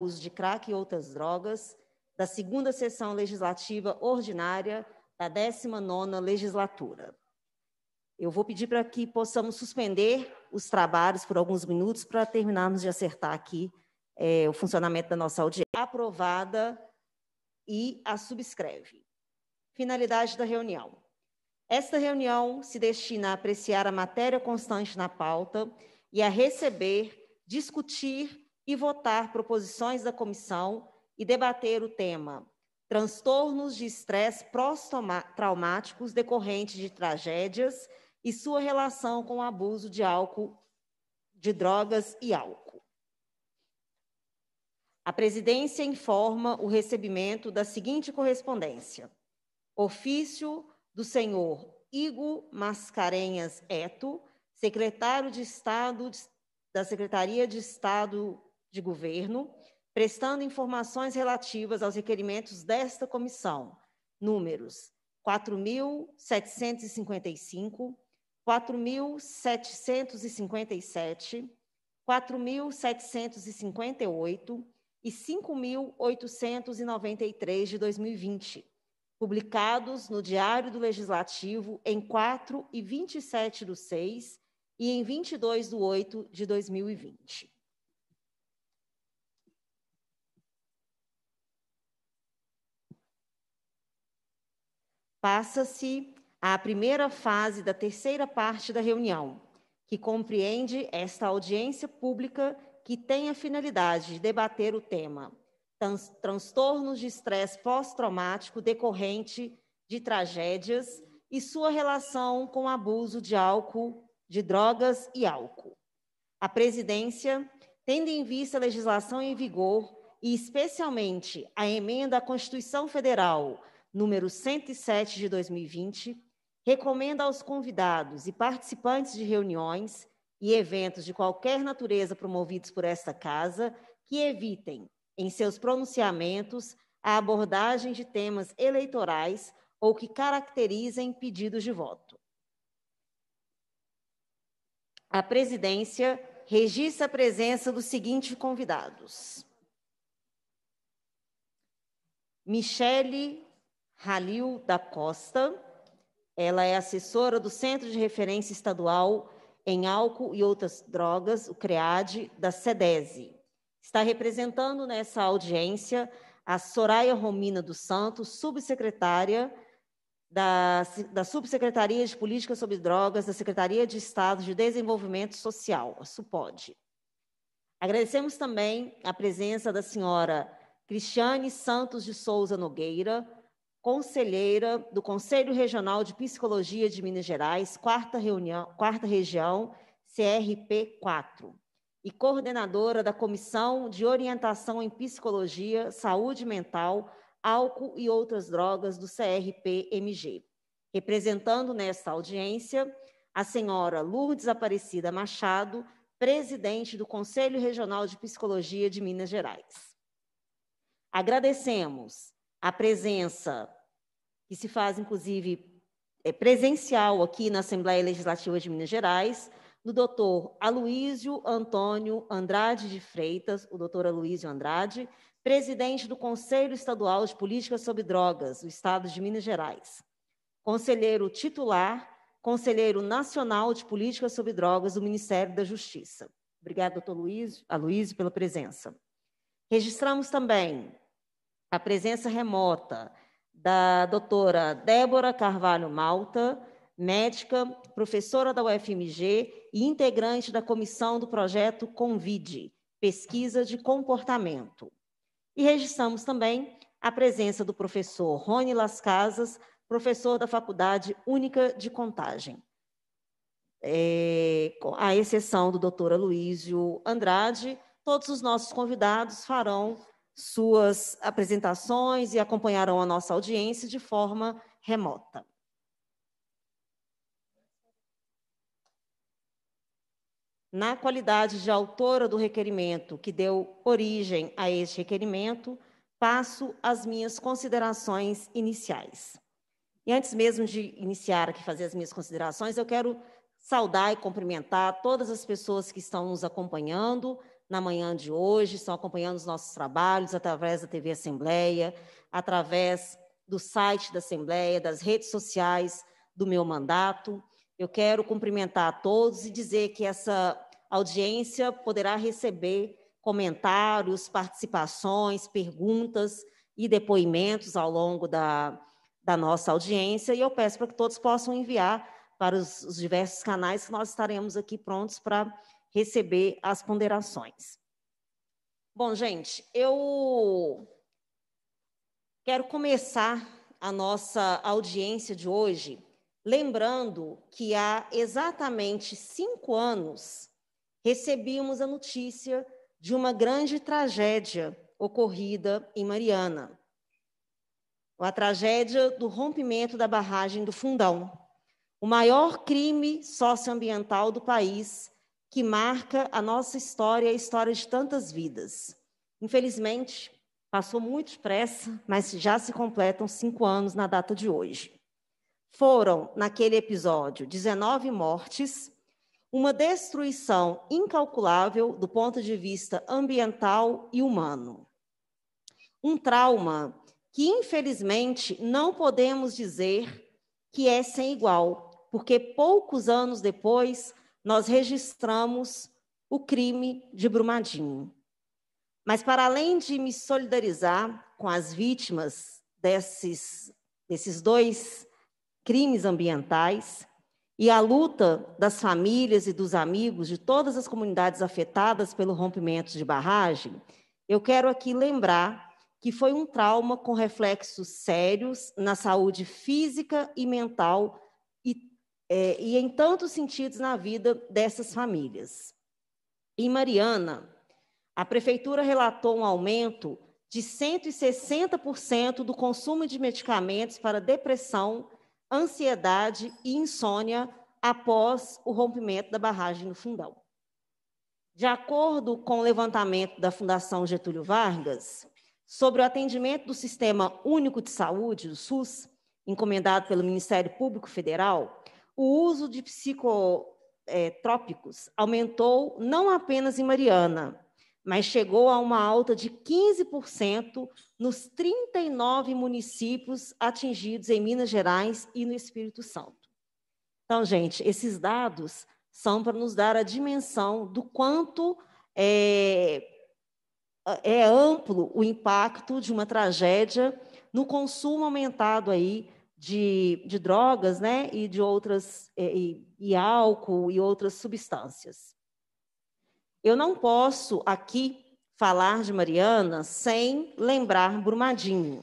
uso de crack e outras drogas, da segunda sessão legislativa ordinária da 19ª legislatura. Eu vou pedir para que possamos suspender os trabalhos por alguns minutos para terminarmos de acertar aqui é, o funcionamento da nossa audiência. Aprovada e a subscreve. Finalidade da reunião. Esta reunião se destina a apreciar a matéria constante na pauta e a receber, discutir e votar proposições da comissão de Governo, prestando informações relativas aos requerimentos desta comissão, números 4.755, 4.757, 4.758 e 5.893 de 2020, publicados no Diário do Legislativo em 4 e 27 do 6 e em 22 do 8 de 2020. Passa-se à primeira fase da terceira parte da reunião, que compreende esta audiência pública que tem a finalidade de debater o tema trans transtornos de estresse pós-traumático decorrente de tragédias e sua relação com o abuso de álcool, de drogas e álcool. A presidência, tendo em vista a legislação em vigor e especialmente a emenda à Constituição Federal número 107 de 2020, recomenda aos convidados e participantes de reuniões e eventos de qualquer natureza promovidos por esta casa que evitem em seus pronunciamentos a abordagem de temas eleitorais ou que caracterizem pedidos de voto. A presidência registra a presença dos seguintes convidados: Michele Halil da Costa, ela é assessora do Centro de Referência Estadual em Álcool e Outras Drogas, o CREAD, da SEDESE. Está representando nessa audiência a Soraya Romina dos Santos, subsecretária da, da Subsecretaria de Política sobre Drogas da Secretaria de Estado de Desenvolvimento Social, a SUPOD. Agradecemos também a presença da senhora Cristiane Santos de Souza Nogueira, conselheira do Conselho Regional de Psicologia de Minas Gerais, quarta, reunião, quarta região, CRP 4 e coordenadora da Comissão de Orientação em Psicologia, Saúde Mental, Álcool e Outras Drogas do CRP-MG. Representando nesta audiência a senhora Lourdes Aparecida Machado, presidente do Conselho Regional de Psicologia de Minas Gerais. Agradecemos a presença que se faz, inclusive, é, presencial aqui na Assembleia Legislativa de Minas Gerais, do doutor Aloísio Antônio Andrade de Freitas, o doutor Aloísio Andrade, presidente do Conselho Estadual de Políticas sobre Drogas, do Estado de Minas Gerais. Conselheiro titular, Conselheiro Nacional de Políticas sobre Drogas do Ministério da Justiça. Obrigada, doutor Aloísio, pela presença. Registramos também a presença remota da doutora Débora Carvalho Malta, médica, professora da UFMG e integrante da comissão do projeto Convide, Pesquisa de Comportamento. E registramos também a presença do professor Rony Las Casas, professor da Faculdade Única de Contagem. É, a exceção do doutor Aloísio Andrade, todos os nossos convidados farão suas apresentações e acompanharão a nossa audiência de forma remota. Na qualidade de autora do requerimento que deu origem a este requerimento, passo as minhas considerações iniciais. E antes mesmo de iniciar aqui fazer as minhas considerações, eu quero saudar e cumprimentar todas as pessoas que estão nos acompanhando na manhã de hoje, estão acompanhando os nossos trabalhos através da TV Assembleia, através do site da Assembleia, das redes sociais do meu mandato. Eu quero cumprimentar a todos e dizer que essa audiência poderá receber comentários, participações, perguntas e depoimentos ao longo da, da nossa audiência, e eu peço para que todos possam enviar para os, os diversos canais que nós estaremos aqui prontos para receber as ponderações. Bom, gente, eu quero começar a nossa audiência de hoje lembrando que há exatamente cinco anos recebíamos a notícia de uma grande tragédia ocorrida em Mariana. A tragédia do rompimento da barragem do Fundão, o maior crime socioambiental do país, que marca a nossa história a história de tantas vidas. Infelizmente, passou muito depressa, mas já se completam cinco anos na data de hoje. Foram, naquele episódio, 19 mortes, uma destruição incalculável do ponto de vista ambiental e humano. Um trauma que, infelizmente, não podemos dizer que é sem igual, porque poucos anos depois nós registramos o crime de Brumadinho. Mas, para além de me solidarizar com as vítimas desses, desses dois crimes ambientais e a luta das famílias e dos amigos de todas as comunidades afetadas pelo rompimento de barragem, eu quero aqui lembrar que foi um trauma com reflexos sérios na saúde física e mental é, e em tantos sentidos na vida dessas famílias. Em Mariana, a prefeitura relatou um aumento de 160% do consumo de medicamentos para depressão, ansiedade e insônia após o rompimento da barragem no Fundão. De acordo com o levantamento da Fundação Getúlio Vargas, sobre o atendimento do Sistema Único de Saúde, o SUS, encomendado pelo Ministério Público Federal, o uso de psicotrópicos aumentou não apenas em Mariana, mas chegou a uma alta de 15% nos 39 municípios atingidos em Minas Gerais e no Espírito Santo. Então, gente, esses dados são para nos dar a dimensão do quanto é, é amplo o impacto de uma tragédia no consumo aumentado aí de, de drogas, né, e de outras e, e álcool e outras substâncias. Eu não posso aqui falar de Mariana sem lembrar Brumadinho.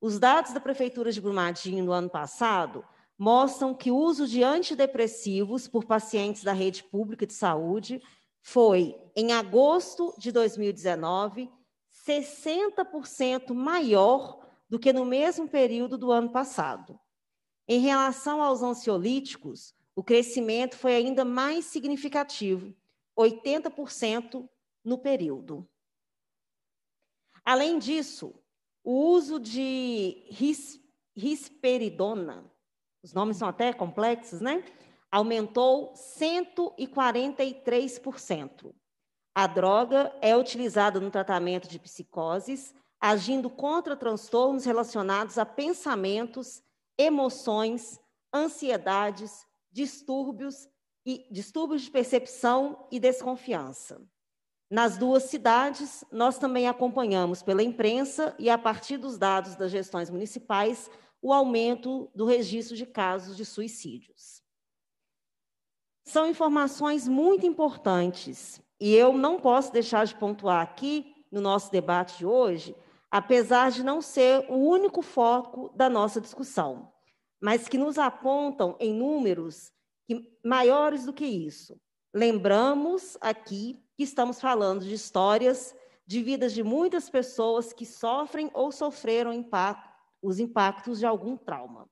Os dados da prefeitura de Brumadinho no ano passado mostram que o uso de antidepressivos por pacientes da rede pública de saúde foi, em agosto de 2019, 60% maior do que no mesmo período do ano passado. Em relação aos ansiolíticos, o crescimento foi ainda mais significativo, 80% no período. Além disso, o uso de ris, risperidona, os nomes são até complexos, né? aumentou 143%. A droga é utilizada no tratamento de psicoses, agindo contra transtornos relacionados a pensamentos, emoções, ansiedades, distúrbios e distúrbios de percepção e desconfiança. Nas duas cidades, nós também acompanhamos pela imprensa e a partir dos dados das gestões municipais o aumento do registro de casos de suicídios. São informações muito importantes e eu não posso deixar de pontuar aqui no nosso debate de hoje, apesar de não ser o único foco da nossa discussão, mas que nos apontam em números que, maiores do que isso. Lembramos aqui que estamos falando de histórias de vidas de muitas pessoas que sofrem ou sofreram impacto, os impactos de algum trauma.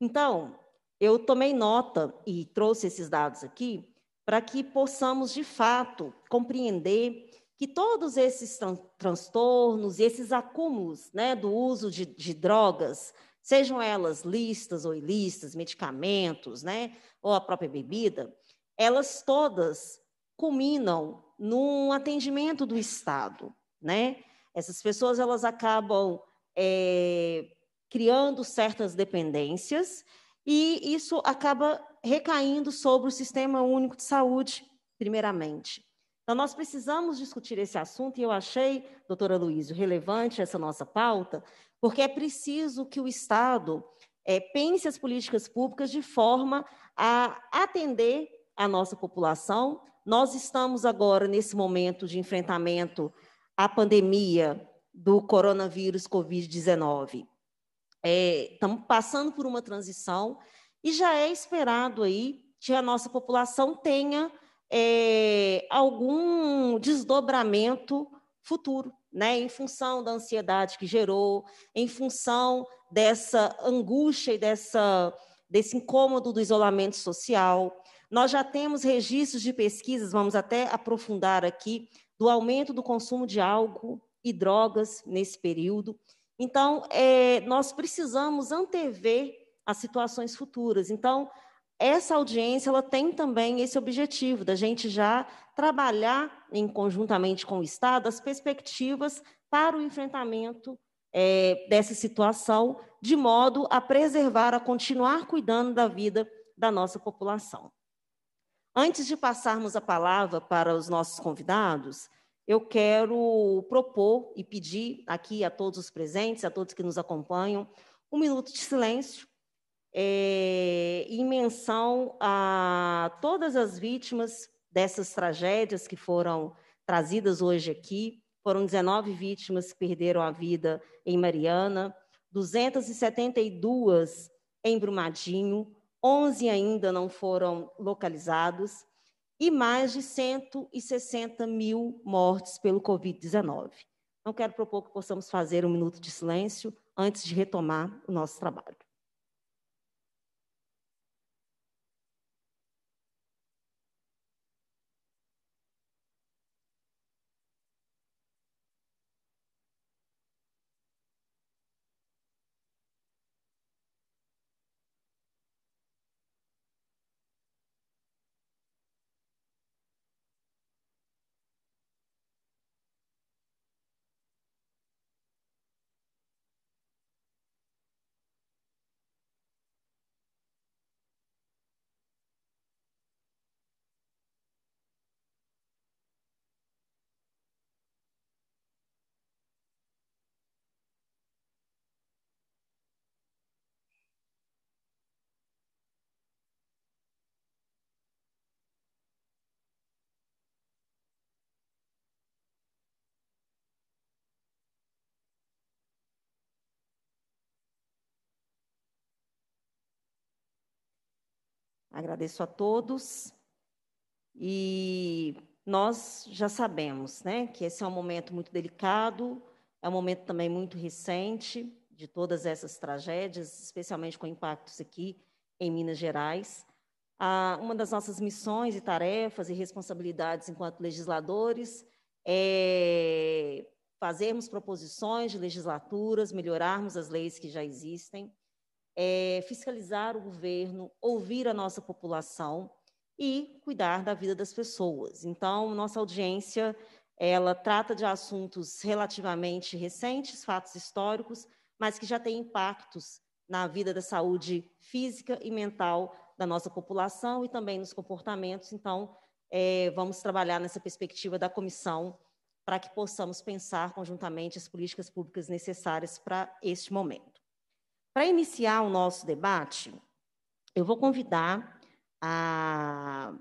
Então, eu tomei nota e trouxe esses dados aqui para que possamos, de fato, compreender que todos esses tran transtornos, esses acúmulos né, do uso de, de, drogas, sejam elas listas ou ilícitas, medicamentos, né, ou a própria bebida, elas todas culminam no atendimento do Estado, né? Essas pessoas elas acabam é, criando certas dependências e isso acaba recaindo sobre o Sistema Único de Saúde, primeiramente. Então, nós precisamos discutir esse assunto, e eu achei, doutora Luísio, relevante essa nossa pauta, porque é preciso que o Estado é, pense as políticas públicas de forma a atender a nossa população. Nós estamos agora, nesse momento de enfrentamento à pandemia do coronavírus Covid-19. É, estamos passando por uma transição e já é esperado aí que a nossa população tenha é, algum desdobramento futuro, né, em função da ansiedade que gerou, em função dessa angústia e dessa, desse incômodo do isolamento social. Nós já temos registros de pesquisas, vamos até aprofundar aqui, do aumento do consumo de álcool e drogas nesse período. Então, é, nós precisamos antever as situações futuras. Então, essa audiência ela tem também esse objetivo da gente já trabalhar em conjuntamente com o Estado as perspectivas para o enfrentamento é, dessa situação, de modo a preservar, a continuar cuidando da vida da nossa população. Antes de passarmos a palavra para os nossos convidados, eu quero propor e pedir aqui a todos os presentes, a todos que nos acompanham, um minuto de silêncio é, em menção a todas as vítimas dessas tragédias que foram trazidas hoje aqui. Foram 19 vítimas que perderam a vida em Mariana, 272 em Brumadinho, 11 ainda não foram localizados e mais de 160 mil mortes pelo Covid-19. Não quero propor que possamos fazer um minuto de silêncio antes de retomar o nosso trabalho. Agradeço a todos. E nós já sabemos né, que esse é um momento muito delicado, é um momento também muito recente de todas essas tragédias, especialmente com impactos aqui em Minas Gerais. Ah, uma das nossas missões e tarefas e responsabilidades enquanto legisladores é fazermos proposições de legislaturas, melhorarmos as leis que já existem, é, fiscalizar o governo, ouvir a nossa população e cuidar da vida das pessoas. Então, nossa audiência ela trata de assuntos relativamente recentes, fatos históricos, mas que já têm impactos na vida da saúde física e mental da nossa população e também nos comportamentos. Então, é, vamos trabalhar nessa perspectiva da comissão para que possamos pensar conjuntamente as políticas públicas necessárias para este momento. Para iniciar o nosso debate, eu vou convidar a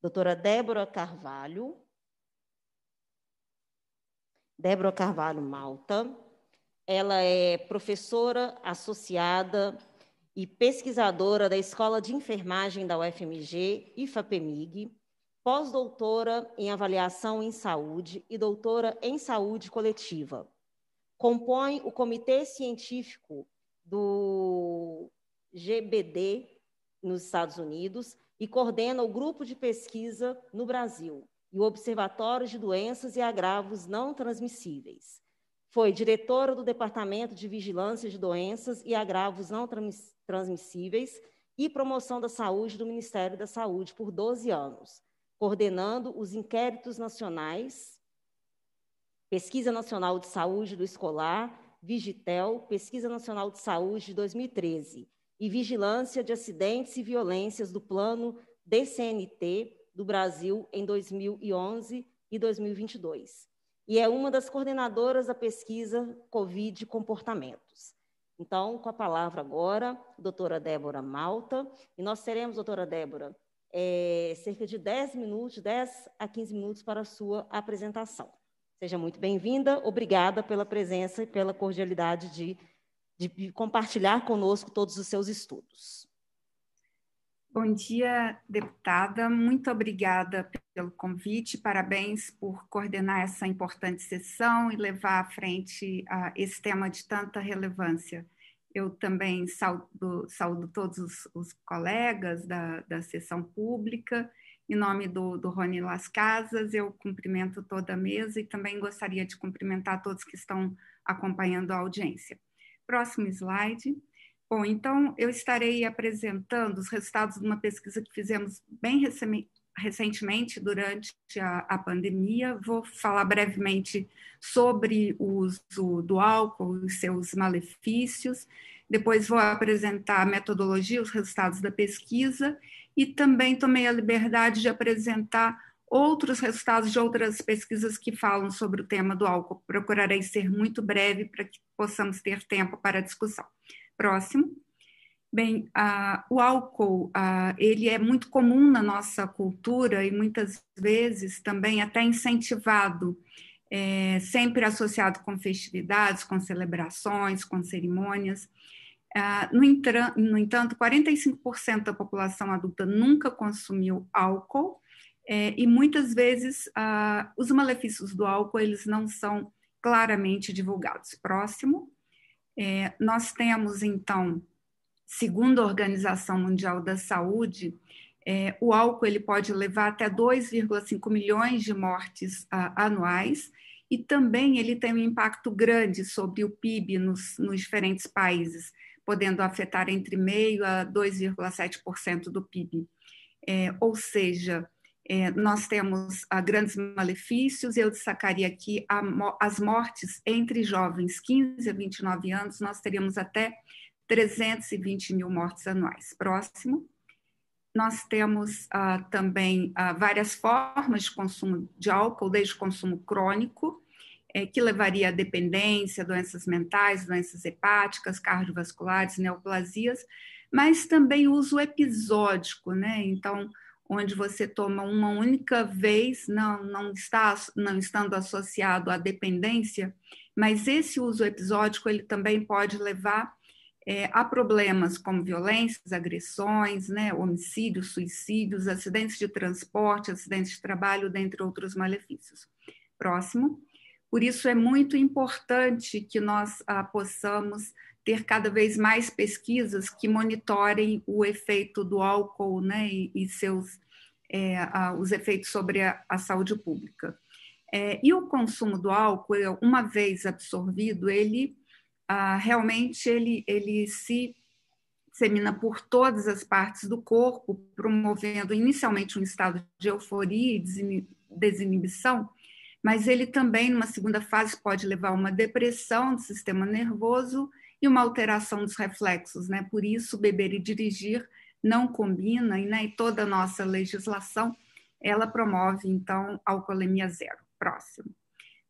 doutora Débora Carvalho, Débora Carvalho Malta. Ela é professora associada e pesquisadora da Escola de Enfermagem da UFMG e pós-doutora em avaliação em saúde e doutora em saúde coletiva. Compõe o Comitê Científico do GBD nos Estados Unidos e coordena o grupo de pesquisa no Brasil e o Observatório de Doenças e Agravos Não Transmissíveis. Foi diretora do Departamento de Vigilância de Doenças e Agravos Não Transmissíveis e Promoção da Saúde do Ministério da Saúde por 12 anos. coordenando os inquéritos nacionais, Pesquisa Nacional de Saúde do Escolar, Vigitel, Pesquisa Nacional de Saúde de 2013, e Vigilância de Acidentes e Violências do Plano DCNT do Brasil em 2011 e 2022. E é uma das coordenadoras da pesquisa Covid Comportamentos. Então, com a palavra agora, doutora Débora Malta, e nós teremos, doutora Débora, é, cerca de 10 minutos, 10 a 15 minutos para a sua apresentação. Seja muito bem-vinda, obrigada pela presença e pela cordialidade de de compartilhar conosco todos os seus estudos. Bom dia, deputada. Muito obrigada pelo convite. Parabéns por coordenar essa importante sessão e levar à frente uh, esse tema de tanta relevância. Eu também saúdo, saúdo todos os, os colegas da, da, sessão pública. Em nome do, do Rony Las Casas, eu cumprimento toda a mesa e também gostaria de cumprimentar todos que estão acompanhando a audiência. Próximo slide. Bom, então eu estarei apresentando os resultados de uma pesquisa que fizemos bem recentemente durante a, a, pandemia. Vou falar brevemente sobre o uso do álcool e seus malefícios. Depois vou apresentar a metodologia, os resultados da pesquisa e também tomei a liberdade de apresentar outros resultados de outras pesquisas que falam sobre o tema do álcool. Procurarei ser muito breve para que possamos ter tempo para a discussão. Próximo. Bem, uh, o álcool, uh, ele é muito comum na nossa cultura e muitas vezes também até incentivado, é, sempre associado com festividades, com celebrações, com cerimônias. Uh, no, no entanto, 45% da população adulta nunca consumiu álcool é, e muitas vezes ah, os malefícios do álcool eles não são claramente divulgados. Próximo, é, nós temos então, segundo a Organização Mundial da Saúde, é, o álcool ele pode levar até 2,5 milhões de mortes ah, anuais e também ele tem um impacto grande sobre o PIB nos, nos diferentes países, podendo afetar entre meio a 2,7% do PIB. É, ou seja, é, nós temos ah, grandes malefícios, eu destacaria aqui a, as mortes entre jovens 15 a 29 anos, nós teríamos até 320 mil mortes anuais. Próximo. Nós temos ah, também ah, várias formas de consumo de álcool, desde o consumo crônico, é, que levaria à dependência, doenças mentais, doenças hepáticas, cardiovasculares, neoplasias, mas também uso episódico, né? Então, onde você toma uma única vez, não, não, está, não estando associado à dependência, mas esse uso episódico ele também pode levar é, a problemas como violências, agressões, né, homicídios, suicídios, acidentes de transporte, acidentes de trabalho, dentre outros malefícios. Próximo. Por isso é muito importante que nós ah, possamos ter cada vez mais pesquisas que monitorem o efeito do álcool né, e, e seus é, a, os efeitos sobre a, a saúde pública. É, e o consumo do álcool, uma vez absorvido, ele ah, realmente ele, ele se dissemina por todas as partes do corpo, promovendo inicialmente um estado de euforia e desinibição, mas ele também, numa segunda fase, pode levar a uma depressão do sistema nervoso e uma alteração dos reflexos, né? Por isso, beber e dirigir não combina, né? e toda a nossa legislação, ela promove, então, alcoolemia zero. Próximo.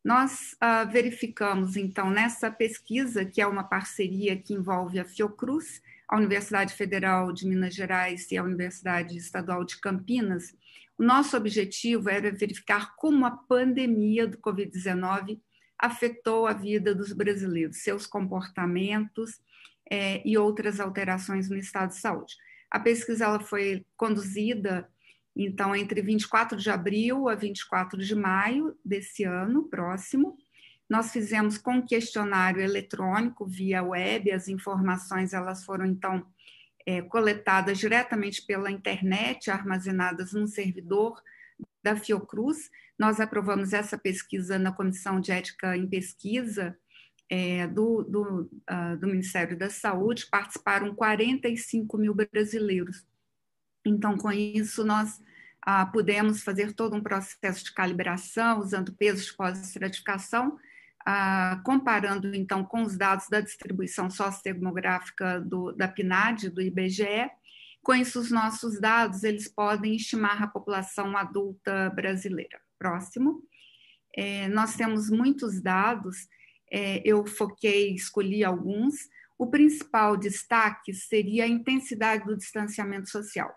Nós uh, verificamos, então, nessa pesquisa, que é uma parceria que envolve a Fiocruz, a Universidade Federal de Minas Gerais e a Universidade Estadual de Campinas, o nosso objetivo era verificar como a pandemia do Covid-19 afetou a vida dos brasileiros, seus comportamentos é, e outras alterações no estado de saúde. A pesquisa ela foi conduzida, então, entre 24 de abril a 24 de maio desse ano próximo. Nós fizemos com questionário eletrônico via web, as informações elas foram, então, é, coletadas diretamente pela internet, armazenadas num servidor da Fiocruz. Nós aprovamos essa pesquisa na Comissão de Ética em Pesquisa é, do, do, uh, do Ministério da Saúde, participaram 45 mil brasileiros. Então, com isso, nós ah, pudemos fazer todo um processo de calibração usando pesos de pós-estratificação, ah, comparando então com os dados da distribuição sociodemográfica do, da PNAD, do IBGE. Com isso, os nossos dados eles podem estimar a população adulta brasileira. Próximo. É, nós temos muitos dados, é, eu foquei, escolhi alguns. O principal destaque seria a intensidade do distanciamento social.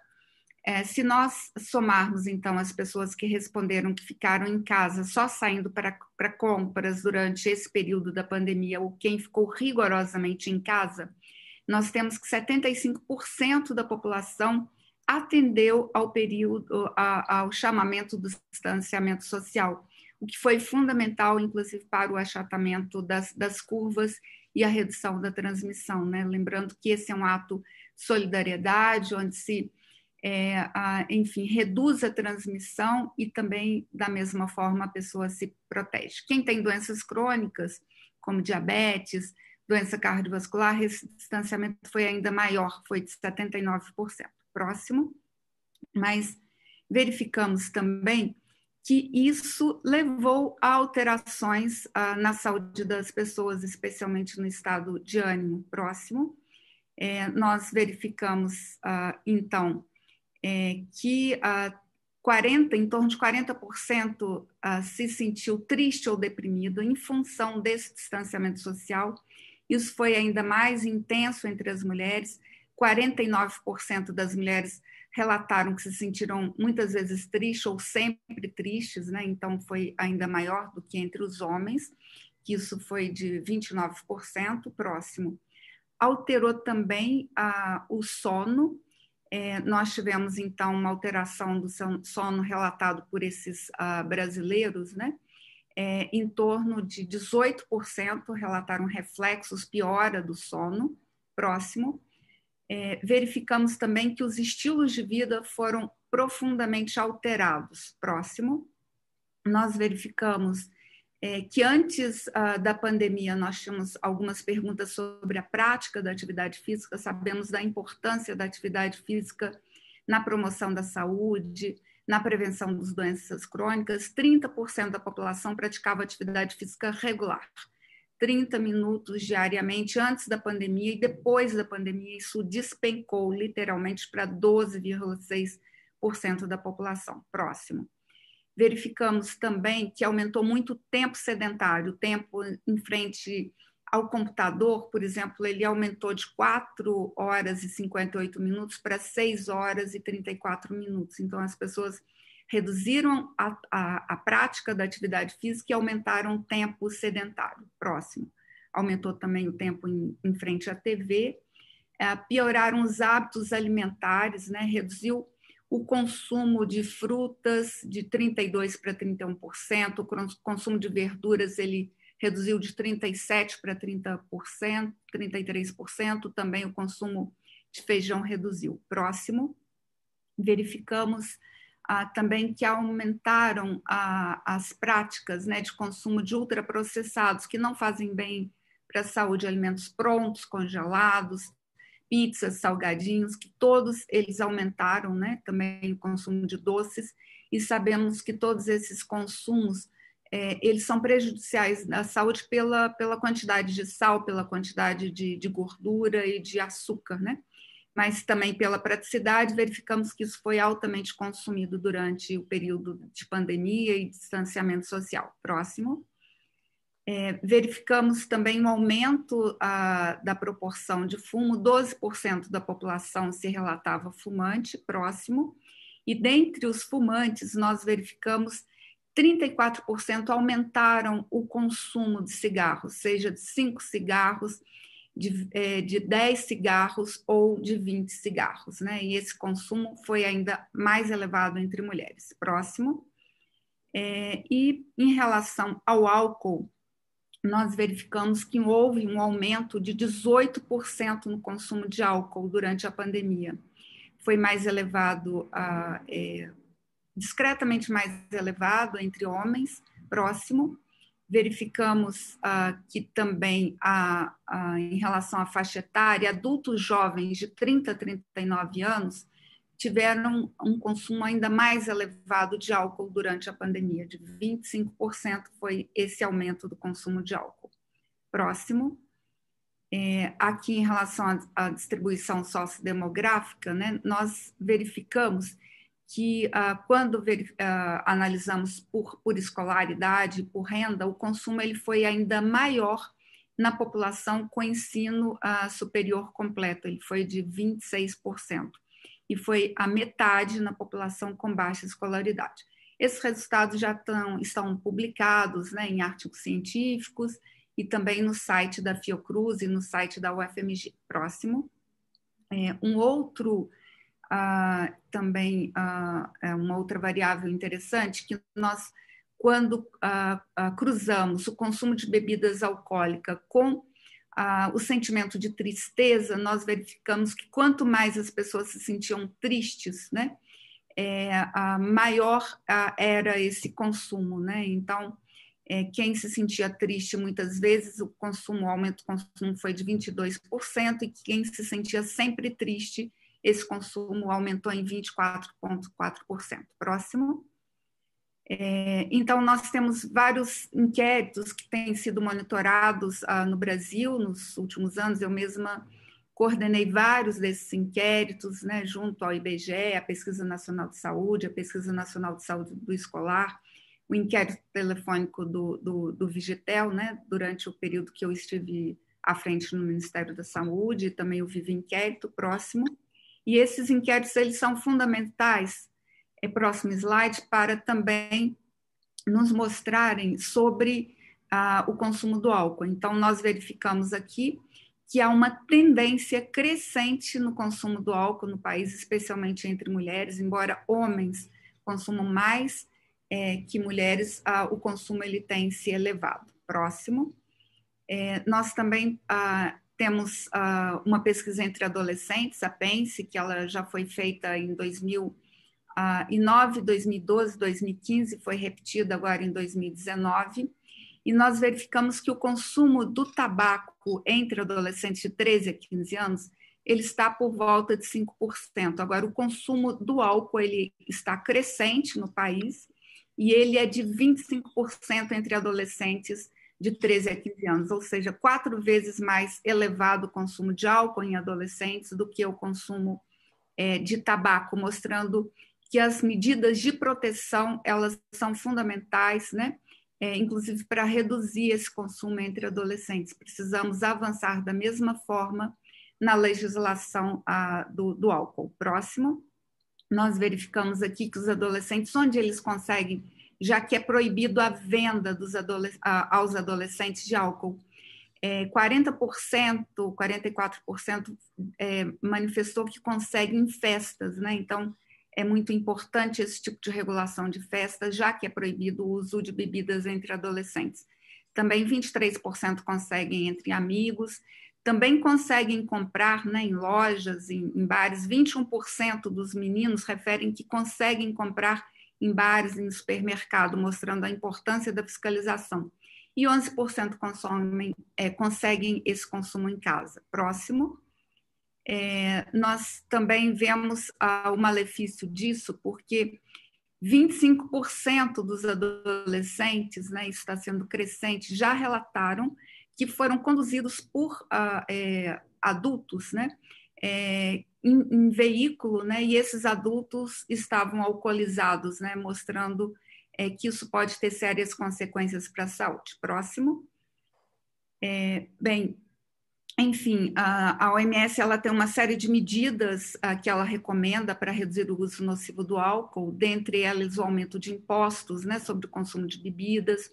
É, se nós somarmos, então, as pessoas que responderam que ficaram em casa só saindo para, compras durante esse período da pandemia, ou quem ficou rigorosamente em casa, nós temos que 75% da população atendeu ao período, ao chamamento do distanciamento social, o que foi fundamental, inclusive, para o achatamento das, das curvas e a redução da transmissão. Né? Lembrando que esse é um ato de solidariedade, onde se é, a, enfim, reduz a transmissão e também, da mesma forma, a pessoa se protege. Quem tem doenças crônicas, como diabetes, doença cardiovascular, esse distanciamento foi ainda maior, foi de 79%. Próximo. Mas verificamos também que isso levou a alterações ah, na saúde das pessoas, especialmente no estado de ânimo próximo. É, nós verificamos, ah, então, é, que ah, 40, em torno de 40% ah, se sentiu triste ou deprimido em função desse distanciamento social. Isso foi ainda mais intenso entre as mulheres. 49% das mulheres relataram que se sentiram muitas vezes tristes ou sempre tristes, né? então foi ainda maior do que entre os homens, que isso foi de 29% próximo. Alterou também ah, o sono, é, nós tivemos, então, uma alteração do sono relatado por esses uh, brasileiros, né? É, em torno de 18% relataram reflexos, piora do sono próximo. É, verificamos também que os estilos de vida foram profundamente alterados próximo. Nós verificamos é, que antes uh, da pandemia nós tínhamos algumas perguntas sobre a prática da atividade física, sabemos da importância da atividade física na promoção da saúde, na prevenção das doenças crônicas. 30% da população praticava atividade física regular, 30 minutos diariamente antes da pandemia e depois da pandemia isso despencou literalmente para 12,6% da população. Próximo verificamos também que aumentou muito o tempo sedentário, o tempo em frente ao computador, por exemplo, ele aumentou de 4 horas e 58 minutos para 6 horas e 34 minutos. Então, as pessoas reduziram a, a, a prática da atividade física e aumentaram o tempo sedentário. Próximo. Aumentou também o tempo em, em frente à TV, é, pioraram os hábitos alimentares, né? reduziu o consumo de frutas de 32 para 31%, o consumo de verduras ele reduziu de 37 para 30%, 33%, também o consumo de feijão reduziu. Próximo, verificamos ah, também que aumentaram ah, as práticas né, de consumo de ultraprocessados, que não fazem bem para a saúde, alimentos prontos, congelados, pizzas, salgadinhos, que todos eles aumentaram né, também o consumo de doces, e sabemos que todos esses consumos é, eles são prejudiciais à saúde pela, pela quantidade de sal, pela quantidade de, de gordura e de açúcar, né? mas também pela praticidade, verificamos que isso foi altamente consumido durante o período de pandemia e distanciamento social. Próximo. É, verificamos também um aumento a, da proporção de fumo, 12% da população se relatava fumante próximo, e dentre os fumantes, nós verificamos 34% aumentaram o consumo de cigarros, seja de 5 cigarros, de, é, de 10 cigarros ou de 20 cigarros, né? E esse consumo foi ainda mais elevado entre mulheres. Próximo. É, e em relação ao álcool, nós verificamos que houve um aumento de 18% no consumo de álcool durante a pandemia. Foi mais elevado, é, discretamente mais elevado entre homens, próximo. Verificamos ah, que também, a, a, em relação à faixa etária, adultos jovens de 30 a 39 anos tiveram um consumo ainda mais elevado de álcool durante a pandemia, de 25% foi esse aumento do consumo de álcool. Próximo. É, aqui, em relação à, distribuição sociodemográfica, né, nós verificamos que, ah, quando ah, analisamos por, por escolaridade, por renda, o consumo ele foi ainda maior na população com ensino ah, superior completo, ele foi de 26%, e foi a metade na população com baixa escolaridade. Esses resultados já tão, estão publicados né, em artigos científicos e também no site da Fiocruz e no site da UFMG. Próximo. É, um outro, ah, também, ah, é uma outra variável interessante, que nós, quando ah cruzamos o consumo de bebidas alcoólicas com ah, o sentimento de tristeza, nós verificamos que quanto mais as pessoas se sentiam tristes, né, é, maior era esse consumo, né? Então, é, quem se sentia triste muitas vezes, o consumo, o aumento do consumo foi de 22%, e quem se sentia sempre triste, esse consumo aumentou em 24,4%. Próximo. É, então, nós temos vários inquéritos que têm sido monitorados ah, no Brasil nos últimos anos. Eu mesma coordenei vários desses inquéritos, né, junto ao IBGE, a Pesquisa Nacional de Saúde, a Pesquisa Nacional de Saúde do Escolar, o inquérito telefônico do, do, do Vigitel, né, durante o período que eu estive à frente no Ministério da Saúde, e também o Vivo Inquérito próximo. E esses inquéritos eles são fundamentais, próximo slide, para também nos mostrarem sobre ah, o consumo do álcool. Então, nós verificamos aqui que há uma tendência crescente no consumo do álcool no país, especialmente entre mulheres, embora homens consumam mais é, que mulheres ah, o consumo ele tem se elevado. Próximo. É, nós também ah, temos ah, uma pesquisa entre adolescentes, a PENSE, que ela já foi feita em 2009, 2012, 2015, foi repetida agora em 2019, e nós verificamos que o consumo do tabaco entre adolescentes de 13 a 15 anos ele está por volta de 5%. Agora, o consumo do álcool ele está crescente no país, e ele é de 25% entre adolescentes de 13 a 15 anos, ou seja, quatro vezes mais elevado o consumo de álcool em adolescentes do que o consumo é, de tabaco, mostrando que as medidas de proteção elas são fundamentais, né? É, inclusive para reduzir esse consumo entre adolescentes. Precisamos avançar da mesma forma na legislação a, do, do álcool. Próximo nós verificamos aqui que os adolescentes, onde eles conseguem, já que é proibido a venda dos adolesc aos adolescentes de álcool, é, 40%, 44% é, manifestou que conseguem em festas, né? Então, é muito importante esse tipo de regulação de festas, já que é proibido o uso de bebidas entre adolescentes. Também 23% conseguem entre amigos, também conseguem comprar né, em lojas, em, em bares. 21% dos meninos referem que conseguem comprar em bares, em supermercado, mostrando a importância da fiscalização. E 11% consomem, é, conseguem esse consumo em casa. Próximo. É, nós também vemos ah, o malefício disso, porque 25% dos adolescentes, né, isso está sendo crescente, já relataram que foram conduzidos por uh, é, adultos, né, é, em, em, veículo, né, e esses adultos estavam alcoolizados, né, mostrando é, que isso pode ter sérias consequências para a saúde. Próximo. É, bem, enfim, a, OMS ela tem uma série de medidas uh, que ela recomenda para reduzir o uso nocivo do álcool, dentre elas o aumento de impostos né, sobre o consumo de bebidas,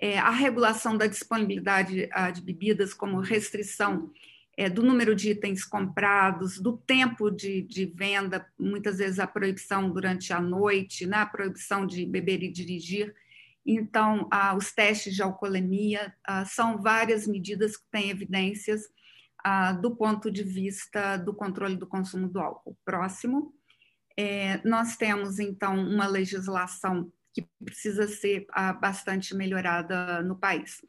é, a regulação da disponibilidade ah, de bebidas, como restrição é, do número de itens comprados, do tempo de, de, venda, muitas vezes a proibição durante a noite, né, a proibição de beber e dirigir. Então, ah, os testes de alcoolemia ah, são várias medidas que têm evidências ah, do ponto de vista do controle do consumo do álcool. Próximo. É, nós temos, então, uma legislação que precisa ser ah, bastante melhorada no país.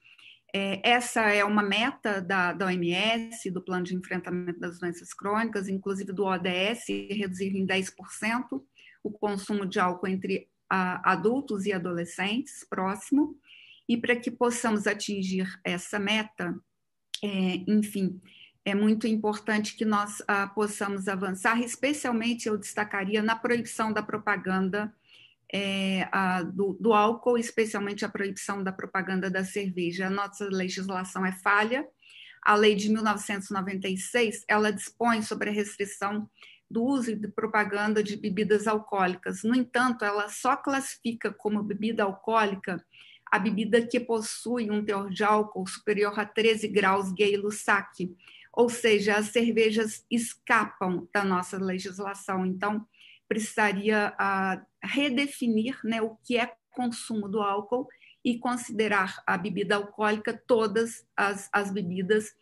É, essa é uma meta da, da OMS, do Plano de Enfrentamento das Doenças Crônicas, inclusive do ODS, reduzir em 10% o consumo de álcool entre a, adultos e adolescentes, próximo, e para que possamos atingir essa meta, é, enfim, é muito importante que nós ah, possamos avançar, especialmente eu destacaria na proibição da propaganda é, a, do, do, álcool, especialmente a proibição da propaganda da cerveja. A nossa legislação é falha. A lei de 1996 ela dispõe sobre a restrição do uso de propaganda de bebidas alcoólicas. No entanto, ela só classifica como bebida alcoólica a bebida que possui um teor de álcool superior a 13 graus Gay-Lussac, ou seja, as cervejas escapam da nossa legislação. Então, precisaria uh, redefinir né, o que é consumo do álcool e considerar a bebida alcoólica todas as, as bebidas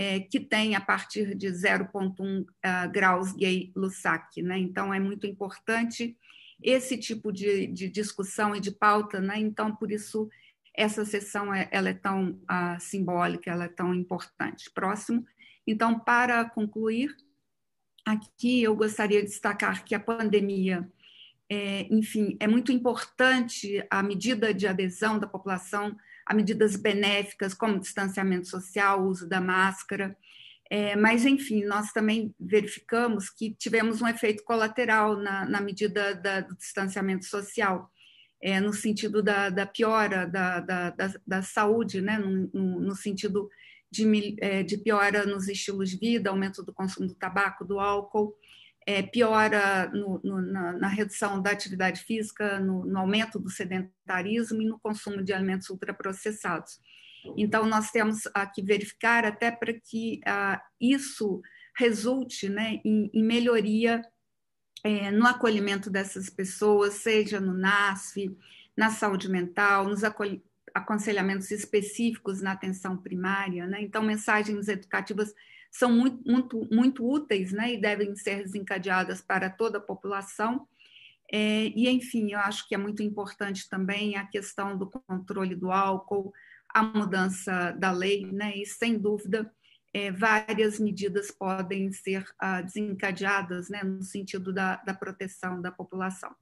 é, que têm a partir de 0,1 uh, ah, graus gay Lussac. Né? Então, é muito importante esse tipo de, de discussão e de pauta, né? então, por isso, essa sessão é, ela é tão uh, simbólica, ela é tão importante. Próximo. Então, para concluir, aqui eu gostaria de destacar que a pandemia, é, enfim, é muito importante a medida de adesão da população a medidas benéficas, como distanciamento social, uso da máscara. É, mas, enfim, nós também verificamos que tivemos um efeito colateral na, na medida da, do distanciamento social, é, no sentido da, da piora da, da, saúde, né? no, no, no sentido de, é, de piora nos estilos de vida, aumento do consumo do tabaco, do álcool, é, piora no, no, na, na, redução da atividade física, no, no, aumento do sedentarismo e no consumo de alimentos ultraprocessados. Então, nós temos que verificar até para que ah, isso resulte né, em, em melhoria é, no acolhimento dessas pessoas, seja no NASF, na saúde mental, nos aconselhamentos específicos na atenção primária. Né? Então, mensagens educativas são muito, muito, muito úteis né? e devem ser desencadeadas para toda a população. É, e, enfim, eu acho que é muito importante também a questão do controle do álcool, a mudança da lei, né? e, sem dúvida, é, várias medidas podem ser ah, desencadeadas né? no sentido da, da proteção da população.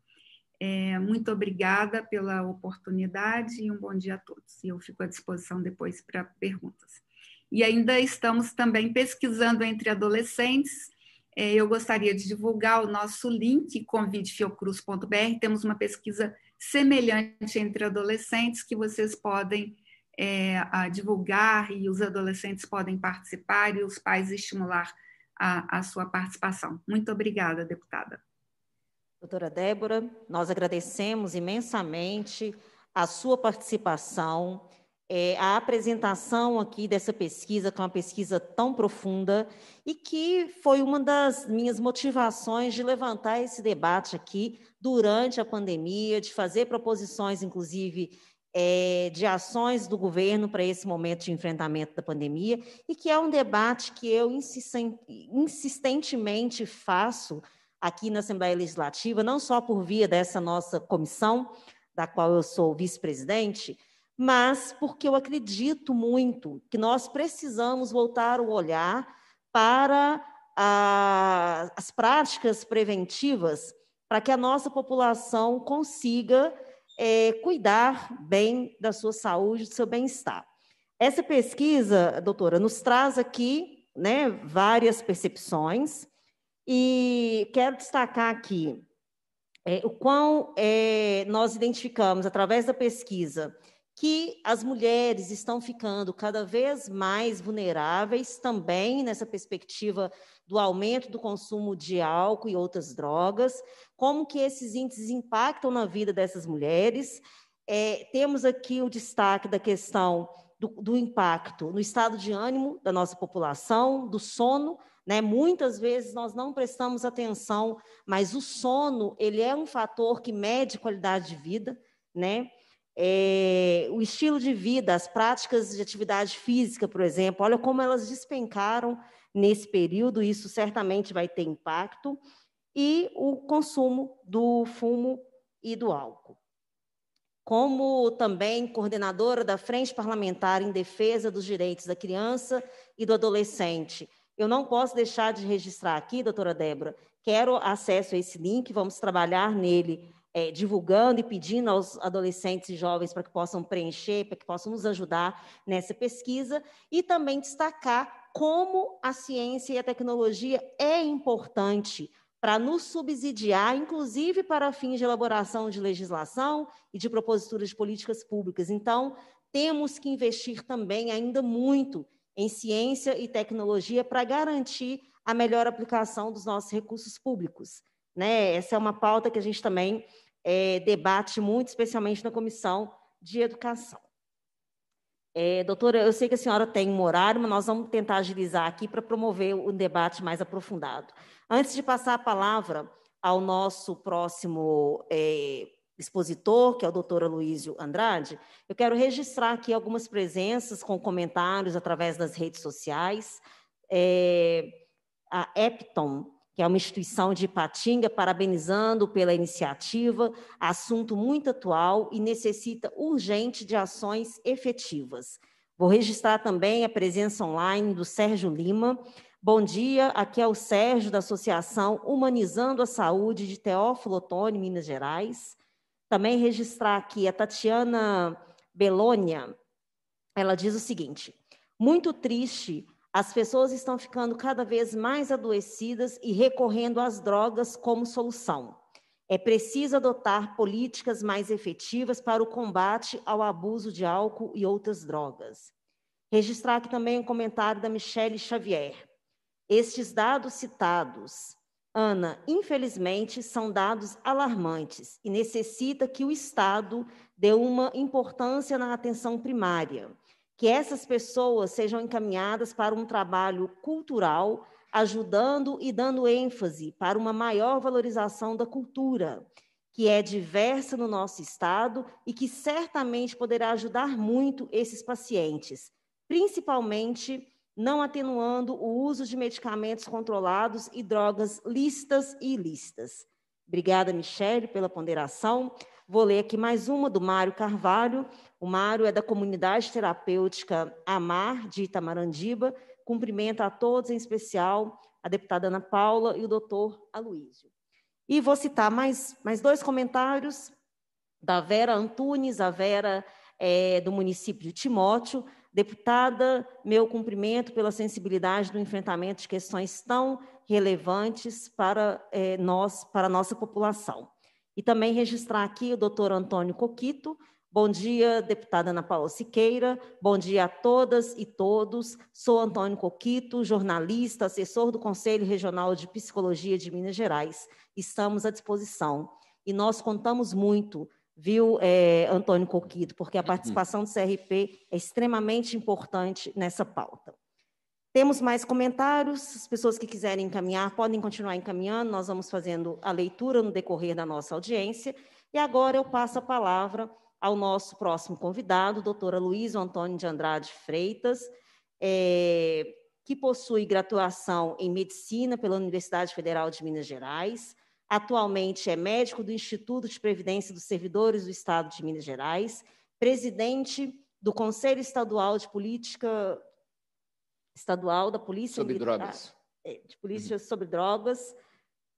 É, muito obrigada pela oportunidade e um bom dia a todos. E eu fico à disposição depois para perguntas. E ainda estamos também pesquisando entre adolescentes. É, eu gostaria de divulgar o nosso link, convidefiocruz.br. Temos uma pesquisa semelhante entre adolescentes que vocês podem é, divulgar e os adolescentes podem participar e os pais estimular a, a sua participação. Muito obrigada, deputada. Doutora Débora, nós agradecemos imensamente a sua participação, é, a apresentação aqui dessa pesquisa, que é uma pesquisa tão profunda, e que foi uma das minhas motivações de levantar esse debate aqui durante a pandemia, de fazer proposições, inclusive, é, de ações do governo para esse momento de enfrentamento da pandemia, e que é um debate que eu insistentemente faço aqui na Assembleia Legislativa, não só por via dessa nossa comissão, da qual eu sou vice-presidente, mas porque eu acredito muito que nós precisamos voltar o olhar para a, as práticas preventivas para que a nossa população consiga é, cuidar bem da sua saúde, do seu bem-estar. Essa pesquisa, doutora, nos traz aqui né, várias percepções, e quero destacar aqui é, o quão é, nós identificamos, através da pesquisa, que as mulheres estão ficando cada vez mais vulneráveis também nessa perspectiva do aumento do consumo de álcool e outras drogas, como que esses índices impactam na vida dessas mulheres. É, temos aqui o destaque da questão do, do impacto no estado de ânimo da nossa população, do sono, né? Muitas vezes nós não prestamos atenção, mas o sono ele é um fator que mede qualidade de vida, né? É, o estilo de vida, as práticas de atividade física, por exemplo, olha como elas despencaram nesse período, isso certamente vai ter impacto, e o consumo do fumo e do álcool. como também coordenadora da Frente Parlamentar em Defesa dos Direitos da Criança e do Adolescente. Eu não posso deixar de registrar aqui, doutora Débora, quero acesso a esse link, vamos trabalhar nele, é, divulgando e pedindo aos adolescentes e jovens para que possam preencher, para que possam nos ajudar nessa pesquisa, e também destacar como a ciência e a tecnologia é importante para nos subsidiar, inclusive para fins de elaboração de legislação e de proposituras de políticas públicas. Então, temos que investir também ainda muito em ciência e tecnologia para garantir a melhor aplicação dos nossos recursos públicos. Né? Essa é uma pauta que a gente também é, debate muito, especialmente na Comissão de Educação. É, doutora, eu sei que a senhora tem um horário, mas nós vamos tentar agilizar aqui para promover um debate mais aprofundado. Antes de passar a palavra ao nosso próximo é, expositor, que é o doutor Aloysio Andrade, eu quero registrar aqui algumas presenças com comentários através das redes sociais. É, a Epton que é uma instituição de Ipatinga, parabenizando pela iniciativa, assunto muito atual e necessita urgente de ações efetivas. Vou registrar também a presença online do Sérgio Lima. Bom dia, aqui é o Sérgio da Associação Humanizando a Saúde de Teófilo Otoni, Minas Gerais. Também registrar aqui a Tatiana Belônia. Ela diz o seguinte: muito triste as pessoas estão ficando cada vez mais adoecidas e recorrendo às drogas como solução. É preciso adotar políticas mais efetivas para o combate ao abuso de álcool e outras drogas. Registrar aqui também um comentário da Michele Xavier. Estes dados citados, Ana, infelizmente, são dados alarmantes e necessita que o Estado dê uma importância na atenção primária que essas pessoas sejam encaminhadas para um trabalho cultural, ajudando e dando ênfase para uma maior valorização da cultura, que é diversa no nosso estado e que certamente poderá ajudar muito esses pacientes, principalmente não atenuando o uso de medicamentos controlados e drogas listas e ilícitas. Obrigada, Michele, pela ponderação. Vou ler aqui mais uma do Mário Carvalho. O Mário é da comunidade terapêutica Amar, de Itamarandiba. Cumprimento a todos, em especial a deputada Ana Paula e o doutor Aloísio. E vou citar mais, mais dois comentários da Vera Antunes, a Vera é, do município de Timóteo. Deputada, meu cumprimento pela sensibilidade do enfrentamento de questões tão relevantes para é, nós, para a nossa população. E também registrar aqui o doutor Antônio Coquito. Bom dia, deputada Ana Paula Siqueira. Bom dia a todas e todos. Sou Antônio Coquito, jornalista, assessor do Conselho Regional de Psicologia de Minas Gerais. Estamos à disposição. E nós contamos muito, viu, é, Antônio Coquito, porque a participação do CRP é extremamente importante nessa pauta. Temos mais comentários, as pessoas que quiserem encaminhar podem continuar encaminhando, nós vamos fazendo a leitura no decorrer da nossa audiência. E agora eu passo a palavra ao nosso próximo convidado, doutora Luísa Antônio de Andrade Freitas, é, que possui graduação em Medicina pela Universidade Federal de Minas Gerais, atualmente é médico do Instituto de Previdência dos Servidores do Estado de Minas Gerais, presidente do Conselho Estadual de Política estadual da Polícia sobre Militar, drogas. É, de Polícia uhum. sobre Drogas,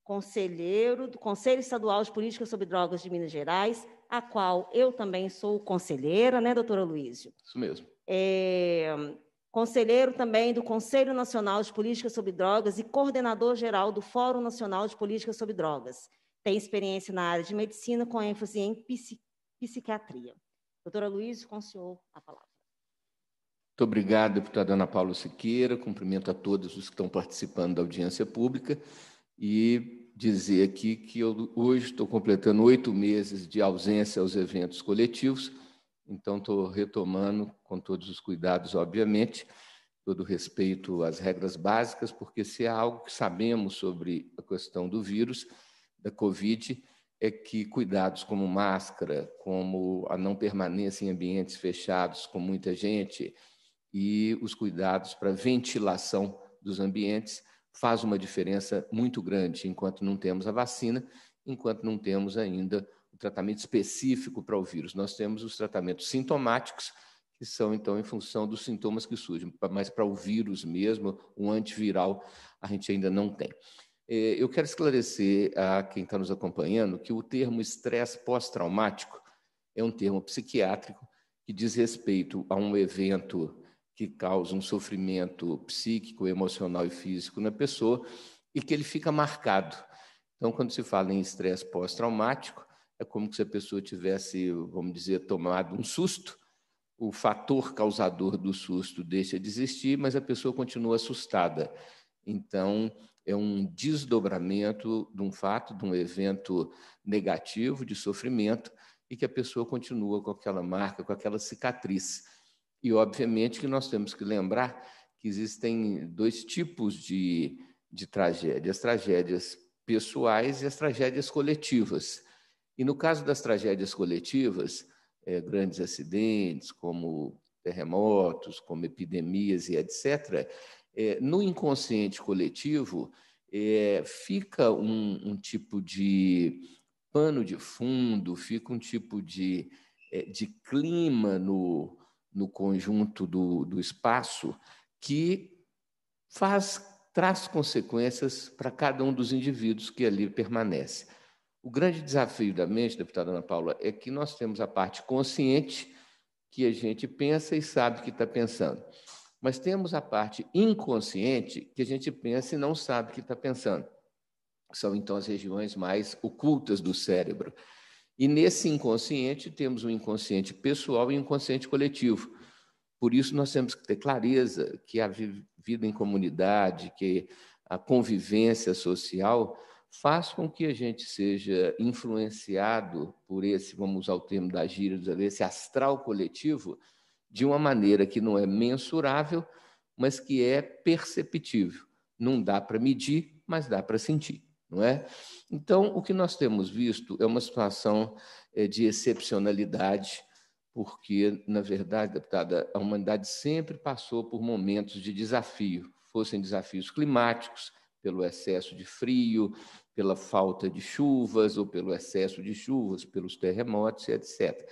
conselheiro do Conselho Estadual de Política sobre Drogas de Minas Gerais, a qual eu também sou conselheira, né, doutora Luísio? Isso mesmo. É, conselheiro também do Conselho Nacional de Política sobre Drogas e coordenador geral do Fórum Nacional de Política sobre Drogas. Tem experiência na área de medicina com ênfase em psiquiatria. Doutora Luísio, com o senhor a palavra. Muito obrigado, deputada Ana Paula Siqueira. Cumprimento a todos os que estão participando da audiência pública e dizer aqui que eu hoje estou completando oito meses de ausência aos eventos coletivos, então estou retomando com todos os cuidados, obviamente, todo respeito às regras básicas, porque se há algo que sabemos sobre a questão do vírus, da Covid, é que cuidados como máscara, como a não permanência em ambientes fechados com muita gente, e os cuidados para ventilação dos ambientes faz uma diferença muito grande enquanto não temos a vacina, enquanto não temos ainda o tratamento específico para o vírus. Nós temos os tratamentos sintomáticos, que são, então, em função dos sintomas que surgem, mas para o vírus mesmo, um antiviral, a gente ainda não tem. É, eu quero esclarecer a quem está nos acompanhando que o termo estresse pós-traumático é um termo psiquiátrico que diz respeito a um evento que causa um sofrimento psíquico, emocional e físico na pessoa e que ele fica marcado. Então, quando se fala em estresse pós-traumático, é como se a pessoa tivesse, vamos dizer, tomado um susto, o fator causador do susto deixa de existir, mas a pessoa continua assustada. Então, é um desdobramento de um fato, de um evento negativo, de sofrimento, e que a pessoa continua com aquela marca, com aquela cicatriz. E, obviamente, que nós temos que lembrar que existem dois tipos de, de tragédias: as tragédias pessoais e as tragédias coletivas. E no caso das tragédias coletivas, é, grandes acidentes, como terremotos, como epidemias e etc., é, no inconsciente coletivo é, fica um, um, tipo de pano de fundo, fica um tipo de, de clima no, no conjunto do, do espaço que faz traz consequências para cada um dos indivíduos que ali permanece. O grande desafio da mente, deputada Ana Paula, é que nós temos a parte consciente que a gente pensa e sabe que está pensando. Mas temos a parte inconsciente que a gente pensa e não sabe que está pensando. São então as regiões mais ocultas do cérebro. E nesse inconsciente temos um inconsciente pessoal e um inconsciente coletivo. Por isso nós temos que ter clareza que a vida em comunidade, que a convivência social faz com que a gente seja influenciado por esse, vamos usar o termo da gíria, esse astral coletivo, de uma maneira que não é mensurável, mas que é perceptível. Não dá para medir, mas dá para sentir, não é? Então, o que nós temos visto é uma situação eh, de excepcionalidade, porque, na verdade, deputada, a humanidade sempre passou por momentos de desafio, fossem desafios climáticos, pelo excesso de frio, pela falta de chuvas ou pelo excesso de chuvas, pelos terremotos, etc.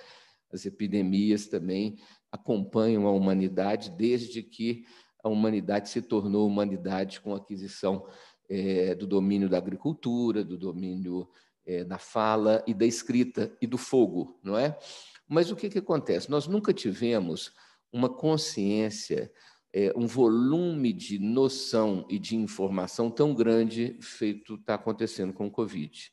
As epidemias também acompanham a humanidade desde que a humanidade se tornou humanidade com a aquisição é, do domínio da agricultura, do domínio é, da fala e da escrita e do fogo, não é? Mas o que, que acontece? Nós nunca tivemos uma consciência, é, um volume de noção e de informação tão grande feito está acontecendo com o Covid.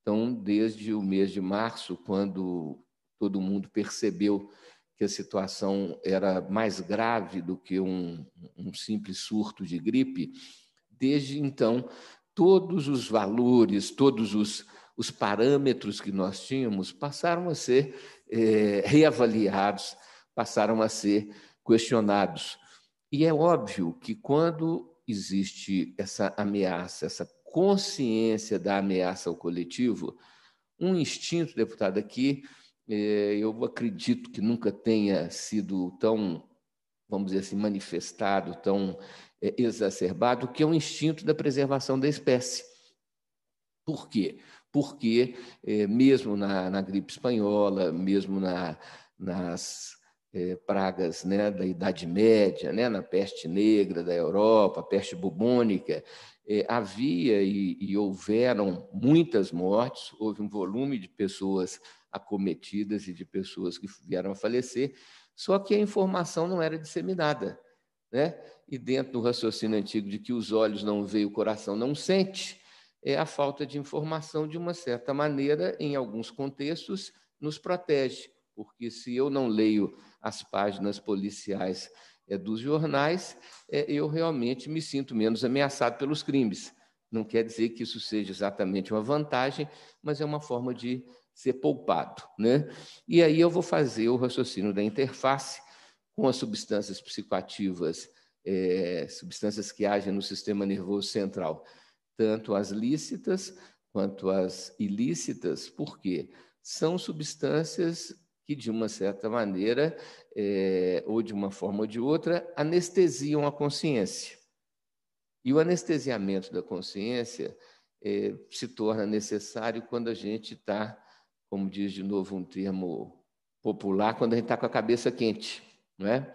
Então, desde o mês de março, quando todo mundo percebeu que a situação era mais grave do que um, um simples surto de gripe, desde então, todos os valores, todos os, os parâmetros que nós tínhamos passaram a ser é, reavaliados, passaram a ser questionados. E é óbvio que quando existe essa ameaça, essa consciência da ameaça ao coletivo, um instinto, deputado, aqui, é, eu acredito que nunca tenha sido tão, vamos dizer assim, manifestado, tão exacerbado, que é o instinto da preservação da espécie. Por quê? porque, é, mesmo na, na, gripe espanhola, mesmo na, nas é, pragas né, da Idade Média, né, na peste negra da Europa, peste bubônica, é, havia e, e houveram muitas mortes, houve um volume de pessoas acometidas e de pessoas que vieram a falecer, só que a informação não era disseminada. Né? E dentro do raciocínio antigo de que os olhos não veem, o coração não sente, é a falta de informação, de uma certa maneira, em alguns contextos, nos protege, porque se eu não leio as páginas policiais é, dos jornais, é, eu realmente me sinto menos ameaçado pelos crimes. Não quer dizer que isso seja exatamente uma vantagem, mas é uma forma de ser poupado. Né? E aí eu vou fazer o raciocínio da interface com as substâncias psicoativas, é, substâncias que agem no sistema nervoso central tanto as lícitas quanto as ilícitas, porque são substâncias que, de uma certa maneira, é, ou de uma forma ou de outra, anestesiam a consciência. E o anestesiamento da consciência é, se torna necessário quando a gente está como diz de novo um termo popular, quando a gente está com a cabeça quente, não é?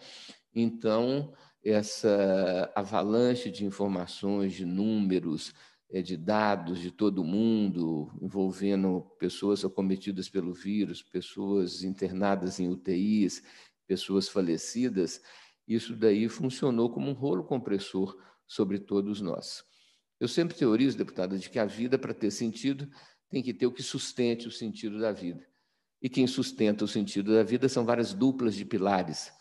Então, essa avalanche de informações, de números, é, de dados de todo mundo, envolvendo pessoas acometidas pelo vírus, pessoas internadas em UTIs, pessoas falecidas, isso daí funcionou como um rolo compressor sobre todos nós. Eu sempre teorizo, deputada, de que a vida, para ter sentido, tem que ter o que sustente o sentido da vida. E quem sustenta o sentido da vida são várias duplas de pilares: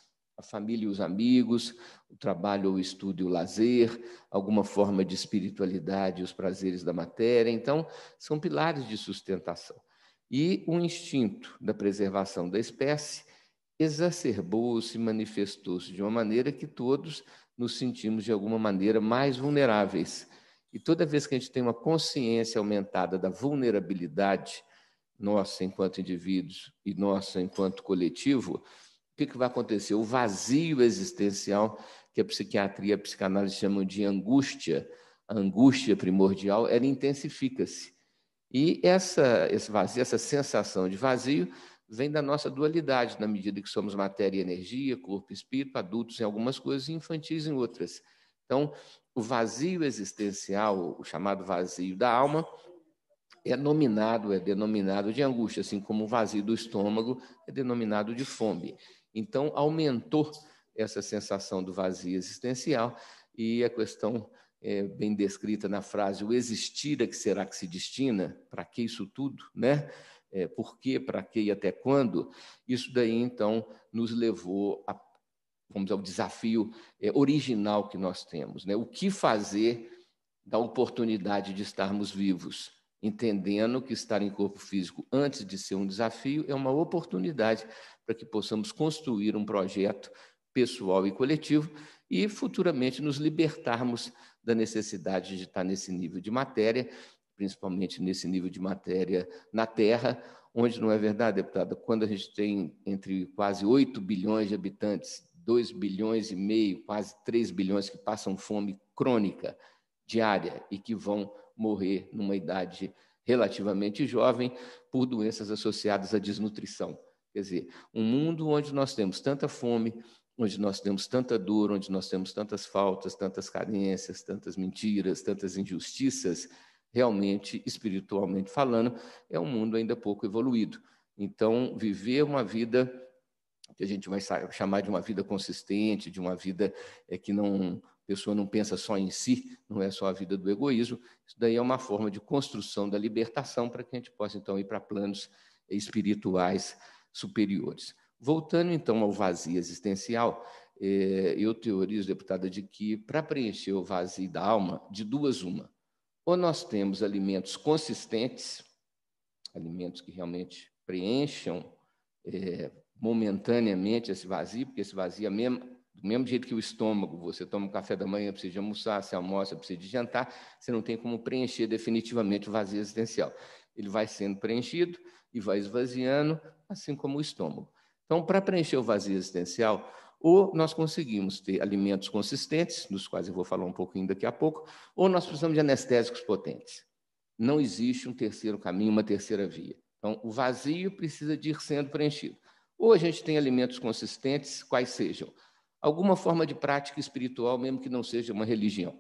a família e os amigos, o trabalho o estudo e o lazer, alguma forma de espiritualidade e os prazeres da matéria. Então, são pilares de sustentação. E o instinto da preservação da espécie exacerbou-se, manifestou-se de uma maneira que todos nos sentimos, de alguma maneira, mais vulneráveis. E toda vez que a gente tem uma consciência aumentada da vulnerabilidade, nossa enquanto indivíduos e nossa enquanto coletivo, que, que vai acontecer? O vazio existencial, que a psiquiatria e a psicanálise chamam de angústia, a angústia primordial, ela intensifica-se. E essa, esse vazio, essa sensação de vazio, vem da nossa dualidade, na medida que somos matéria e energia, corpo e espírito, adultos em algumas coisas e infantis em outras. Então, o vazio existencial, o chamado vazio da alma, é nominado, é denominado de angústia, assim como o vazio do estômago é denominado de fome. Então, aumentou essa sensação do vazio existencial e a questão é bem descrita na frase o existir a que será que se destina, para que isso tudo, né? É, por quê, para quê e até quando? Isso daí, então, nos levou a, vamos ao desafio é, original que nós temos, né? O que fazer da oportunidade de estarmos vivos? entendendo que estar em corpo físico antes de ser um desafio é uma oportunidade para que possamos construir um projeto pessoal e coletivo e futuramente nos libertarmos da necessidade de estar nesse nível de matéria, principalmente nesse nível de matéria na Terra, onde não é verdade, deputada, quando a gente tem entre quase 8 bilhões de habitantes, 2 bilhões e meio, quase 3 bilhões que passam fome crônica diária e que vão morrer numa idade relativamente jovem por doenças associadas à desnutrição. Quer dizer, um mundo onde nós temos tanta fome, onde nós temos tanta dor, onde nós temos tantas faltas, tantas carências, tantas mentiras, tantas injustiças, realmente, espiritualmente falando, é um mundo ainda pouco evoluído. Então, viver uma vida que a gente vai chamar de uma vida consistente, de uma vida é, que não pessoa não pensa só em si, não é só a vida do egoísmo. Isso daí é uma forma de construção da libertação para que a gente possa, então, ir para planos espirituais superiores. Voltando, então, ao vazio existencial, é, eu teorizo, deputada, de que para preencher o vazio da alma, de duas uma, ou nós temos alimentos consistentes, alimentos que realmente preencham é, momentaneamente esse vazio, porque esse vazio é mesmo do mesmo jeito que o estômago, você toma um café da manhã, precisa de almoçar, você almoça, precisa de jantar, você não tem como preencher definitivamente o vazio existencial. Ele vai sendo preenchido e vai esvaziando, assim como o estômago. Então, para preencher o vazio existencial, ou nós conseguimos ter alimentos consistentes, dos quais eu vou falar um pouquinho daqui a pouco, ou nós precisamos de anestésicos potentes. Não existe um terceiro caminho, uma terceira via. Então, o vazio precisa de ir sendo preenchido. Ou a gente tem alimentos consistentes, quais sejam alguma forma de prática espiritual, mesmo que não seja uma religião.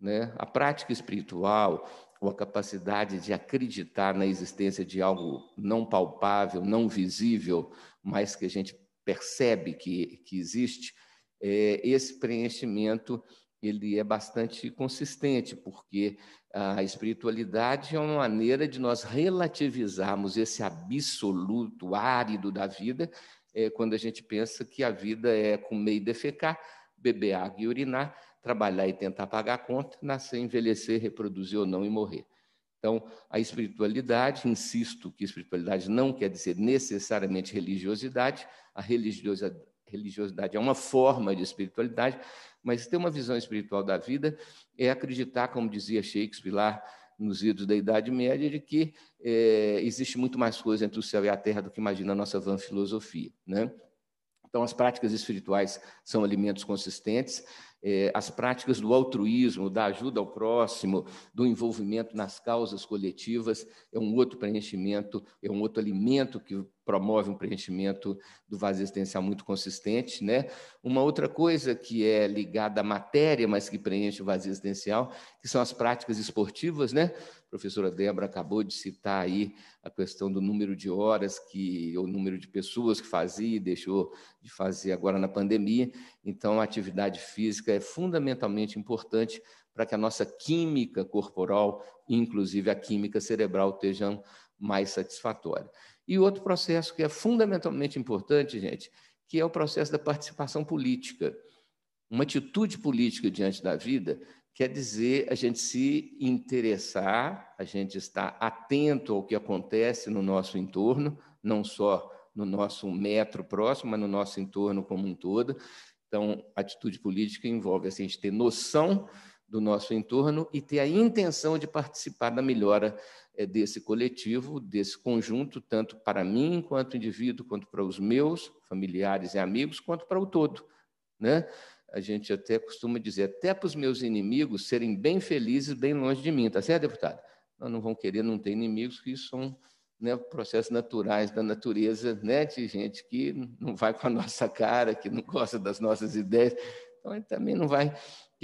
Né? A prática espiritual, ou a capacidade de acreditar na existência de algo não palpável, não visível, mas que a gente percebe que, que existe, é, esse preenchimento ele é bastante consistente, porque a espiritualidade é uma maneira de nós relativizarmos esse absoluto árido da vida é, quando a gente pensa que a vida é comer e defecar, beber água e urinar, trabalhar e tentar pagar a conta, nascer, envelhecer, reproduzir ou não e morrer. Então, a espiritualidade, insisto que espiritualidade não quer dizer necessariamente religiosidade, a religiosidade, é uma forma de espiritualidade, mas ter uma visão espiritual da vida é acreditar, como dizia Shakespeare lá, nos idos da Idade Média de que é, existe muito mais coisa entre o céu e a terra do que imagina a nossa vã filosofia. Né? Então, as práticas espirituais são alimentos consistentes, as práticas do altruísmo, da ajuda ao próximo, do envolvimento nas causas coletivas, é um outro preenchimento, é um outro alimento que promove um preenchimento do vazio existencial muito consistente. Né? Uma outra coisa que é ligada à matéria, mas que preenche o vazio existencial, que são as práticas esportivas. Né? A professora Débora acabou de citar aí a questão do número de horas, que o número de pessoas que fazia e deixou de fazer agora na pandemia. Então, a atividade física é fundamentalmente importante para que a nossa química corporal, inclusive a química cerebral, estejam mais satisfatória. E outro processo que é fundamentalmente importante, gente, que é o processo da participação política. Uma atitude política diante da vida quer dizer a gente se interessar, a gente estar atento ao que acontece no nosso entorno, não só no nosso metro próximo, mas no nosso entorno como um todo. Então, atitude política envolve assim, a gente ter noção do nosso entorno e ter a intenção de participar da melhora desse coletivo, desse conjunto, tanto para mim, enquanto indivíduo, quanto para os meus familiares e amigos, quanto para o todo. Né? A gente até costuma dizer, até para os meus inimigos serem bem felizes, bem longe de mim, tá certo, deputado? Nós não vão querer não ter inimigos, que isso são né, processos naturais da natureza, né, de gente que não vai com a nossa cara, que não gosta das nossas ideias, então ele também não vai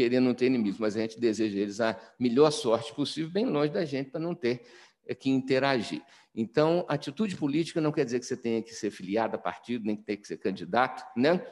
querer não ter inimigos, mas a gente deseja eles a melhor sorte possível, bem longe da gente, para não ter é, que interagir. Então, atitude política não quer dizer que você tenha que ser filiado a partido, nem que tenha que ser candidato, né?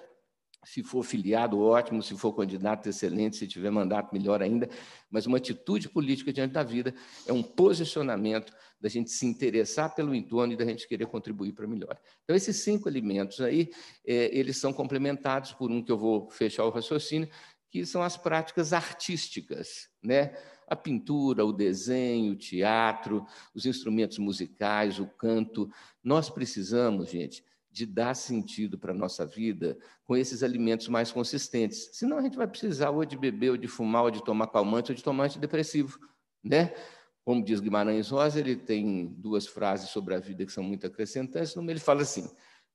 Se for filiado, ótimo. Se for candidato, excelente. Se tiver mandato, melhor ainda. Mas uma atitude política diante da vida é um posicionamento da gente se interessar pelo entorno e da gente querer contribuir para melhor. Então, esses cinco elementos aí, é, eles são complementados por um que eu vou fechar o raciocínio, que são as práticas artísticas, né? A pintura, o desenho, o teatro, os instrumentos musicais, o canto. Nós precisamos, gente, de dar sentido para a nossa vida com esses alimentos mais consistentes. Senão a gente vai precisar ou de beber, ou de fumar, ou de tomar calmante, ou de tomar antidepressivo, né? Como diz Guimarães Rosa, ele tem duas frases sobre a vida que são muito acrescentantes. Numa ele fala assim: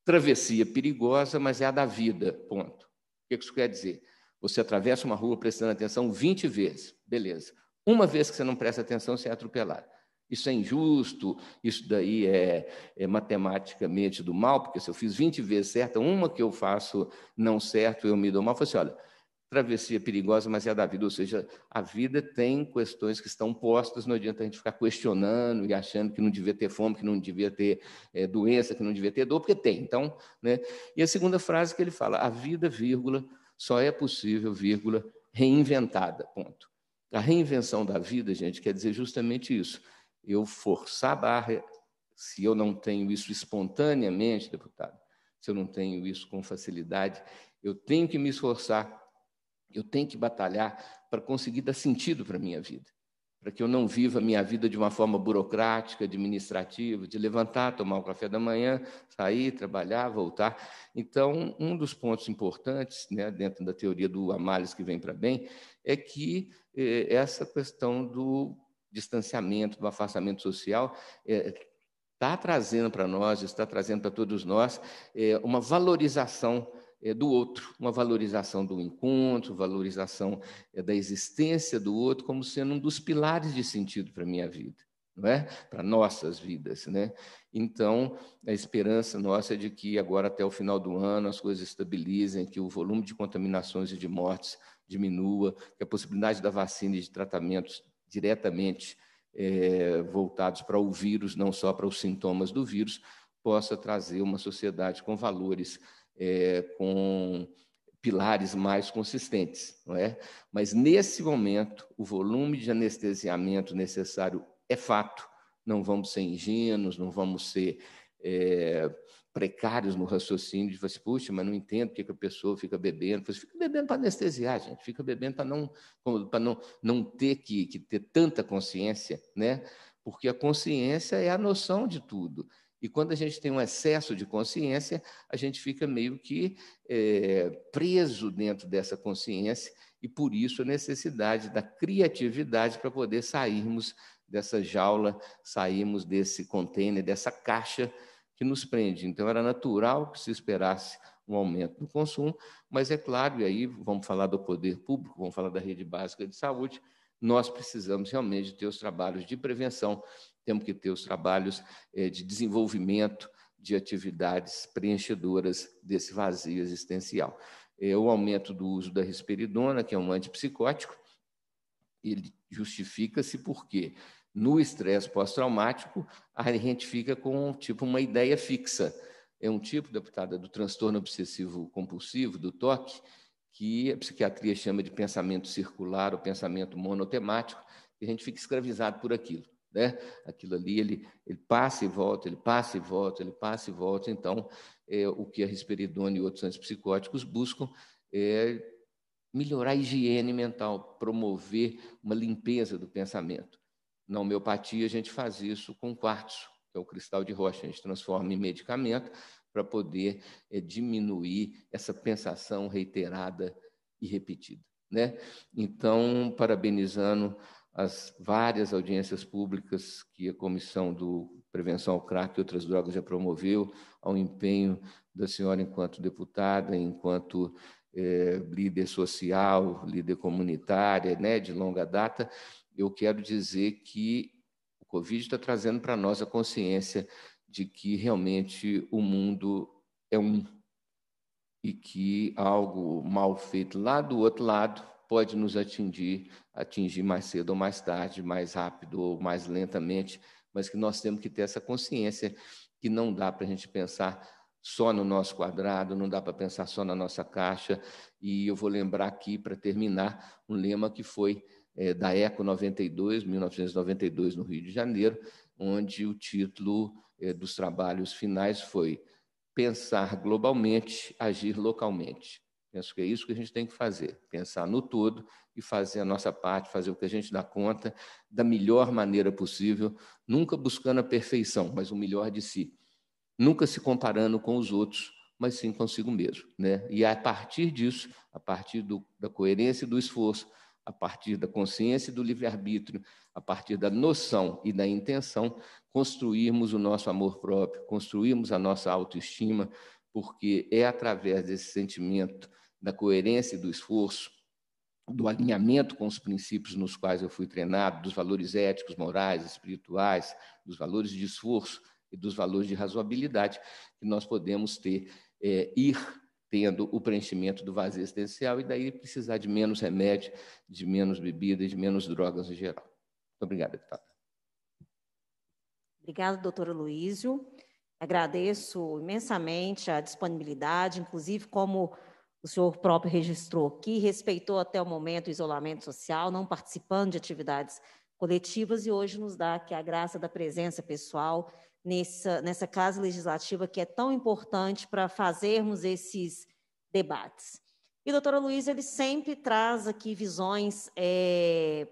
travessia perigosa, mas é a da vida. Ponto. O que isso quer dizer? Você atravessa uma rua prestando atenção 20 vezes, beleza. Uma vez que você não presta atenção, você é atropelado. Isso é injusto, isso daí é, é, matematicamente do mal, porque se eu fiz 20 vezes certa, uma que eu faço não certo, eu me dou mal. Eu falei assim, olha, travessia perigosa, mas é a da vida. Ou seja, a vida tem questões que estão postas, não adianta a gente ficar questionando e achando que não devia ter fome, que não devia ter é, doença, que não devia ter dor, porque tem. Então, né? E a segunda frase que ele fala, a vida, vírgula, só é possível, vírgula, reinventada, ponto. A reinvenção da vida, gente, quer dizer justamente isso. Eu forçar a barra, se eu não tenho isso espontaneamente, deputado, se eu não tenho isso com facilidade, eu tenho que me esforçar, eu tenho que batalhar para conseguir dar sentido para a minha vida para que eu não viva a minha vida de uma forma burocrática, administrativa, de levantar, tomar o café da manhã, sair, trabalhar, voltar. Então, um dos pontos importantes, né, dentro da teoria do Amales que vem para bem, é que eh, essa questão do distanciamento, do afastamento social, está eh, trazendo para nós, está trazendo para todos nós, eh, uma valorização do outro, uma valorização do encontro, valorização é, da existência do outro como sendo um dos pilares de sentido para a minha vida, não é? Para nossas vidas, né? Então, a esperança nossa é de que agora até o final do ano as coisas estabilizem, que o volume de contaminações e de mortes diminua, que a possibilidade da vacina e de tratamentos diretamente é, voltados para o vírus, não só para os sintomas do vírus, possa trazer uma sociedade com valores é, com pilares mais consistentes, não é? Mas nesse momento, o volume de anestesiamento necessário é fato. Não vamos ser ingênuos, não vamos ser é, precários no raciocínio de assim, puxa, mas não entendo porque que a pessoa fica bebendo. Assim, fica bebendo para anestesiar, gente. Fica bebendo para não, não, não ter que, que ter tanta consciência, né? Porque a consciência é a noção de tudo. E quando a gente tem um excesso de consciência, a gente fica meio que é, preso dentro dessa consciência, e por isso a necessidade da criatividade para poder sairmos dessa jaula, sairmos desse container, dessa caixa que nos prende. Então, era natural que se esperasse um aumento do consumo, mas é claro, e aí vamos falar do poder público, vamos falar da rede básica de saúde, nós precisamos realmente ter os trabalhos de prevenção, temos que ter os trabalhos é, de desenvolvimento de atividades preenchedoras desse vazio existencial. É, o aumento do uso da risperidona, que é um antipsicótico, ele justifica-se porque no estresse pós-traumático a gente fica com tipo uma ideia fixa. É um tipo, deputada, do transtorno obsessivo compulsivo, do toque, que a psiquiatria chama de pensamento circular ou pensamento monotemático, e a gente fica escravizado por aquilo. Né? Aquilo ali, ele, ele passa e volta, ele passa e volta, ele passa e volta. Então, é, o que a risperidona e outros antipsicóticos buscam é melhorar a higiene mental, promover uma limpeza do pensamento. Na homeopatia, a gente faz isso com quartzo, que é o cristal de rocha. A gente transforma em medicamento para poder é, diminuir essa pensação reiterada e repetida. Né? Então, parabenizando as várias audiências públicas que a Comissão do Prevenção ao Crack e Outras Drogas já promoveu, ao empenho da senhora enquanto deputada, enquanto é, líder social, líder comunitária, né, de longa data, eu quero dizer que o Covid está trazendo para nós a consciência de que realmente o mundo é um e que algo mal feito lá do outro lado pode nos atingir, atingir mais cedo ou mais tarde, mais rápido ou mais lentamente, mas que nós temos que ter essa consciência que não dá para a gente pensar só no nosso quadrado, não dá para pensar só na nossa caixa. E eu vou lembrar aqui, para terminar, um lema que foi é, da ECO 92, 1992, no Rio de Janeiro, onde o título é, dos trabalhos finais foi Pensar globalmente, agir localmente. Penso que é isso que a gente tem que fazer, pensar no todo e fazer a nossa parte, fazer o que a gente dá conta da melhor maneira possível, nunca buscando a perfeição, mas o melhor de si nunca se comparando com os outros, mas sim consigo mesmo. Né? E a partir disso, a partir do, da coerência e do esforço, a partir da consciência e do livre-arbítrio, a partir da noção e da intenção, construirmos o nosso amor próprio, construirmos a nossa autoestima, porque é através desse sentimento da coerência e do esforço, do alinhamento com os princípios nos quais eu fui treinado, dos valores éticos, morais, espirituais, dos valores de esforço, e dos valores de razoabilidade que nós podemos ter, é, ir tendo o preenchimento do vazio existencial e daí precisar de menos remédio, de menos bebida, de menos drogas em geral. Muito obrigado, deputada. Obrigada, doutora Luísio. Agradeço imensamente a disponibilidade, inclusive como o senhor próprio registrou aqui, respeitou até o momento o isolamento social, não participando de atividades coletivas e hoje nos dá aqui a graça da presença pessoal nessa, nessa casa legislativa que é tão importante para fazermos esses debates. E a doutora Luísa, ele sempre traz aqui visões é,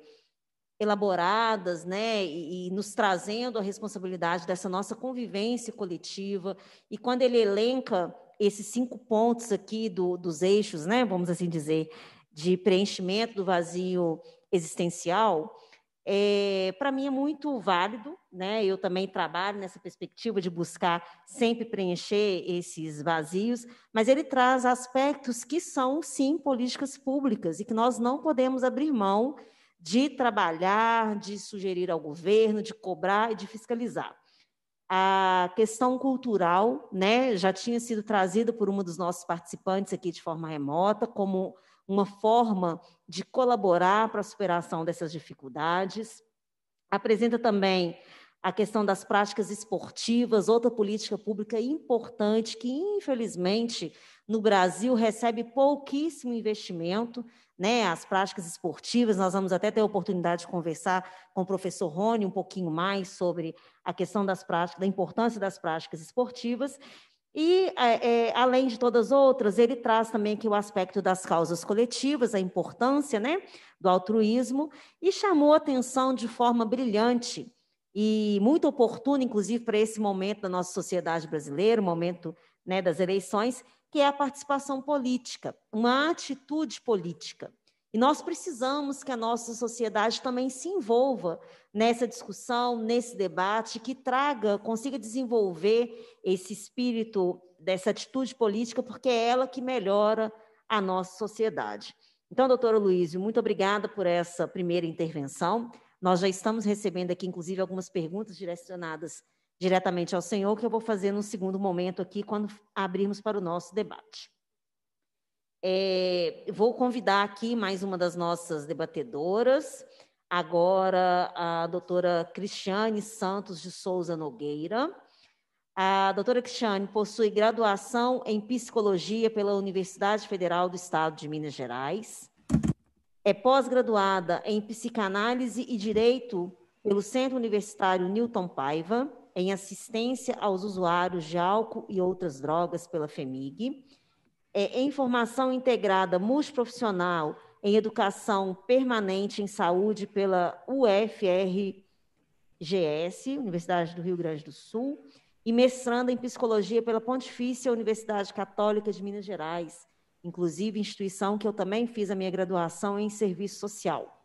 elaboradas, né, e, e, nos trazendo a responsabilidade dessa nossa convivência coletiva, e quando ele elenca esses cinco pontos aqui do, dos eixos, né, vamos assim dizer, de preenchimento do vazio existencial, é, para mim é muito válido, né? Eu também trabalho nessa perspectiva de buscar sempre preencher esses vazios, mas ele traz aspectos que são sim políticas públicas e que nós não podemos abrir mão de trabalhar, de sugerir ao governo, de cobrar e de fiscalizar. A questão cultural, né, já tinha sido trazida por uma dos nossos participantes aqui de forma remota como uma forma de colaborar para a superação dessas dificuldades. Apresenta também a questão das práticas esportivas, outra política pública importante que, infelizmente, no Brasil recebe pouquíssimo investimento, né? As práticas esportivas, nós vamos até ter a oportunidade de conversar com o professor Rony um pouquinho mais sobre a questão das práticas, da importância das práticas esportivas, e, é, é, além de todas as outras, ele traz também aqui o aspecto das causas coletivas, a importância né, do altruísmo, e chamou atenção de forma brilhante e muito oportuna, inclusive, para esse momento da nossa sociedade brasileira, o momento né, das eleições, que é a participação política, uma atitude política. E nós precisamos que a nossa sociedade também se envolva nessa discussão, nesse debate, que traga, consiga desenvolver esse espírito dessa atitude política, porque é ela que melhora a nossa sociedade. Então, doutora Luísio, muito obrigada por essa primeira intervenção. Nós já estamos recebendo aqui, inclusive, algumas perguntas direcionadas diretamente ao senhor, que eu vou fazer no segundo momento aqui, quando abrirmos para o nosso debate. É, vou convidar aqui mais uma das nossas debatedoras, agora a doutora Cristiane Santos de Souza Nogueira. A doutora Cristiane possui graduação em psicologia pela Universidade Federal do Estado de Minas Gerais. É pós-graduada em psicanálise e direito pelo Centro Universitário Newton Paiva, em assistência aos usuários de álcool e outras drogas pela FEMIG. É em formação integrada multiprofissional em educação permanente em saúde pela UFRGS, Universidade do Rio Grande do Sul e mestranda em psicologia pela Pontifícia Universidade Católica de Minas Gerais, inclusive instituição que eu também fiz a minha graduação em serviço social.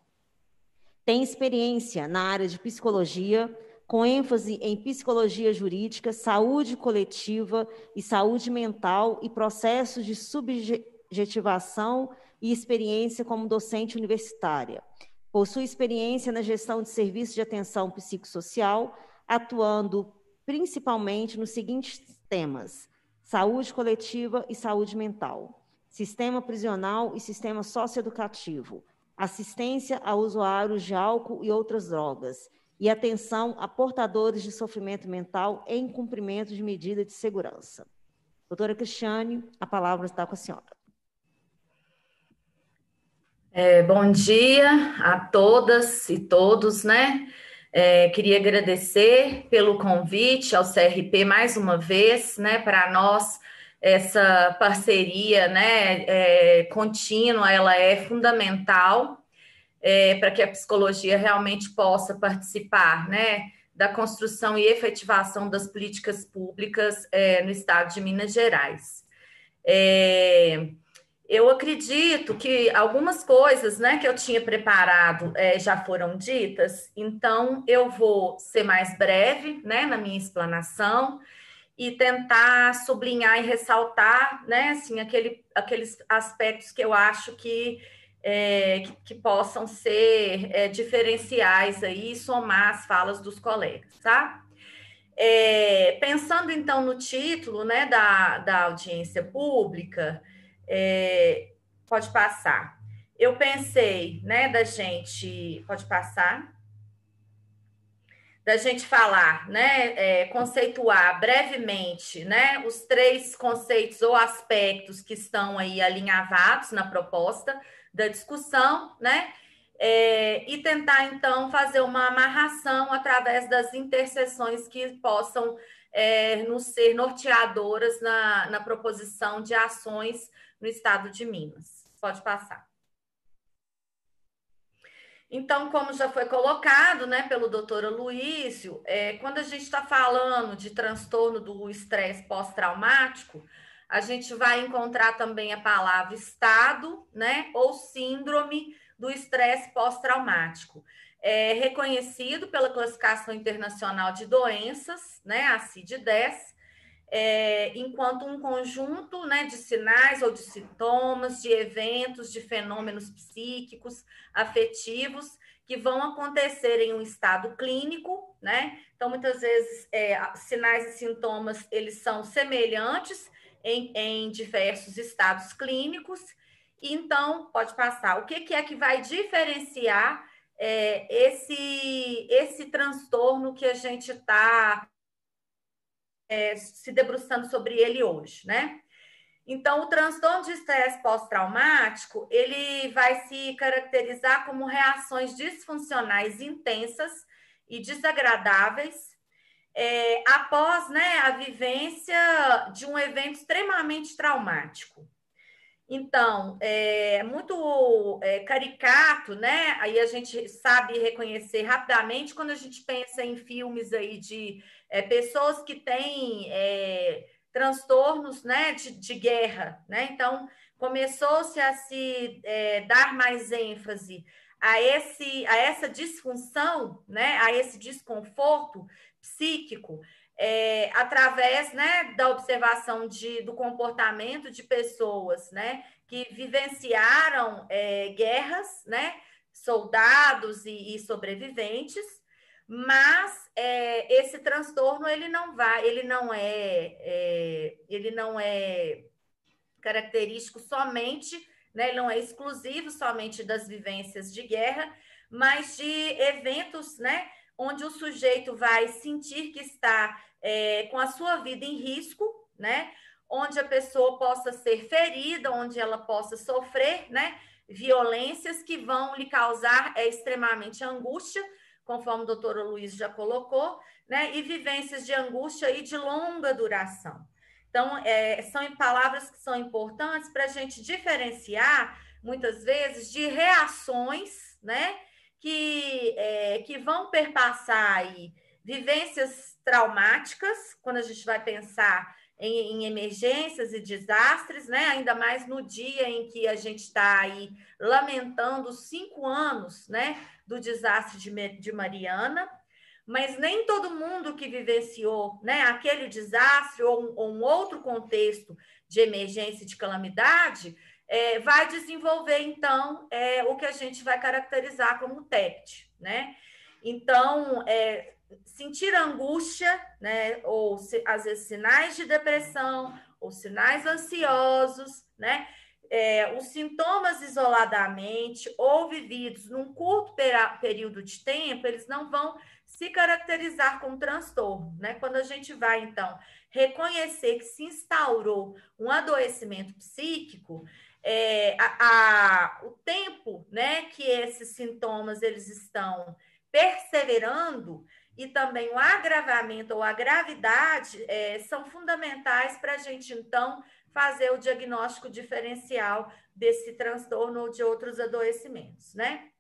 Tem experiência na área de psicologia, com ênfase em psicologia jurídica, saúde coletiva e saúde mental e processos de subjetivação e experiência como docente universitária. Possui experiência na gestão de serviços de atenção psicossocial, atuando principalmente nos seguintes temas: saúde coletiva e saúde mental, sistema prisional e sistema socioeducativo, assistência a usuários de álcool e outras drogas, e atenção a portadores de sofrimento mental em cumprimento de medida de segurança. Doutora Cristiane, a palavra está com a senhora. É, bom dia a todas e todos, né? É, queria agradecer pelo convite ao CRP mais uma vez, né, para nós essa parceria, né, é, contínua, ela é fundamental é, para que a psicologia realmente possa participar, né, da construção e efetivação das políticas públicas é, no Estado de Minas Gerais. É, eu acredito que algumas coisas né, que eu tinha preparado é, já foram ditas, então eu vou ser mais breve né, na minha explanação e tentar sublinhar e ressaltar né, assim, aquele, aqueles aspectos que eu acho que, é, que, que, possam ser é, diferenciais aí e somar as falas dos colegas, tá? É, pensando então no título né, da, da audiência pública, é, pode passar. Eu pensei, né, da gente. Pode passar? Da gente falar, né, é, conceituar brevemente, né, os três conceitos ou aspectos que estão aí alinhavados na proposta da discussão, né, é, e tentar então fazer uma amarração através das interseções que possam é, nos ser norteadoras na, na proposição de ações no estado de Minas. Pode passar. Então, como já foi colocado né, pelo doutor Luísio, é, quando a gente está falando de transtorno do estresse pós-traumático, a gente vai encontrar também a palavra estado, né, ou síndrome do estresse pós-traumático. É reconhecido pela classificação internacional de doenças, né, a CID-10, é, enquanto um conjunto né, de sinais ou de sintomas, de eventos, de fenômenos psíquicos, afetivos, que vão acontecer em um estado clínico, né? Então, muitas vezes, é, sinais e sintomas, eles são semelhantes em, em diversos estados clínicos. Então, pode passar. O que, que é que vai diferenciar é, esse, esse transtorno que a gente está é, se debruçando sobre ele hoje, né? Então, o transtorno de estresse pós-traumático, ele vai se caracterizar como reações disfuncionais intensas e desagradáveis é, após né, a vivência de um evento extremamente traumático. Então, é muito é, caricato, né? Aí a gente sabe reconhecer rapidamente quando a gente pensa em filmes aí de é, pessoas que têm é, transtornos né, de, de, guerra, né? Então, começou-se a se é, dar mais ênfase a, esse, a essa disfunção, né, a esse desconforto psíquico, é, através né, da observação de, do comportamento de pessoas né, que vivenciaram é, guerras, né, soldados e, e sobreviventes, mas é, esse transtorno ele não vai, ele não é, é, ele não é característico somente, né, ele não é exclusivo somente das vivências de guerra, mas de eventos, né, onde o sujeito vai sentir que está é, com a sua vida em risco, né, onde a pessoa possa ser ferida, onde ela possa sofrer, né, violências que vão lhe causar é, extremamente angústia, conforme o doutor Luiz já colocou, né? E vivências de angústia e de longa duração. Então, é, são palavras que são importantes para a gente diferenciar, muitas vezes, de reações, né? Que, é, que vão perpassar aí vivências traumáticas, quando a gente vai pensar em, em, emergências e desastres, né? ainda mais no dia em que a gente está aí lamentando cinco anos né? do desastre de, de Mariana, mas nem todo mundo que vivenciou né, aquele desastre ou um, ou um outro contexto de emergência e de calamidade é, vai desenvolver, então, é, o que a gente vai caracterizar como TEPT. Né? Então, é, sentir angústia, né, ou se, às vezes sinais de depressão, ou sinais ansiosos, né, é, os sintomas isoladamente ou vividos num curto período de tempo, eles não vão se caracterizar como transtorno, né? Quando a gente vai, então, reconhecer que se instaurou um adoecimento psíquico, é, a, a, o tempo, né, que esses sintomas eles estão perseverando, e também o agravamento ou a gravidade é, são fundamentais para a gente, então, fazer o diagnóstico diferencial desse transtorno ou de outros adoecimentos, né?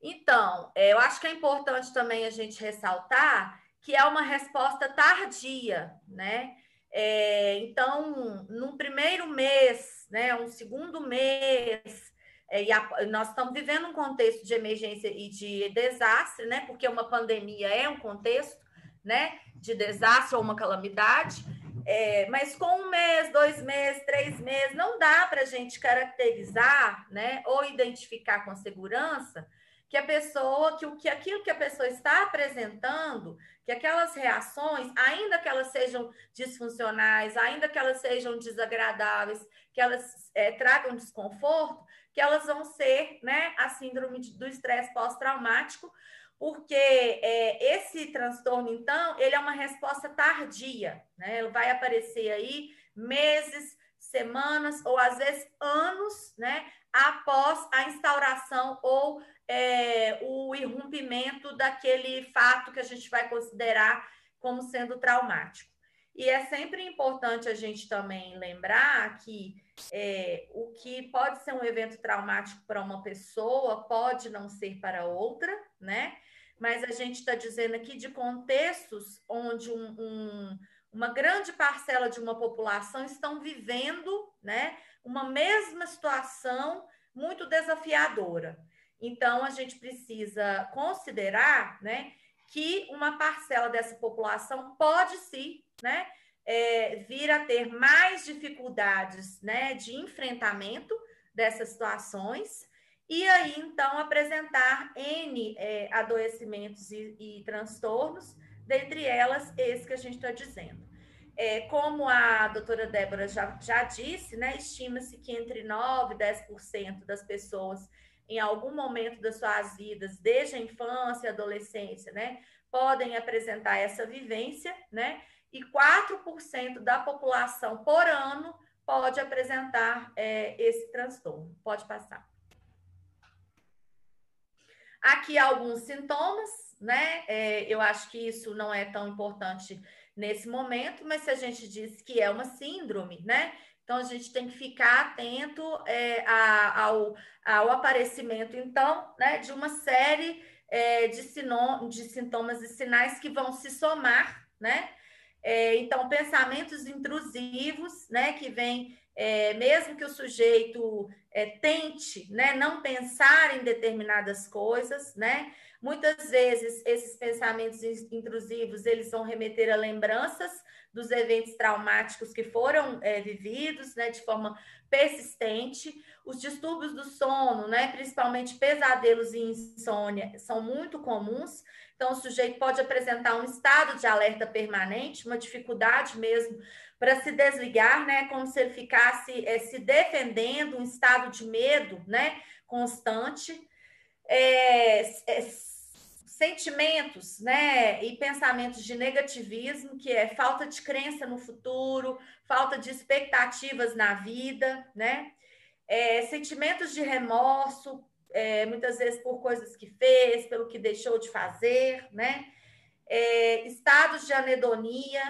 Então, é, eu acho que é importante também a gente ressaltar que é uma resposta tardia, né? É, então, num primeiro mês, né, um segundo mês, é, e a, nós estamos vivendo um contexto de emergência e de desastre, né? Porque uma pandemia é um contexto, né? De desastre ou uma calamidade. É, mas com um mês, dois meses, três meses, não dá para a gente caracterizar, né? Ou identificar com segurança que a pessoa, que o que aquilo que a pessoa está apresentando, que aquelas reações, ainda que elas sejam disfuncionais, ainda que elas sejam desagradáveis, que elas é, tragam desconforto, que elas vão ser né, a síndrome do estresse pós-traumático, porque é, esse transtorno, então, ele é uma resposta tardia, né? Ele vai aparecer aí meses, semanas ou às vezes anos, né? Após a instauração ou é, o irrompimento daquele fato que a gente vai considerar como sendo traumático. E é sempre importante a gente também lembrar que é, o que pode ser um evento traumático para uma pessoa pode não ser para outra, né? Mas a gente está dizendo aqui de contextos onde um, um, uma grande parcela de uma população estão vivendo, né, uma mesma situação muito desafiadora. Então a gente precisa considerar, né, que uma parcela dessa população pode sim né, é, vir a ter mais dificuldades né, de enfrentamento dessas situações e aí então apresentar N é, adoecimentos e, e, transtornos, dentre elas esse que a gente está dizendo. É, como a doutora Débora já, já disse, né, estima-se que entre 9% e 10% das pessoas em algum momento das suas vidas, desde a infância e adolescência, né, podem apresentar essa vivência, né? E 4% da população por ano pode apresentar é, esse transtorno. Pode passar. Aqui alguns sintomas, né? É, eu acho que isso não é tão importante nesse momento, mas se a gente diz que é uma síndrome, né? Então a gente tem que ficar atento é, a, ao, ao aparecimento, então, né, de uma série é, de, de sintomas e sinais que vão se somar, né? É, então, pensamentos intrusivos, né, que vêm é, mesmo que o sujeito é, tente né, não pensar em determinadas coisas, né? Muitas vezes esses pensamentos intrusivos eles vão remeter a lembranças dos eventos traumáticos que foram é, vividos, né, de forma persistente. Os distúrbios do sono, né, principalmente pesadelos e insônia, são muito comuns. Então, o sujeito pode apresentar um estado de alerta permanente, uma dificuldade mesmo para se desligar, né, como se ele ficasse é, se defendendo, um estado de medo, né, constante. É, é, sentimentos, né, e pensamentos de negativismo, que é falta de crença no futuro, falta de expectativas na vida, né, é, sentimentos de remorso, é, muitas vezes por coisas que fez, pelo que deixou de fazer, né, é, estados de anedonia,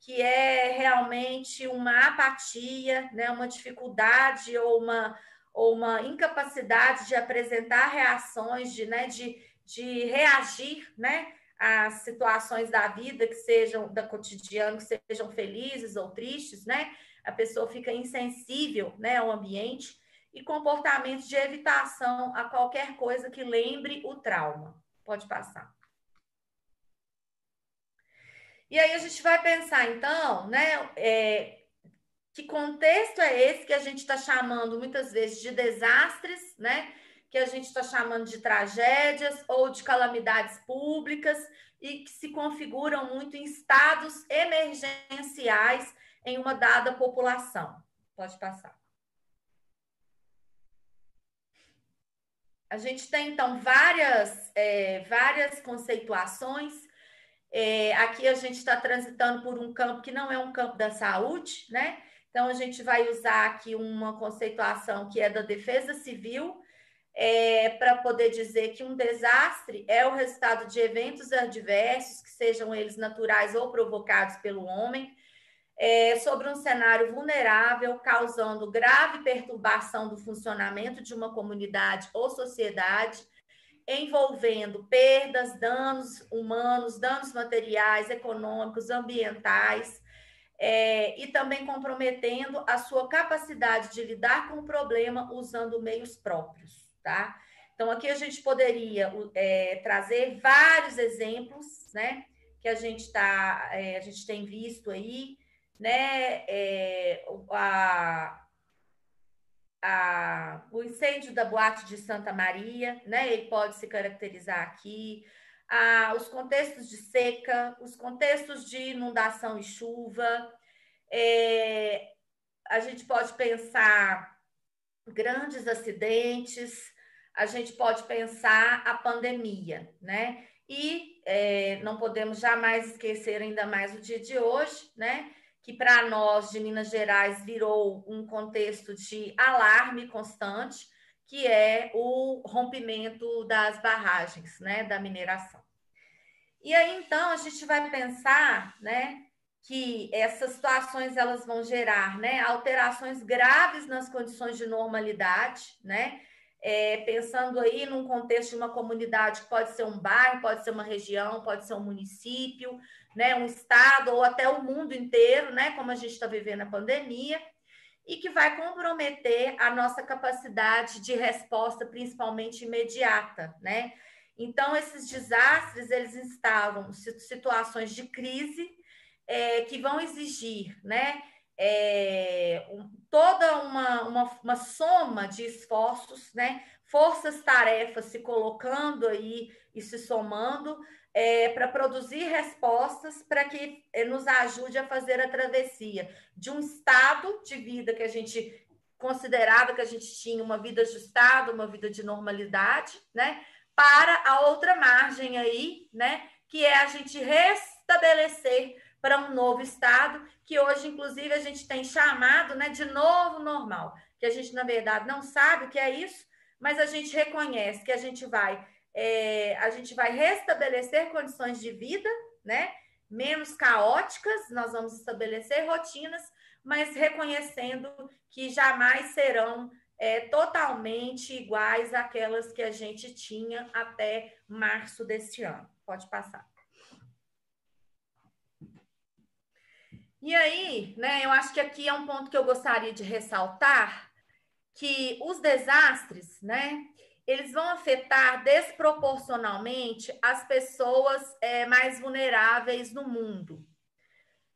que é realmente uma apatia, né, uma dificuldade ou uma ou uma incapacidade de apresentar reações, de, né, de de reagir, né? às situações da vida que sejam da cotidiano, que sejam felizes ou tristes, né? A pessoa fica insensível, né, ao ambiente e comportamentos de evitação a qualquer coisa que lembre o trauma. Pode passar. E aí a gente vai pensar, então, né, é, que contexto é esse que a gente está chamando muitas vezes de desastres, né? Que a gente está chamando de tragédias ou de calamidades públicas e que se configuram muito em estados emergenciais em uma dada população. Pode passar. A gente tem, então, várias, é, várias conceituações. É, aqui a gente está transitando por um campo que não é um campo da saúde, né? Então, a gente vai usar aqui uma conceituação que é da defesa civil, é, para poder dizer que um desastre é o resultado de eventos adversos, que sejam eles naturais ou provocados pelo homem, é, sobre um cenário vulnerável, causando grave perturbação do funcionamento de uma comunidade ou sociedade, envolvendo perdas, danos humanos, danos materiais, econômicos, ambientais, é, e também comprometendo a sua capacidade de lidar com o problema usando meios próprios tá? Então, aqui a gente poderia é, trazer vários exemplos, né? Que a gente tá, é, a gente tem visto aí, né? É, a, a, o incêndio da boate de Santa Maria, né? Ele pode se caracterizar aqui. Ah, os contextos de seca, os contextos de inundação e chuva. É, a gente pode pensar grandes acidentes, a gente pode pensar a pandemia, né? E é, não podemos jamais esquecer ainda mais o dia de hoje, né? Que para nós de Minas Gerais virou um contexto de alarme constante, que é o rompimento das barragens, né? Da mineração. E aí então a gente vai pensar, né? que essas situações elas vão gerar né, alterações graves nas condições de normalidade, né, é, pensando aí num contexto de uma comunidade pode ser um bairro, pode ser uma região, pode ser um município, né, um estado ou até o mundo inteiro, né, como a gente está vivendo a pandemia, e que vai comprometer a nossa capacidade de resposta, principalmente imediata, né? Então, esses desastres, eles instalam situações de crise é, que vão exigir, né, é, um, toda uma, uma, uma soma de esforços, né? forças-tarefas se colocando aí e se somando é, para produzir respostas para que é, nos ajude a fazer a travessia de um estado de vida que a gente considerava que a gente tinha uma vida ajustada, uma vida de normalidade, né? Para a outra margem aí, né? Que é a gente restabelecer para um novo estado, que hoje, inclusive, a gente tem chamado né, de novo normal, que a gente, na verdade, não sabe o que é isso, mas a gente reconhece que a gente vai, é, a gente vai restabelecer condições de vida, né? Menos caóticas, nós vamos estabelecer rotinas, mas reconhecendo que jamais serão é, totalmente iguais àquelas que a gente tinha até março deste ano. Pode passar. E aí, né, eu acho que aqui é um ponto que eu gostaria de ressaltar, que os desastres, né, eles vão afetar desproporcionalmente as pessoas é, mais vulneráveis no mundo.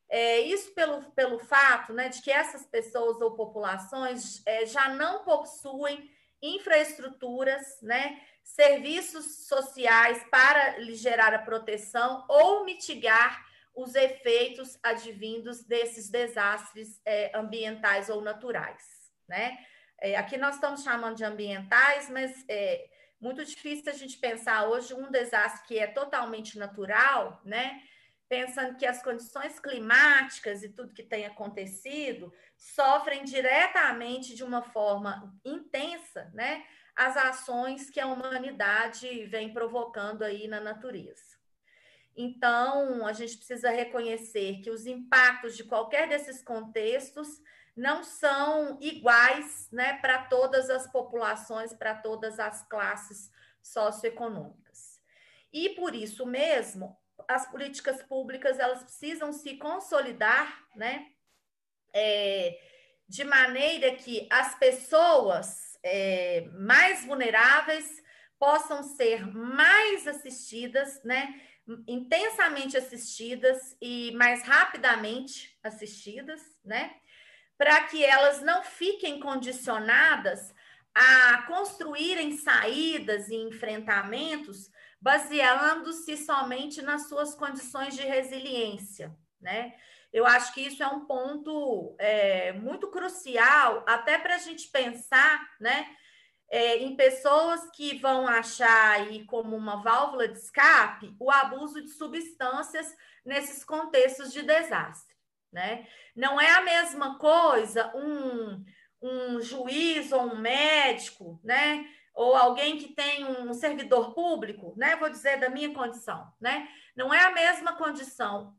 É, isso pelo, pelo fato né, de que essas pessoas ou populações é, já não possuem infraestruturas, né, serviços sociais para lhe gerar a proteção ou mitigar os efeitos advindos desses desastres é, ambientais ou naturais. Né? É, aqui nós estamos chamando de ambientais, mas é muito difícil a gente pensar hoje um desastre que é totalmente natural, né? Pensando que as condições climáticas e tudo que tem acontecido sofrem diretamente de uma forma intensa, né? As ações que a humanidade vem provocando aí na natureza. Então, a gente precisa reconhecer que os impactos de qualquer desses contextos não são iguais né, para todas as populações, para todas as classes socioeconômicas. E por isso mesmo, as políticas públicas elas precisam se consolidar, né, é, de maneira que as pessoas é, mais vulneráveis possam ser mais assistidas, né, intensamente assistidas e mais rapidamente assistidas, né, para que elas não fiquem condicionadas a construírem saídas e enfrentamentos baseando-se somente nas suas condições de resiliência, né? Eu acho que isso é um ponto é, muito crucial, até para a gente pensar, né, é, em pessoas que vão achar aí como uma válvula de escape o abuso de substâncias nesses contextos de desastre né? Não é a mesma coisa um, um juiz ou um médico, né? Ou alguém que tem um servidor público, né? Vou dizer da minha condição, né? Não é a mesma condição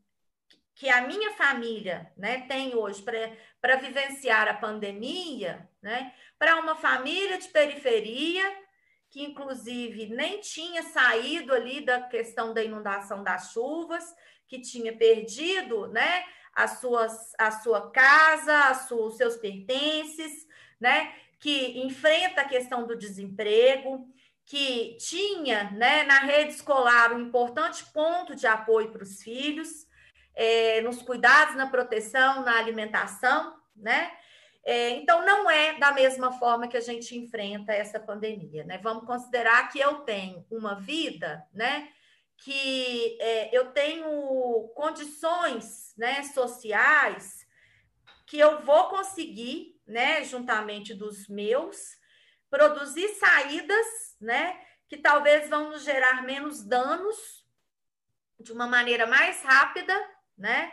que a minha família né, tem hoje para vivenciar a pandemia, né, para uma família de periferia, que inclusive nem tinha saído ali da questão da inundação das chuvas, que tinha perdido né, as suas, a sua casa, sua, os seus pertences, né? Que enfrenta a questão do desemprego, que tinha né, na rede escolar um importante ponto de apoio para os filhos, é, nos cuidados, na proteção, na alimentação, né? É, então, não é da mesma forma que a gente enfrenta essa pandemia, né? Vamos considerar que eu tenho uma vida, né? que é, eu tenho condições né, sociais que eu vou conseguir, né, juntamente dos meus, produzir saídas, né, que talvez vão nos gerar menos danos de uma maneira mais rápida, né,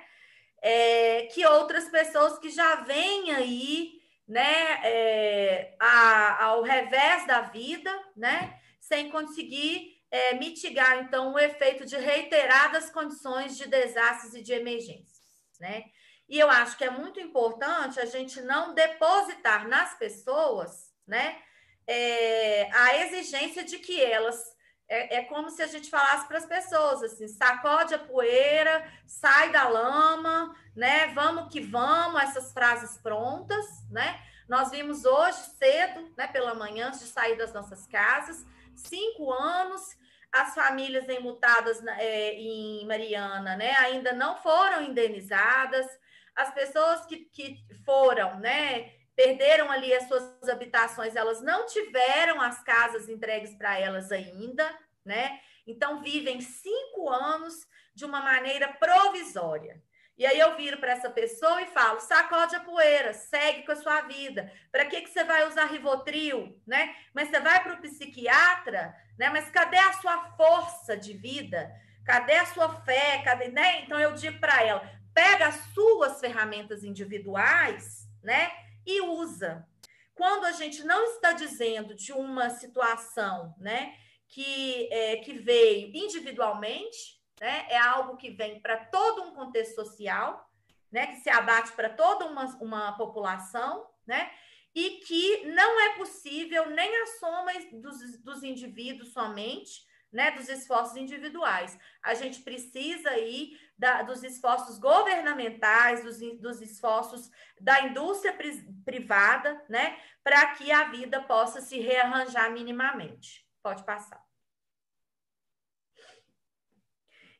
é, que outras pessoas que já vêm aí, né, é, a, ao revés da vida, né, sem conseguir é, mitigar, então, o efeito de reiteradas condições de desastres e de emergências, né? E eu acho que é muito importante a gente não depositar nas pessoas, né, é, a exigência de que elas é, é, como se a gente falasse para as pessoas assim, sacode a poeira, sai da lama, né? Vamos que vamos, essas frases prontas, né? Nós vimos hoje cedo, né, pela manhã, antes de sair das nossas casas, cinco anos, as famílias enlutadas é, em Mariana né, ainda não foram indenizadas, as pessoas que, que foram, né, perderam ali as suas habitações, elas não tiveram as casas entregues para elas ainda, né? Então vivem cinco anos de uma maneira provisória. E aí eu viro para essa pessoa e falo: sacode a poeira, segue com a sua vida. Para que, que você vai usar Rivotril, né? Mas você vai para o psiquiatra, né? Mas cadê a sua força de vida? Cadê a sua fé? Cadê, né? Então eu digo para ela: pega as suas ferramentas individuais, né? E usa. Quando a gente não está dizendo de uma situação, né? Que, é, que veio individualmente, né? É algo que vem para todo um contexto social, né? Que se abate para toda uma, uma população, né? E que não é possível nem a soma dos, dos indivíduos somente, né, dos esforços individuais. A gente precisa aí da, dos esforços governamentais, dos, dos esforços da indústria pri, privada, né, para que a vida possa se rearranjar minimamente. Pode passar.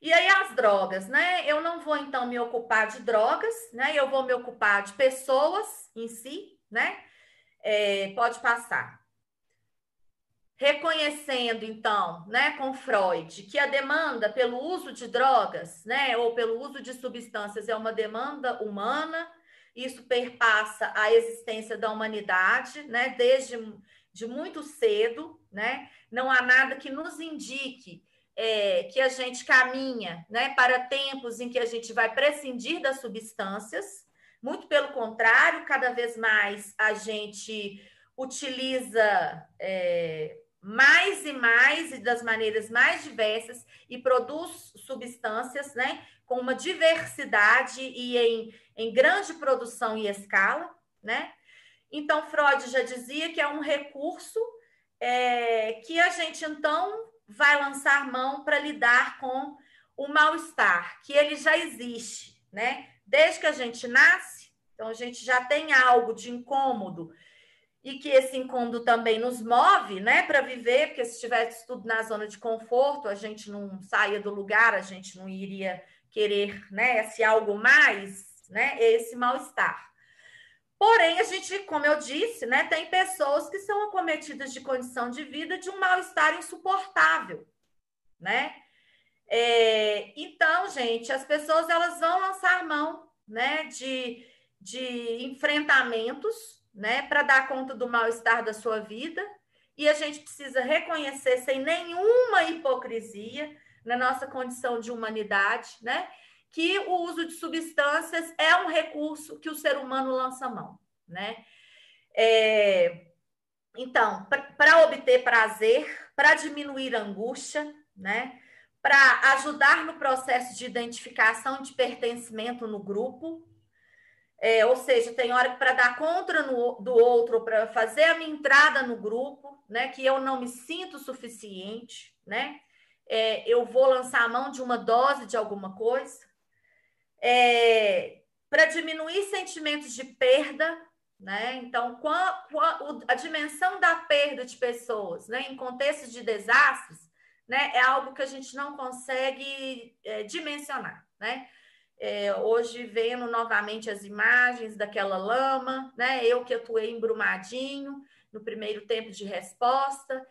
E aí as drogas, né? Eu não vou então me ocupar de drogas, né? Eu vou me ocupar de pessoas em si, né? É, pode passar. Reconhecendo então, né, com Freud, que a demanda pelo uso de drogas, né, ou pelo uso de substâncias é uma demanda humana, isso perpassa a existência da humanidade, né, desde de muito cedo, né? Não há nada que nos indique é, que a gente caminha né, para tempos em que a gente vai prescindir das substâncias, muito pelo contrário, cada vez mais a gente utiliza é, mais e mais e das maneiras mais diversas e produz substâncias né, com uma diversidade e em, em grande produção e escala. Né? Então, Freud já dizia que é um recurso é, que a gente, então, vai lançar mão para lidar com o mal-estar, que ele já existe, né? Desde que a gente nasce, então a gente já tem algo de incômodo e que esse incômodo também nos move, né, para viver, porque se tivesse tudo na zona de conforto, a gente não saia do lugar, a gente não iria querer, né, esse algo mais, né, esse mal-estar. Porém, a gente, como eu disse, né, tem pessoas que são acometidas de condição de vida de um mal-estar insuportável, né? É, então, gente, as pessoas elas vão lançar mão, né, de, de enfrentamentos, né, para dar conta do mal-estar da sua vida. E a gente precisa reconhecer sem nenhuma hipocrisia na nossa condição de humanidade, né? que o uso de substâncias é um recurso que o ser humano lança mão, né? É, então, para obter prazer, para diminuir angústia, né? Para ajudar no processo de identificação de pertencimento no grupo, é, ou seja, tem hora para dar contra no, do outro, para fazer a minha entrada no grupo, né? Que eu não me sinto suficiente, né? É, eu vou lançar a mão de uma dose de alguma coisa, é, para diminuir sentimentos de perda, né? Então, a dimensão da perda de pessoas, né, em contextos de desastres, né, é algo que a gente não consegue é, dimensionar, né? É, hoje vendo novamente as imagens daquela lama, né? Eu que atuei em Brumadinho no primeiro tempo de resposta,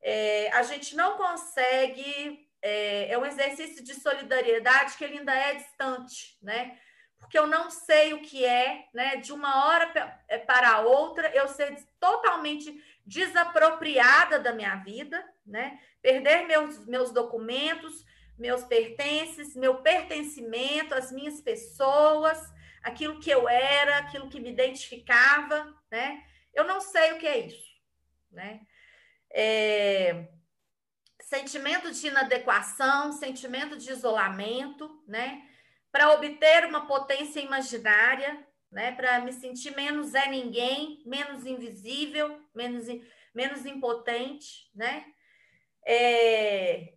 é, a gente não consegue é, é um exercício de solidariedade que ele ainda é distante, né? Porque eu não sei o que é, né? De uma hora é, para outra, eu ser totalmente desapropriada da minha vida, né? Perder meus, meus documentos, meus pertences, meu pertencimento, as minhas pessoas, aquilo que eu era, aquilo que me identificava, né? Eu não sei o que é isso, né? É, sentimento de inadequação, sentimento de isolamento, né? Para obter uma potência imaginária, né? Para me sentir menos é ninguém, menos invisível, menos, menos impotente, né? É...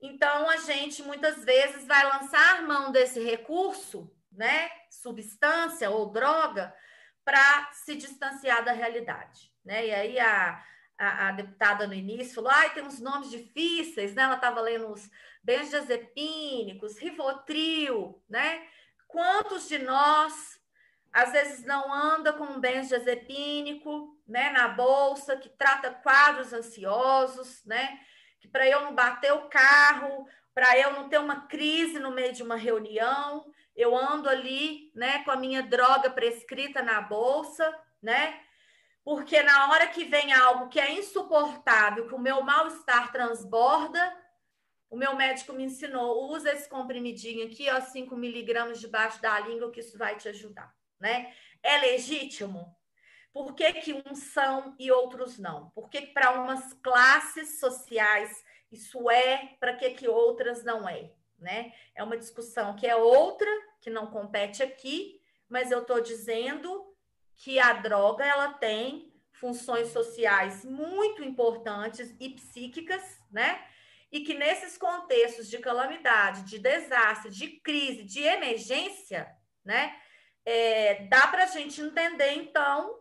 Então, a gente muitas vezes vai lançar mão desse recurso, né? Substância ou droga, para se distanciar da realidade, né? E aí a a, a, deputada no início falou, ai, tem uns nomes difíceis, né? Ela estava lendo os benzodiazepínicos, Rivotril, né? Quantos de nós, às vezes, não anda com um benzodiazepínico, né, na bolsa, que trata quadros ansiosos, né? Que para eu não bater o carro, para eu não ter uma crise no meio de uma reunião, eu ando ali, né, com a minha droga prescrita na bolsa, né? porque na hora que vem algo que é insuportável, que o meu mal-estar transborda, o meu médico me ensinou, usa esse comprimidinho aqui, ó, 5 miligramas debaixo da língua, que isso vai te ajudar, né? É legítimo? Por que, que uns são e outros não? Por que, que para umas classes sociais isso é, para que, que outras não é? Né? É uma discussão que é outra, que não compete aqui, mas eu estou dizendo que a droga ela tem funções sociais muito importantes e psíquicas, né? e que nesses contextos de calamidade, de desastre, de crise, de emergência, né, é, dá para a gente entender, então,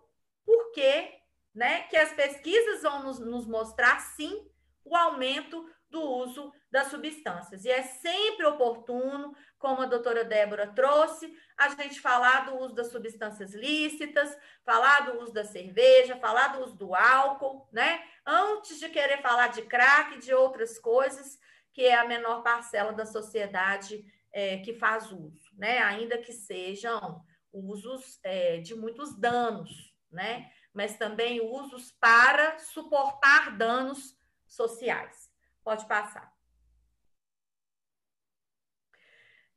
por que, né, que as pesquisas vão nos, nos mostrar, sim, o aumento do uso das substâncias. E é sempre oportuno, como a doutora Débora trouxe, a gente falar do uso das substâncias lícitas, falar do uso da cerveja, falar do uso do álcool, né? Antes de querer falar de crack e de outras coisas, que é a menor parcela da sociedade é, que faz uso, né? Ainda que sejam usos é, de muitos danos, né? Mas também usos para suportar danos sociais. Pode passar.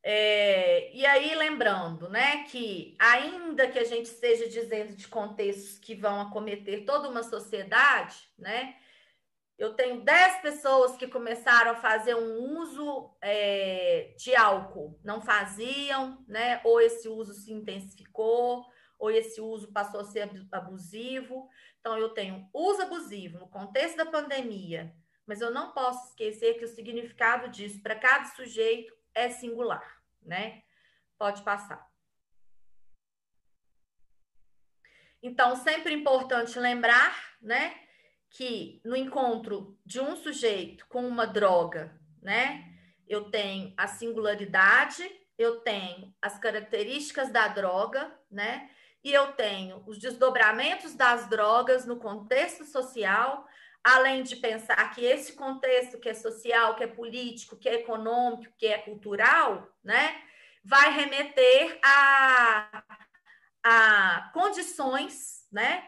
É, e aí, lembrando, né, que ainda que a gente esteja dizendo de contextos que vão acometer toda uma sociedade, né, eu tenho 10 pessoas que começaram a fazer um uso é, de álcool, não faziam, né, ou esse uso se intensificou, ou esse uso passou a ser abusivo. Então, eu tenho uso abusivo no contexto da pandemia, mas eu não posso esquecer que o significado disso para cada sujeito é singular, né? Pode passar. Então, sempre importante lembrar, né, que no encontro de um sujeito com uma droga, né, eu tenho a singularidade, eu tenho as características da droga, né, e eu tenho os desdobramentos das drogas no contexto social, além de pensar que esse contexto que é social, que é político, que é econômico, que é cultural, né, vai remeter a, a condições, né,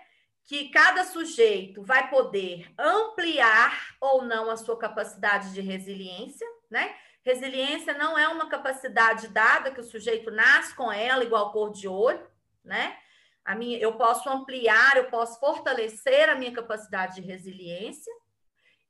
que cada sujeito vai poder ampliar ou não a sua capacidade de resiliência, né? Resiliência não é uma capacidade dada que o sujeito nasce com ela igual cor de olho, né? A minha, eu posso ampliar, eu posso fortalecer a minha capacidade de resiliência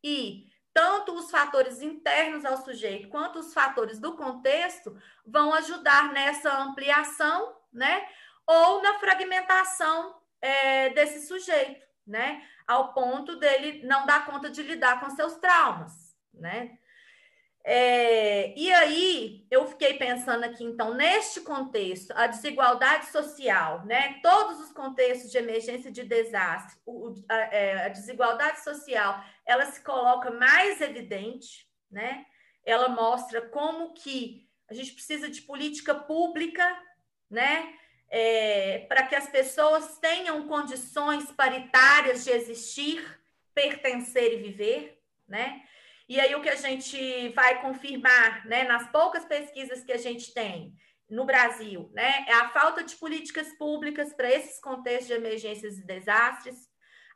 e tanto os fatores internos ao sujeito quanto os fatores do contexto vão ajudar nessa ampliação, né? Ou na fragmentação é, desse sujeito, né? Ao ponto dele não dar conta de lidar com seus traumas, né? É, e aí eu fiquei pensando aqui, então, neste contexto, a desigualdade social, né? Todos os contextos de emergência de desastre, o, a, é, a, desigualdade social, ela se coloca mais evidente, né? Ela mostra como que a gente precisa de política pública, né? É, para que as pessoas tenham condições paritárias de existir, pertencer e viver, né? E aí, o que a gente vai confirmar, né, nas poucas pesquisas que a gente tem no Brasil, né, é a falta de políticas públicas para esses contextos de emergências e desastres,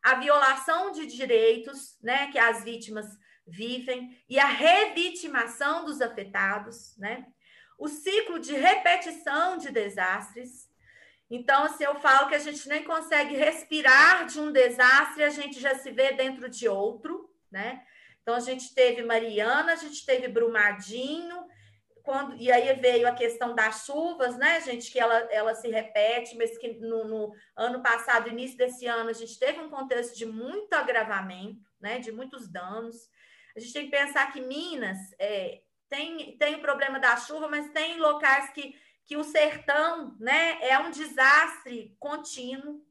a violação de direitos, né, que as vítimas vivem e a revitimação dos afetados, né, o ciclo de repetição de desastres. Então, assim, eu falo que a gente nem consegue respirar de um desastre, a gente já se vê dentro de outro, né? Então, a gente teve Mariana, a gente teve Brumadinho, quando, e aí veio a questão das chuvas, né, gente, que ela, ela se repete, mas que no, no, ano passado, início desse ano, a gente teve um contexto de muito agravamento, né, de muitos danos. A gente tem que pensar que Minas é, tem, tem o problema da chuva, mas tem locais que, que o sertão né, é um desastre contínuo,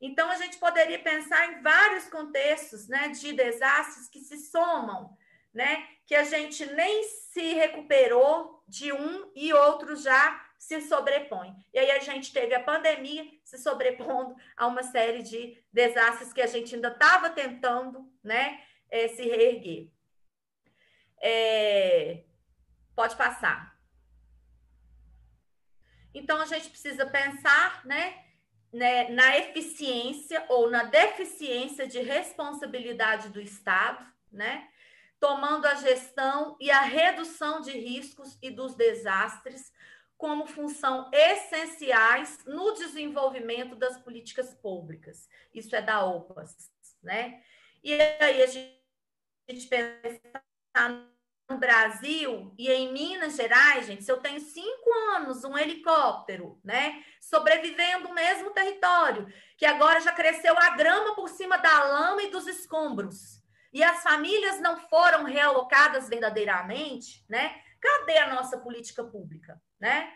então, a gente poderia pensar em vários contextos né, de desastres que se somam, né, que a gente nem se recuperou de um e outro já se sobrepõe. E aí a gente teve a pandemia se sobrepondo a uma série de desastres que a gente ainda estava tentando né, é, se reerguer. É, pode passar. Então, a gente precisa pensar né, né, na eficiência ou na deficiência de responsabilidade do Estado, né, tomando a gestão e a redução de riscos e dos desastres como função essenciais no desenvolvimento das políticas públicas. Isso é da OPAS, né? E aí a gente pensa no Brasil e em Minas Gerais, gente, se eu tenho cinco anos um helicóptero, né, sobrevivendo o mesmo território, que agora já cresceu a grama por cima da lama e dos escombros, e as famílias não foram realocadas verdadeiramente, né? Cadê a nossa política pública, né?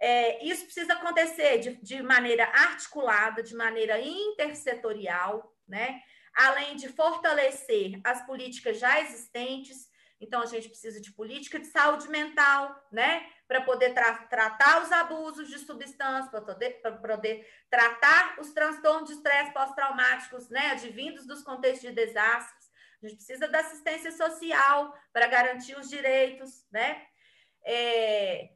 É, isso precisa acontecer de, de maneira articulada, de maneira intersetorial, né? Além de fortalecer as políticas já existentes, então, a gente precisa de política de saúde mental, né? Para poder tra tratar os abusos de substâncias, para poder, poder tratar os transtornos de estresse pós-traumáticos, né? Advindos dos contextos de desastres. A gente precisa da assistência social para garantir os direitos, né? É,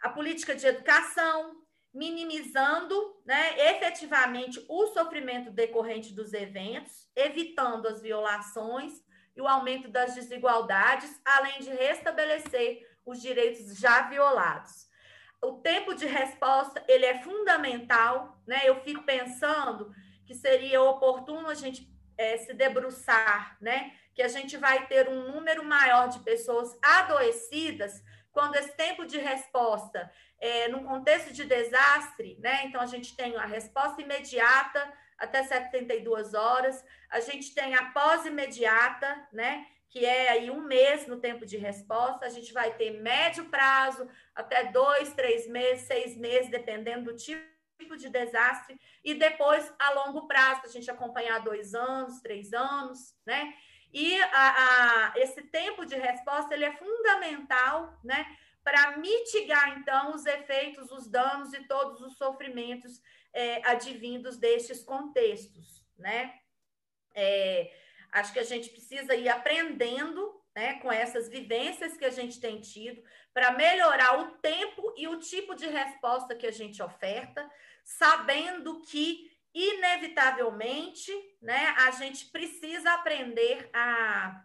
a política de educação, minimizando né, efetivamente o sofrimento decorrente dos eventos, evitando as violações e o aumento das desigualdades, além de restabelecer os direitos já violados. O tempo de resposta ele é fundamental, né? Eu fico pensando que seria oportuno a gente é, se debruçar, né? Que a gente vai ter um número maior de pessoas adoecidas quando esse tempo de resposta é, num contexto de desastre, né? Então a gente tem a resposta imediata até 72 horas. A gente tem a pós-imediata, né? Que é aí um mês no tempo de resposta. A gente vai ter médio prazo, até dois, três meses, seis meses, dependendo do tipo de desastre, e depois a longo prazo, a gente acompanhar dois anos, três anos, né? E a, a, esse tempo de resposta ele é fundamental, né? Para mitigar, então, os efeitos, os danos e todos os sofrimentos é, advindos destes contextos, né? É, acho que a gente precisa ir aprendendo né, com essas vivências que a gente tem tido, para melhorar o tempo e o tipo de resposta que a gente oferta, sabendo que, inevitavelmente, né, a gente precisa aprender a,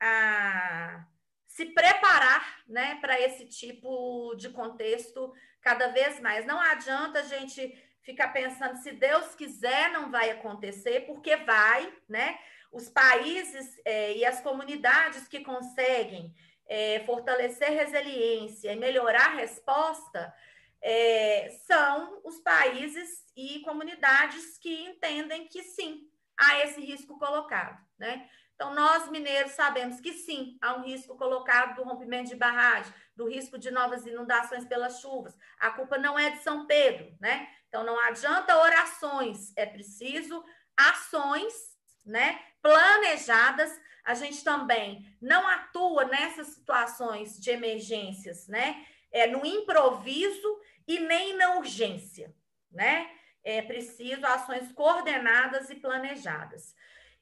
a se preparar né, para esse tipo de contexto cada vez mais. Não adianta a gente ficar pensando se Deus quiser não vai acontecer, porque vai, né? Os países é, e as comunidades que conseguem é, fortalecer resiliência e melhorar a resposta é, são os países e comunidades que entendem que sim, há esse risco colocado, né? Então, nós mineiros sabemos que sim, há um risco colocado do rompimento de barragem, do risco de novas inundações pelas chuvas. A culpa não é de São Pedro, né? Então, não adianta orações, é preciso ações, né? Planejadas. A gente também não atua nessas situações de emergências, né? É no improviso e nem na urgência, né? É preciso ações coordenadas e planejadas.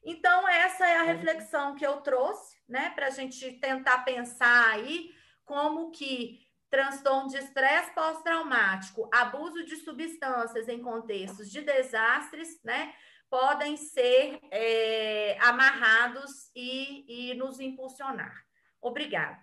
Então, essa é a reflexão que eu trouxe, né, para a gente tentar pensar aí como que transtorno de estresse pós-traumático, abuso de substâncias em contextos de desastres, né, podem ser é, amarrados e, e nos impulsionar. Obrigada.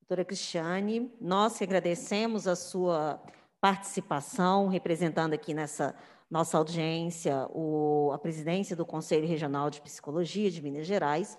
Doutora Cristiane, nós que agradecemos a sua participação, representando aqui nessa nossa audiência o, a presidência do Conselho Regional de Psicologia de Minas Gerais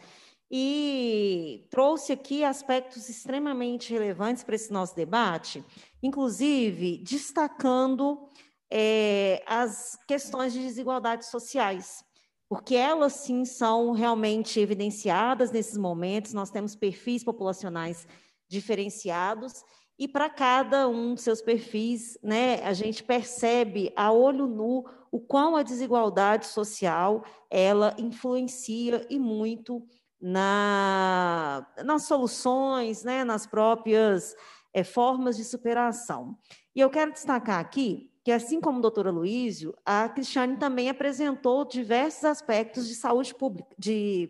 e trouxe aqui aspectos extremamente relevantes para esse nosso debate, inclusive destacando é, as questões de desigualdades sociais, porque elas sim são realmente evidenciadas nesses momentos. Nós temos perfis populacionais diferenciados e para cada um dos seus perfis, né, a gente percebe a olho nu o quão a desigualdade social ela influencia e muito na, nas soluções, né, nas próprias é, formas de superação. E eu quero destacar aqui que, assim como a doutora Luísio, a Cristiane também apresentou diversos aspectos de saúde pública, de,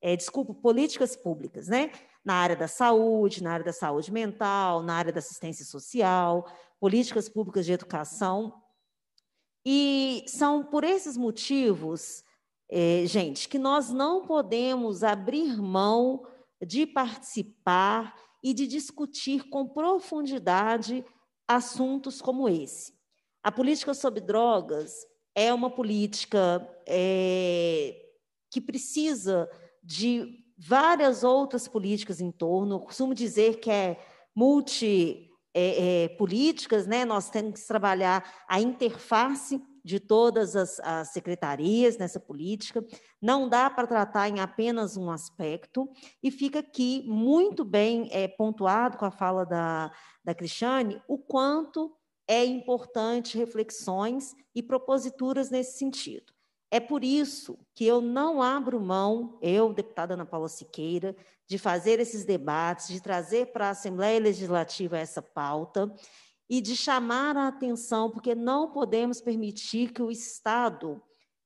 é, desculpa, políticas públicas, né? Na área da saúde, na área da saúde mental, na área da assistência social, políticas públicas de educação. E são por esses motivos, é, gente, que nós não podemos abrir mão de participar e de discutir com profundidade assuntos como esse. A política sobre drogas é uma política é, que precisa de várias outras políticas em torno. Eu costumo dizer que é multi é, é, políticas, né? Nós temos que trabalhar a interface de todas as, as secretarias nessa política, não dá para tratar em apenas um aspecto, e fica aqui muito bem é, pontuado com a fala da, da Cristiane o quanto é importante reflexões e proposituras nesse sentido. É por isso que eu não abro mão, eu, deputada Ana Paula Siqueira, de fazer esses debates, de trazer para a Assembleia Legislativa essa pauta e de chamar a atenção, porque não podemos permitir que o Estado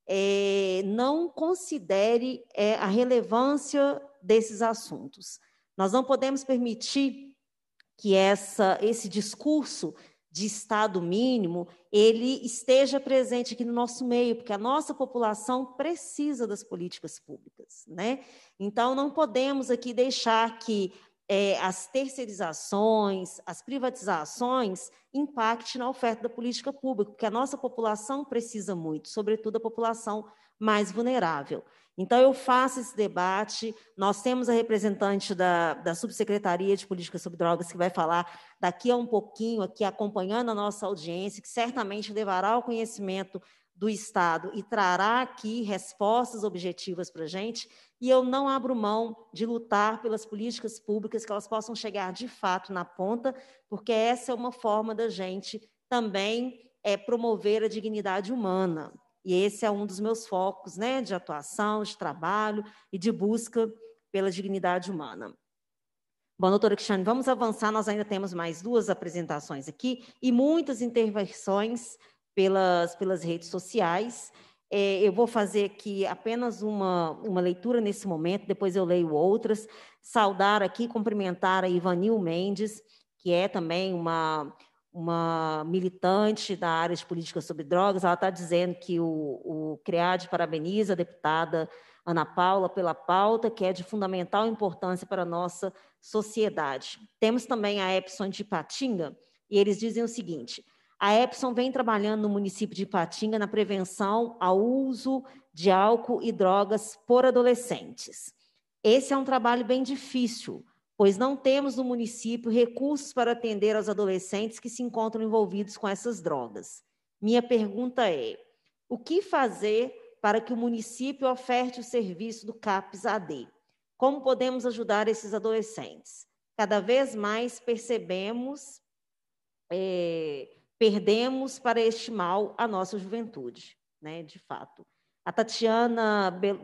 é, não considere é, a relevância desses assuntos. Nós não podemos permitir que essa, esse discurso de Estado mínimo, ele esteja presente aqui no nosso meio, porque a nossa população precisa das políticas públicas, né? Então, não podemos aqui deixar que é, as terceirizações, as privatizações impactem na oferta da política pública, porque a nossa população precisa muito, sobretudo a população mais vulnerável. Então, eu faço esse debate. Nós temos a representante da, da Subsecretaria de Política sobre Drogas, que vai falar daqui a um pouquinho, aqui acompanhando a nossa audiência, que certamente levará ao conhecimento do Estado e trará aqui respostas objetivas para a gente. E eu não abro mão de lutar pelas políticas públicas, que elas possam chegar de fato na ponta, porque essa é uma forma da gente também é, promover a dignidade humana. E esse é um dos meus focos né, de atuação, de trabalho e de busca pela dignidade humana. Bom, doutora Cristiane, vamos avançar. Nós ainda temos mais duas apresentações aqui e muitas intervenções pelas, pelas redes sociais. É, eu vou fazer aqui apenas uma, uma leitura nesse momento, depois eu leio outras. Saudar aqui, cumprimentar a Ivanil Mendes, que é também uma, uma militante da área de política sobre drogas, ela está dizendo que o, o CREAD parabeniza a deputada Ana Paula pela pauta, que é de fundamental importância para a nossa sociedade. Temos também a Epson de Ipatinga, e eles dizem o seguinte: a Epson vem trabalhando no município de Ipatinga na prevenção ao uso de álcool e drogas por adolescentes. Esse é um trabalho bem difícil, pois não temos no município recursos para atender aos adolescentes que se encontram envolvidos com essas drogas. Minha pergunta é: o que fazer para que o município oferte o serviço do CAPS-AD? Como podemos ajudar esses adolescentes? Cada vez mais percebemos, é, perdemos para este mal a nossa juventude, né, de fato. A Tatiana Be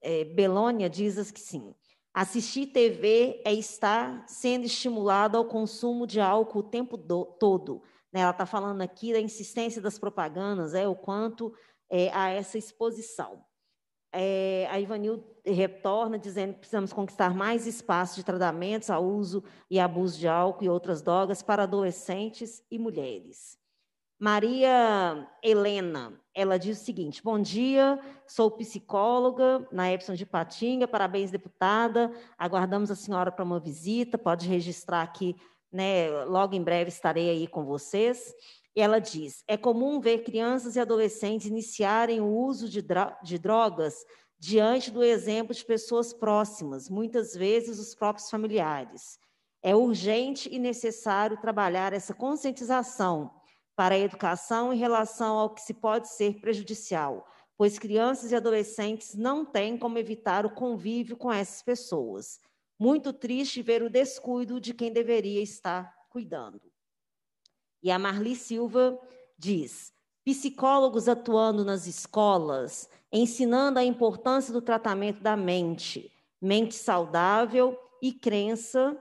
é, Belônia diz que sim. Assistir TV é estar sendo estimulado ao consumo de álcool o tempo do, todo. Né? Ela está falando aqui da insistência das propagandas, é o quanto é, a essa exposição. É, a Ivanil retorna dizendo que precisamos conquistar mais espaço de tratamentos a uso e abuso de álcool e outras drogas para adolescentes e mulheres. Maria Helena, ela diz o seguinte: Bom dia, sou psicóloga na Epson de Patinga, parabéns, deputada. Aguardamos a senhora para uma visita, pode registrar aqui, né? Logo em breve estarei aí com vocês. E ela diz: é comum ver crianças e adolescentes iniciarem o uso de, de drogas diante do exemplo de pessoas próximas, muitas vezes os próprios familiares. É urgente e necessário trabalhar essa conscientização para a educação em relação ao que se pode ser prejudicial, pois crianças e adolescentes não têm como evitar o convívio com essas pessoas. Muito triste ver o descuido de quem deveria estar cuidando. E a Marli Silva diz: psicólogos atuando nas escolas, ensinando a importância do tratamento da mente, mente saudável e crença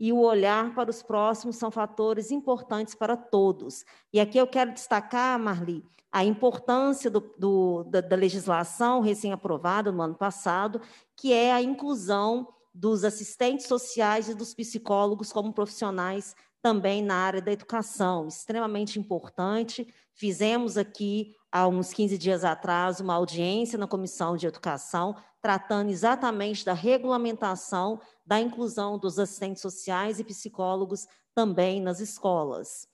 e o olhar para os próximos são fatores importantes para todos. E aqui eu quero destacar, Marli, a importância do, do, da, da legislação recém-aprovada no ano passado, que é a inclusão dos assistentes sociais e dos psicólogos como profissionais também na área da educação, extremamente importante. Fizemos aqui, há uns 15 dias atrás, uma audiência na Comissão de Educação, tratando exatamente da regulamentação da inclusão dos assistentes sociais e psicólogos também nas escolas.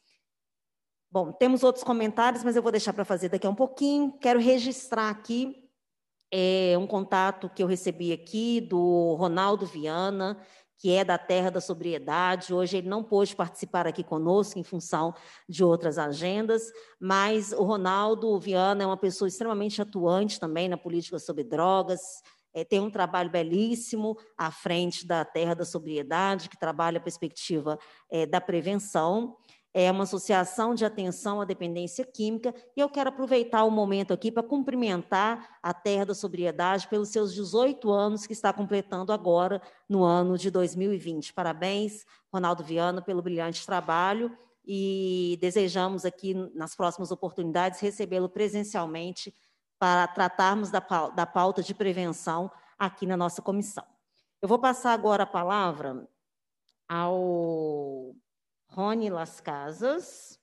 Bom, temos outros comentários, mas eu vou deixar para fazer daqui a um pouquinho. Quero registrar aqui é um contato que eu recebi aqui do Ronaldo Viana, que é da Terra da Sobriedade. Hoje ele não pôde participar aqui conosco em função de outras agendas, mas o Ronaldo Viana é uma pessoa extremamente atuante também na política sobre drogas, é, tem um trabalho belíssimo à frente da Terra da Sobriedade, que trabalha a perspectiva é, da prevenção. É uma associação de atenção à dependência química, e eu quero aproveitar o momento aqui para cumprimentar a Terra da Sobriedade pelos seus 18 anos que está completando agora, no ano de 2020. Parabéns, Ronaldo Viana, pelo brilhante trabalho, e desejamos aqui, nas próximas oportunidades, recebê-lo presencialmente para tratarmos da pauta de prevenção aqui na nossa comissão. Eu vou passar agora a palavra ao Rony Las Casas,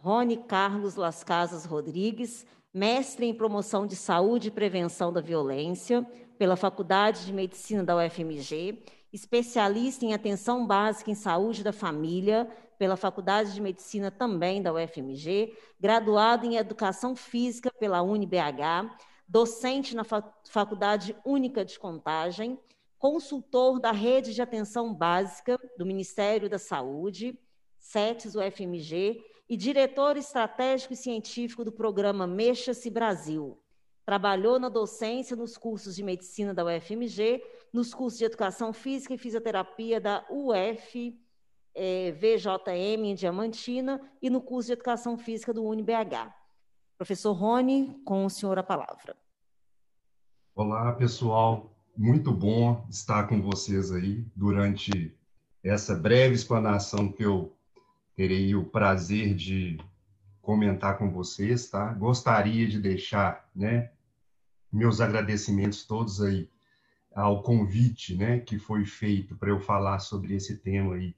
Rony Carlos Las Casas Rodrigues, mestre em promoção de saúde e prevenção da violência pela Faculdade de Medicina da UFMG, especialista em atenção básica em saúde da família pela Faculdade de Medicina também da UFMG, graduado em Educação Física pela UniBH, docente na Faculdade Única de Contagem, consultor da Rede de Atenção Básica do Ministério da Saúde, CETES UFMG, e diretor estratégico e científico do programa Mexa-se Brasil. Trabalhou na docência nos cursos de medicina da UFMG, nos cursos de educação física e fisioterapia da UF, eh, VJM em Diamantina e no curso de educação física do UniBH. Professor Rony, com o senhor a palavra. Olá, pessoal muito bom estar com vocês aí durante essa breve explanação que eu terei o prazer de comentar com vocês, tá? Gostaria de deixar, né, meus agradecimentos todos aí ao convite, né, que foi feito para eu falar sobre esse tema aí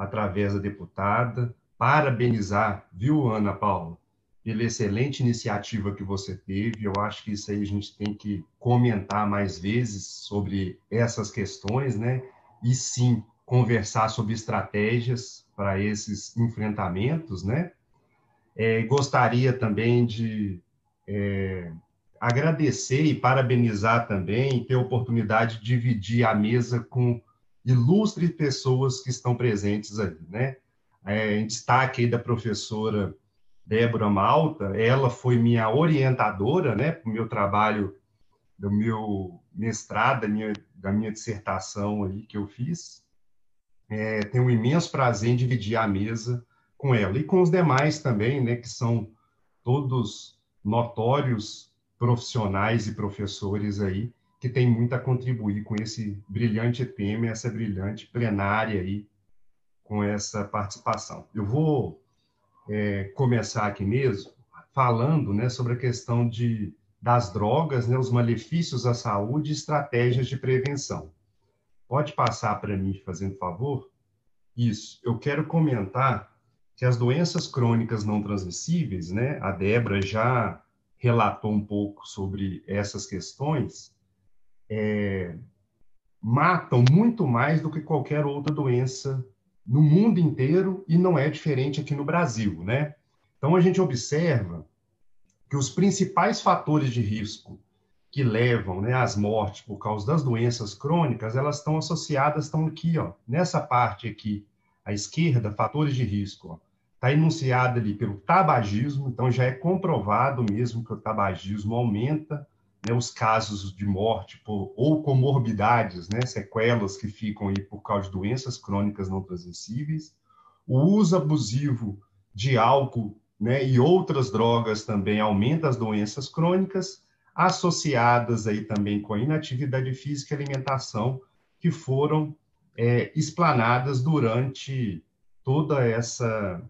através da deputada. Parabenizar, viu, Ana Paula, pela excelente iniciativa que você teve. Eu acho que isso aí a gente tem que comentar mais vezes sobre essas questões, né? E sim conversar sobre estratégias para esses enfrentamentos, né? É, gostaria também de é, agradecer e parabenizar também, ter a oportunidade de dividir a mesa com ilustres pessoas que estão presentes ali, né? É, em destaque aí da professora Débora Malta, ela foi minha orientadora, né, para o meu trabalho, do meu mestrado, da minha, da minha dissertação aí que eu fiz. É, tenho um imenso prazer em dividir a mesa com ela e com os demais também, né, que são todos notórios profissionais e professores aí que têm muito a contribuir com esse brilhante tema, essa brilhante plenária aí com essa participação. Eu vou é, começar aqui mesmo falando né, sobre a questão de, das drogas, né, os malefícios à saúde e estratégias de prevenção. Pode passar para mim, fazendo favor? Isso. Eu quero comentar que as doenças crônicas não transmissíveis, né, a Débora já relatou um pouco sobre essas questões, é, matam muito mais do que qualquer outra doença no mundo inteiro e não é diferente aqui no Brasil, né? Então a gente observa que os principais fatores de risco que levam né, às mortes por causa das doenças crônicas, elas estão associadas, estão aqui, ó, nessa parte aqui, à esquerda, fatores de risco. Está enunciado ali pelo tabagismo, então já é comprovado mesmo que o tabagismo aumenta né, os casos de morte por, ou comorbidades, né, sequelas que ficam aí por causa de doenças crônicas não transmissíveis, o uso abusivo de álcool né, e outras drogas também aumenta as doenças crônicas, associadas aí também com a inatividade física e alimentação, que foram é, explanadas durante toda essa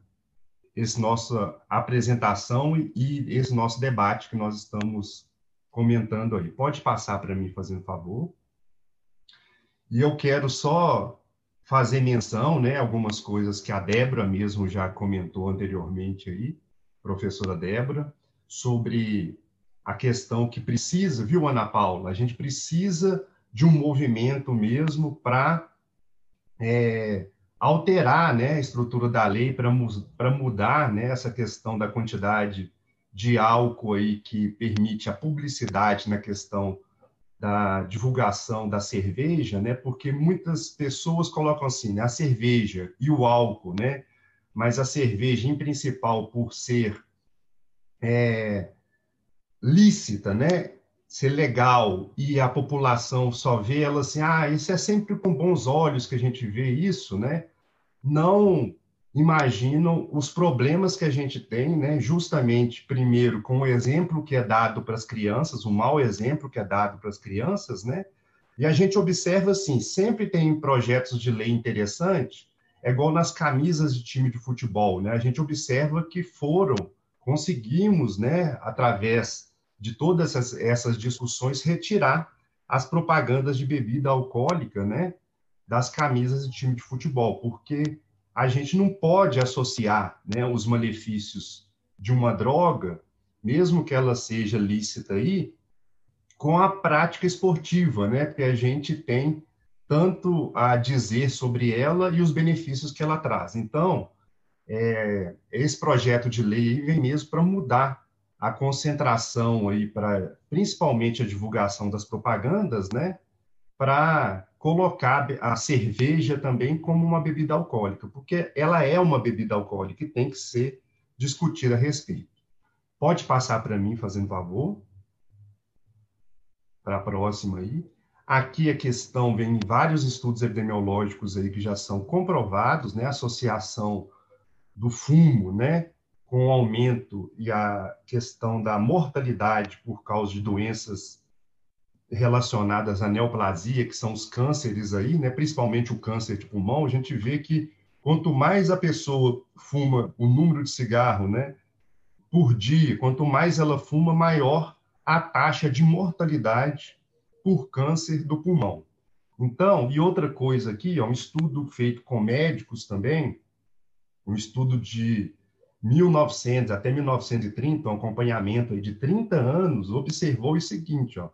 esse nossa apresentação e esse nosso debate que nós estamos comentando aí. Pode passar para mim, fazendo favor. E eu quero só fazer menção, né, algumas coisas que a Débora mesmo já comentou anteriormente aí, professora Débora, sobre a questão que precisa, viu, Ana Paula? A gente precisa de um movimento mesmo para é, alterar né, a estrutura da lei, para mudar né, essa questão da quantidade de álcool aí que permite a publicidade na questão da divulgação da cerveja, né? Porque muitas pessoas colocam assim, né? a cerveja e o álcool, né? Mas a cerveja, em principal, por ser é, lícita, né? Ser legal e a população só vê ela assim, ah, isso é sempre com bons olhos que a gente vê isso, né? Não imaginam os problemas que a gente tem, né? Justamente, primeiro, com o exemplo que é dado para as crianças, o mau exemplo que é dado para as crianças, né? E a gente observa assim, sempre tem projetos de lei interessantes, é igual nas camisas de time de futebol, né? A gente observa que foram, conseguimos, né, através de todas essas, essas discussões, retirar as propagandas de bebida alcoólica, né, das camisas de time de futebol, porque a gente não pode associar né, os malefícios de uma droga, mesmo que ela seja lícita aí, com a prática esportiva, né? Porque a gente tem tanto a dizer sobre ela e os benefícios que ela traz. Então, é, esse projeto de lei vem mesmo para mudar a concentração aí para principalmente a divulgação das propagandas, né? Para colocar a cerveja também como uma bebida alcoólica, porque ela é uma bebida alcoólica e tem que ser discutida a respeito. Pode passar para mim, fazendo favor? Para a próxima aí. Aqui a questão vem em vários estudos epidemiológicos aí que já são comprovados, né? Associação do fumo, né? Com o aumento e a questão da mortalidade por causa de doenças relacionadas à neoplasia, que são os cânceres aí, né, principalmente o câncer de pulmão, a gente vê que quanto mais a pessoa fuma o número de cigarro, né, por dia, quanto mais ela fuma, maior a taxa de mortalidade por câncer do pulmão. Então, e outra coisa aqui, ó, um estudo feito com médicos também, um estudo de 1900 até 1930, um acompanhamento de 30 anos, observou o seguinte, ó,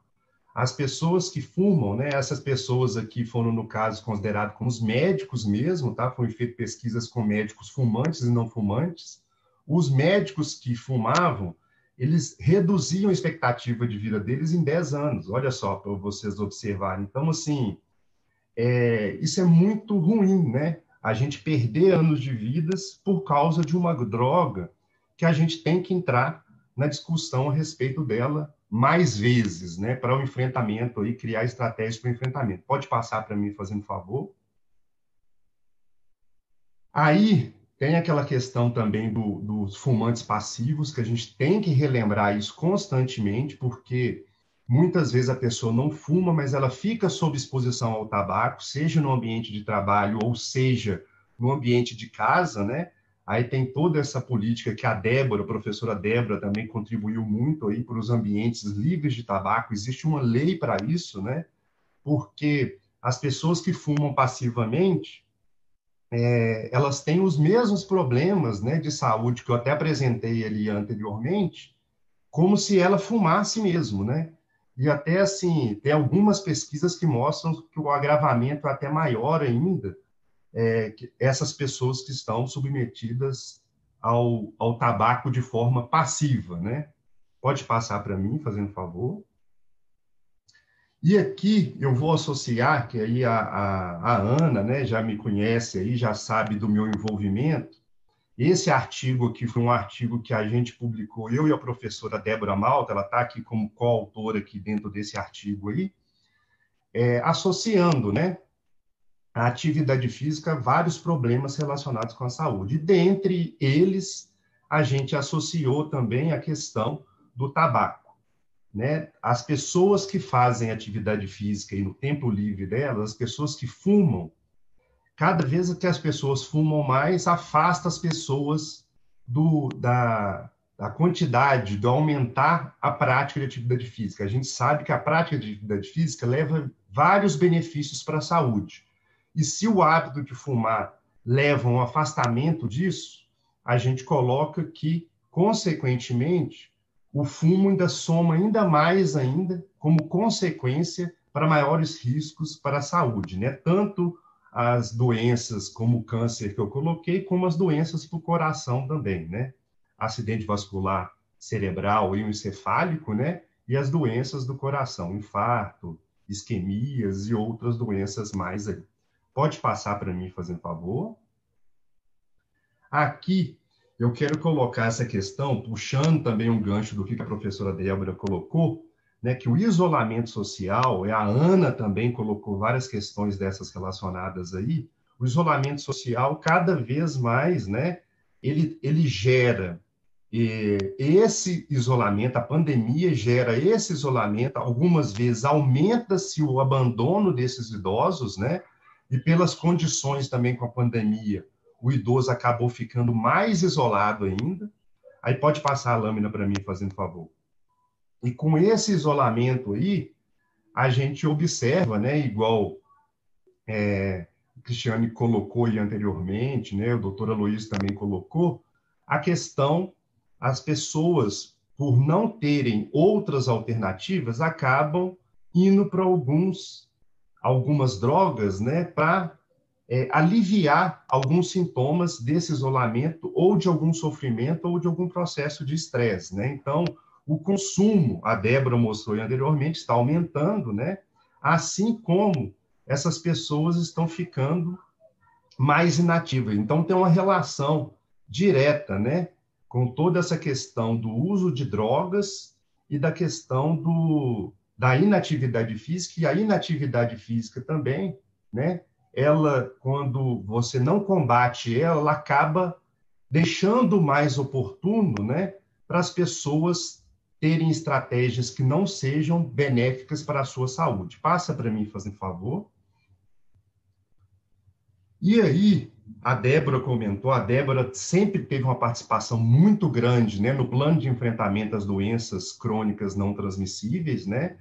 as pessoas que fumam, né, essas pessoas aqui foram, no caso, consideradas como os médicos mesmo, tá? Foram feitas pesquisas com médicos fumantes e não fumantes. Os médicos que fumavam, eles reduziam a expectativa de vida deles em 10 anos. Olha só, para vocês observarem. Então, assim, é, isso é muito ruim, né? A gente perder anos de vidas por causa de uma droga que a gente tem que entrar na discussão a respeito dela mais vezes, né, para o enfrentamento e criar estratégias para o enfrentamento. Pode passar para mim, fazendo favor? Aí tem aquela questão também do, dos fumantes passivos, que a gente tem que relembrar isso constantemente, porque muitas vezes a pessoa não fuma, mas ela fica sob exposição ao tabaco, seja no ambiente de trabalho ou seja no ambiente de casa, né? Aí tem toda essa política que a Débora, a professora Débora, também contribuiu muito aí para os ambientes livres de tabaco. Existe uma lei para isso, né? Porque as pessoas que fumam passivamente, é, elas têm os mesmos problemas né, de saúde que eu até apresentei ali anteriormente, como se ela fumasse mesmo, né? E até assim, tem algumas pesquisas que mostram que o agravamento é até maior ainda é, essas pessoas que estão submetidas ao, ao tabaco de forma passiva, né? Pode passar para mim, fazendo favor. E aqui eu vou associar, que aí a, a, a, Ana né, já me conhece aí, já sabe do meu envolvimento. Esse artigo aqui foi um artigo que a gente publicou, eu e a professora Débora Malta, ela está aqui como coautora aqui dentro desse artigo aí, é, associando, né, a atividade física vários problemas relacionados com a saúde. Dentre eles, a gente associou também a questão do tabaco. Né? As pessoas que fazem atividade física e no tempo livre delas, as pessoas que fumam, cada vez que as pessoas fumam mais, afasta as pessoas do, da, da quantidade, do aumentar a prática de atividade física. A gente sabe que a prática de atividade física leva vários benefícios para a saúde. E se o hábito de fumar leva a um afastamento disso, a gente coloca que, consequentemente, o fumo ainda soma ainda mais ainda como consequência para maiores riscos para a saúde, né? Tanto as doenças como o câncer que eu coloquei, como as doenças para o coração também, né? Acidente vascular cerebral e o encefálico, né? E as doenças do coração, infarto, isquemias e outras doenças mais aí. Pode passar para mim, fazendo favor? Aqui eu quero colocar essa questão, puxando também um gancho do que a professora Débora colocou, né, que o isolamento social, e a Ana também colocou várias questões dessas relacionadas aí, o isolamento social cada vez mais, né, ele, ele gera esse isolamento, a pandemia gera esse isolamento, algumas vezes aumenta-se o abandono desses idosos, né, e pelas condições também com a pandemia, o idoso acabou ficando mais isolado ainda. Aí pode passar a lâmina para mim, fazendo favor. E com esse isolamento aí, a gente observa, né, igual é, o Cristiane colocou aí anteriormente, né, o doutor Aloysio também colocou, a questão, as pessoas, por não terem outras alternativas, acabam indo para alguns algumas drogas, né, para é, aliviar alguns sintomas desse isolamento ou de algum sofrimento ou de algum processo de estresse, né? Então, o consumo, a Débora mostrou anteriormente, está aumentando, né? Assim como essas pessoas estão ficando mais inativas. Então, tem uma relação direta, né? Com toda essa questão do uso de drogas e da questão do, da inatividade física, e a inatividade física também, né? ela, quando você não combate ela, ela acaba deixando mais oportuno, né, para as pessoas terem estratégias que não sejam benéficas para a sua saúde. Passa para mim, fazendo favor. E aí, a Débora comentou, a Débora sempre teve uma participação muito grande né, no plano de enfrentamento às doenças crônicas não transmissíveis, né?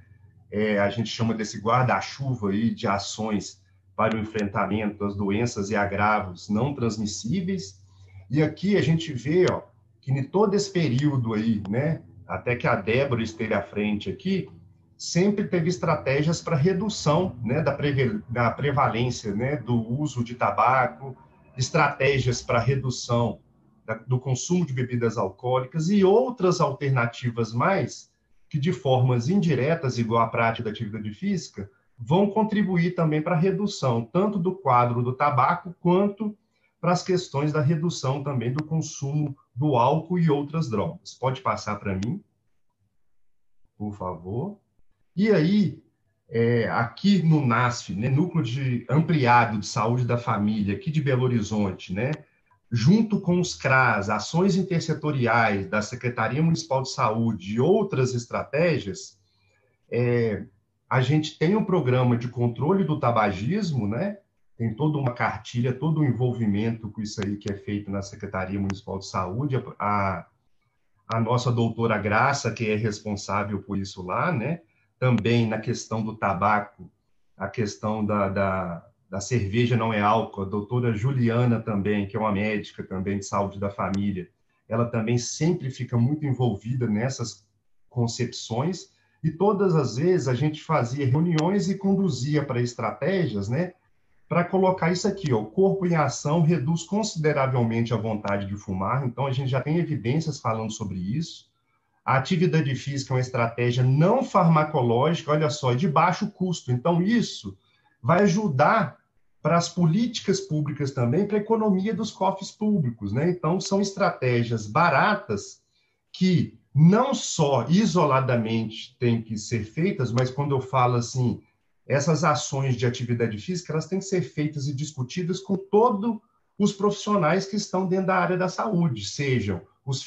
É, a gente chama desse guarda-chuva aí de ações para o enfrentamento das doenças e agravos não transmissíveis. E aqui a gente vê ó, que em todo esse período aí, né, até que a Débora esteve à frente aqui, sempre teve estratégias para redução né, da, da prevalência né, do uso de tabaco, estratégias para redução da, do consumo de bebidas alcoólicas e outras alternativas mais que, de formas indiretas, igual a prática da atividade física, vão contribuir também para a redução tanto do quadro do tabaco quanto para as questões da redução também do consumo do álcool e outras drogas. Pode passar para mim, por favor. E aí, é, aqui no NASF, né, Núcleo de Ampliado de Saúde da Família, aqui de Belo Horizonte, né, junto com os CRAS, ações intersetoriais da Secretaria Municipal de Saúde e outras estratégias, é, a gente tem um programa de controle do tabagismo, né? Tem toda uma cartilha, todo o um envolvimento com isso aí que é feito na Secretaria Municipal de Saúde. A, a nossa doutora Graça, que é responsável por isso lá, né? Também na questão do tabaco, a questão da, da, da cerveja não é álcool, a doutora Juliana também, que é uma médica também de saúde da família, ela também sempre fica muito envolvida nessas concepções e todas as vezes a gente fazia reuniões e conduzia para estratégias, né? Para colocar isso aqui, ó, o corpo em ação reduz consideravelmente a vontade de fumar, então a gente já tem evidências falando sobre isso. A atividade física é uma estratégia não farmacológica, olha só, de baixo custo. Então, isso vai ajudar para as políticas públicas também, para a economia dos cofres públicos. Né? Então, são estratégias baratas que não só isoladamente têm que ser feitas, mas quando eu falo assim, essas ações de atividade física, elas têm que ser feitas e discutidas com todos os profissionais que estão dentro da área da saúde, sejam os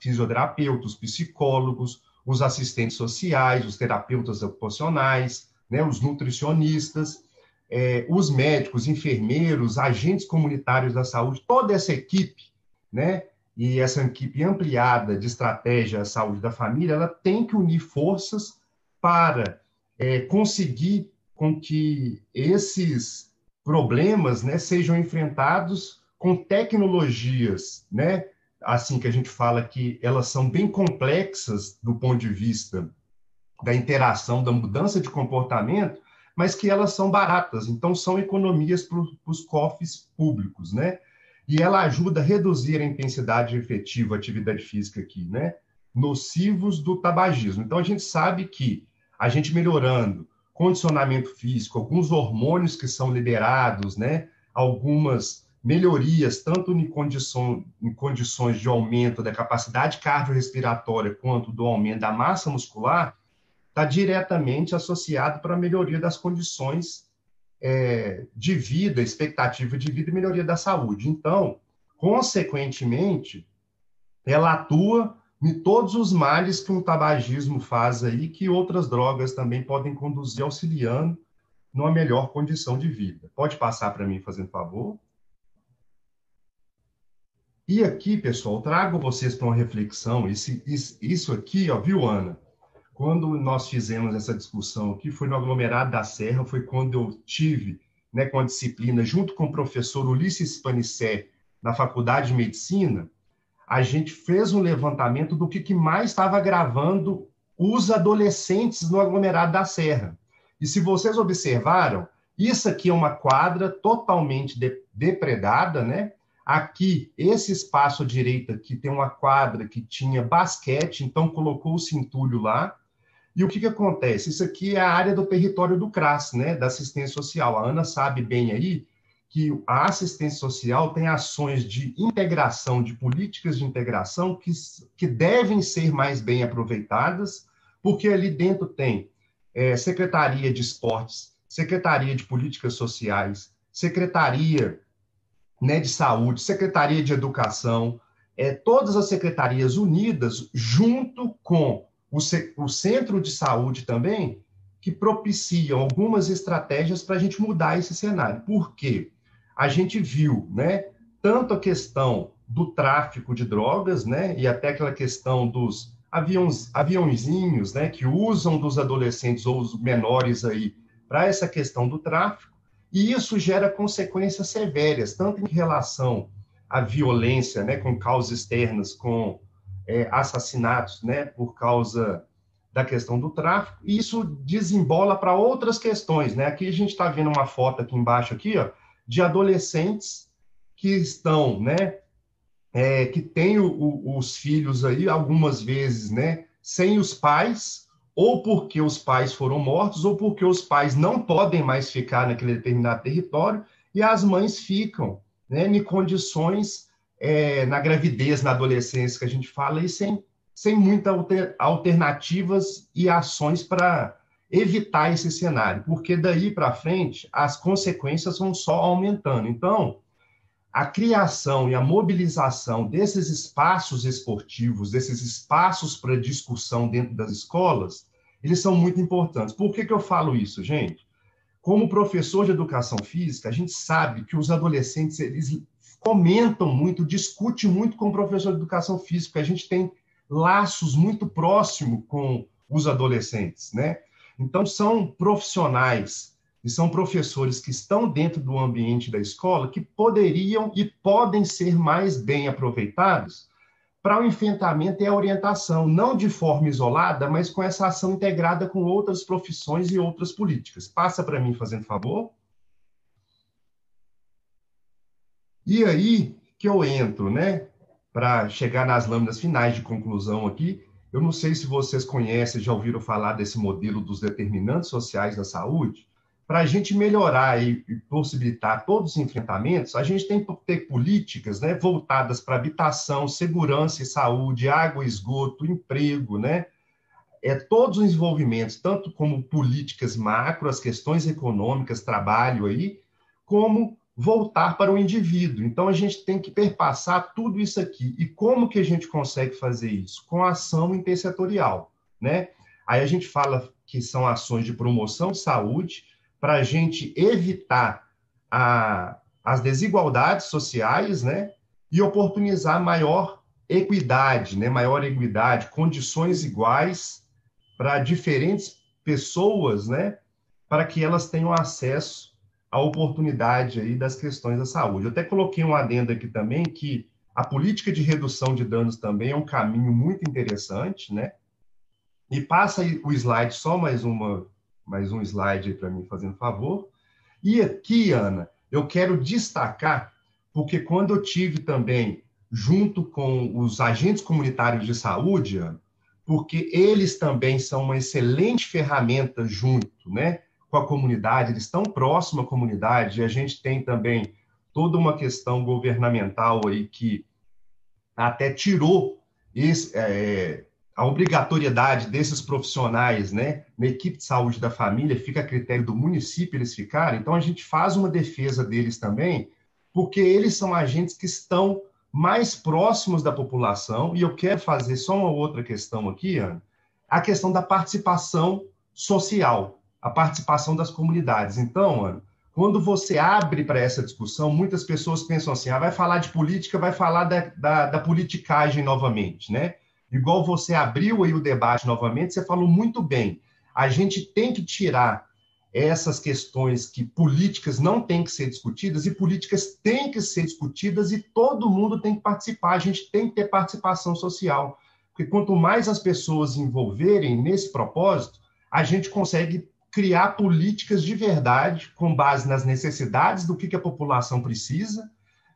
fisioterapeutas, psicólogos, os assistentes sociais, os terapeutas ocupacionais, né, os nutricionistas, é, os médicos, enfermeiros, agentes comunitários da saúde, toda essa equipe, né, e essa equipe ampliada de estratégia saúde da família, ela tem que unir forças para é, conseguir com que esses problemas né, sejam enfrentados com tecnologias, né, assim que a gente fala que elas são bem complexas do ponto de vista da interação, da mudança de comportamento, mas que elas são baratas, então são economias para os cofres públicos, né? e ela ajuda a reduzir a intensidade efetiva atividade física aqui, né? Nocivos do tabagismo. Então, a gente sabe que a gente melhorando condicionamento físico, alguns hormônios que são liberados, né? Algumas melhorias, tanto em, condição, em condições de aumento da capacidade cardiorrespiratória quanto do aumento da massa muscular, está diretamente associado para a melhoria das condições é, de vida, expectativa de vida e melhoria da saúde. Então, consequentemente, ela atua em todos os males que um tabagismo faz aí, que outras drogas também podem conduzir, auxiliando numa melhor condição de vida. Pode passar para mim, fazendo favor? E aqui, pessoal, trago vocês para uma reflexão. Esse, isso aqui, ó, viu, Ana? Quando nós fizemos essa discussão aqui, foi no aglomerado da Serra, foi quando eu tive, né, com a disciplina, junto com o professor Ulisses Panicé, na Faculdade de Medicina, a gente fez um levantamento do que, que mais estava gravando os adolescentes no aglomerado da Serra. E se vocês observaram, isso aqui é uma quadra totalmente de, depredada, né? Aqui, esse espaço à direita aqui tem uma quadra que tinha basquete, então colocou o cintúrio lá. E o que, que acontece? Isso aqui é a área do território do CRAS, né, da assistência social. A Ana sabe bem aí que a assistência social tem ações de integração, de políticas de integração que, que devem ser mais bem aproveitadas, porque ali dentro tem é, Secretaria de Esportes, Secretaria de Políticas Sociais, Secretaria né, de Saúde, Secretaria de Educação, é, todas as secretarias unidas, junto com o, o Centro de Saúde também, que propiciam algumas estratégias para a gente mudar esse cenário. Por quê? A gente viu, né, tanto a questão do tráfico de drogas, né, e até aquela questão dos aviões, aviãozinhos, né, que usam dos adolescentes ou os menores aí para essa questão do tráfico, e isso gera consequências severas, tanto em relação à violência, né, com causas externas, com é, assassinatos, né, por causa da questão do tráfico, e isso desembola para outras questões, né? Aqui a gente está vendo uma foto aqui embaixo aqui, ó, de adolescentes que estão, né, é, que têm o, o, os filhos aí algumas vezes, né, sem os pais ou porque os pais foram mortos, ou porque os pais não podem mais ficar naquele determinado território, e as mães ficam né, em condições, é, na gravidez, na adolescência, que a gente fala, e sem, sem muitas alter, alternativas e ações para evitar esse cenário, porque daí para frente as consequências vão só aumentando. Então, a criação e a mobilização desses espaços esportivos, desses espaços para discussão dentro das escolas, eles são muito importantes. Por que, que eu falo isso, gente? Como professor de educação física, a gente sabe que os adolescentes eles comentam muito, discutem muito com o professor de educação física. A gente tem laços muito próximos com os adolescentes, né? Então são profissionais e são professores que estão dentro do ambiente da escola que poderiam e podem ser mais bem aproveitados para o enfrentamento e a orientação, não de forma isolada, mas com essa ação integrada com outras profissões e outras políticas. Passa para mim, fazendo favor. E aí que eu entro, né, para chegar nas lâminas finais de conclusão aqui. Eu não sei se vocês conhecem, já ouviram falar desse modelo dos determinantes sociais da saúde para a gente melhorar e, possibilitar todos os enfrentamentos, a gente tem que ter políticas né, voltadas para habitação, segurança e saúde, água, esgoto, emprego, né? É, todos os envolvimentos, tanto como políticas macro, as questões econômicas, trabalho aí, como voltar para o indivíduo. Então, a gente tem que perpassar tudo isso aqui. E como que a gente consegue fazer isso? Com ação intersetorial, né? Aí a gente fala que são ações de promoção de saúde, para a gente evitar a, as desigualdades sociais, né? E oportunizar maior equidade, né? Maior equidade, condições iguais para diferentes pessoas, né? Para que elas tenham acesso à oportunidade aí das questões da saúde. Eu até coloquei um adendo aqui também que a política de redução de danos também é um caminho muito interessante, né? E passa o slide só mais uma mais um slide para mim, fazendo favor. E aqui, Ana, eu quero destacar porque quando eu tive também, junto com os agentes comunitários de saúde, porque eles também são uma excelente ferramenta junto, né, com a comunidade, eles estão próximos à comunidade, e a gente tem também toda uma questão governamental aí que até tirou esse, é, a obrigatoriedade desses profissionais, né, na equipe de saúde da família, fica a critério do município eles ficarem, então a gente faz uma defesa deles também, porque eles são agentes que estão mais próximos da população, e eu quero fazer só uma outra questão aqui, Ana, a questão da participação social, a participação das comunidades. Então, quando você abre para essa discussão, muitas pessoas pensam assim, ah, vai falar de política, vai falar da, da, da politicagem novamente, né? igual você abriu aí o debate novamente, você falou muito bem. A gente tem que tirar essas questões que políticas não têm que ser discutidas e políticas têm que ser discutidas e todo mundo tem que participar. A gente tem que ter participação social, porque quanto mais as pessoas envolverem nesse propósito, a gente consegue criar políticas de verdade com base nas necessidades do que, a população precisa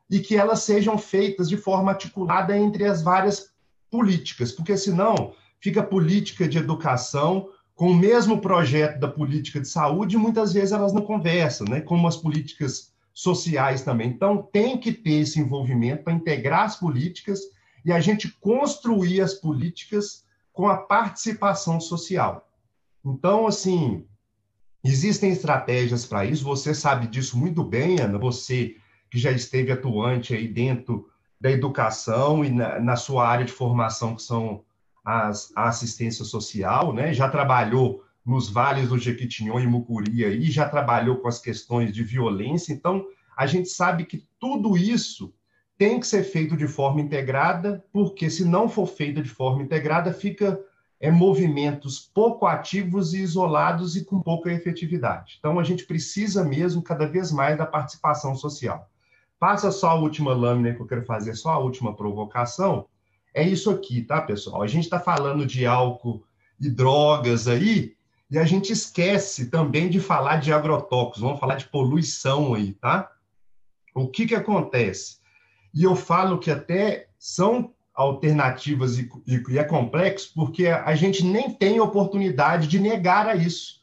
e que elas sejam feitas de forma articulada entre as várias políticas, porque senão fica política de educação com o mesmo projeto da política de saúde, e muitas vezes elas não conversam, né? como as políticas sociais também. Então, tem que ter esse envolvimento para integrar as políticas e a gente construir as políticas com a participação social. Então, assim, existem estratégias para isso, você sabe disso muito bem, Ana, você que já esteve atuante aí dentro da educação e na, na sua área de formação, que são as, a assistência social, né? já trabalhou nos vales do Jequitinhonha e Mucuri e já trabalhou com as questões de violência. Então, a gente sabe que tudo isso tem que ser feito de forma integrada, porque se não for feito de forma integrada, fica é, movimentos pouco ativos e isolados e com pouca efetividade. Então, a gente precisa mesmo cada vez mais da participação social. Passa só a última lâmina que eu quero fazer, só a última provocação. É isso aqui, tá, pessoal? A gente está falando de álcool e drogas aí, e a gente esquece também de falar de agrotóxicos, vamos falar de poluição aí, tá? O que que acontece? E eu falo que até são alternativas e, e, é complexo, porque a gente nem tem oportunidade de negar a isso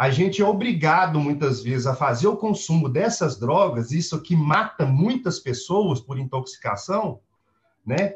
a gente é obrigado muitas vezes a fazer o consumo dessas drogas, isso que mata muitas pessoas por intoxicação, né?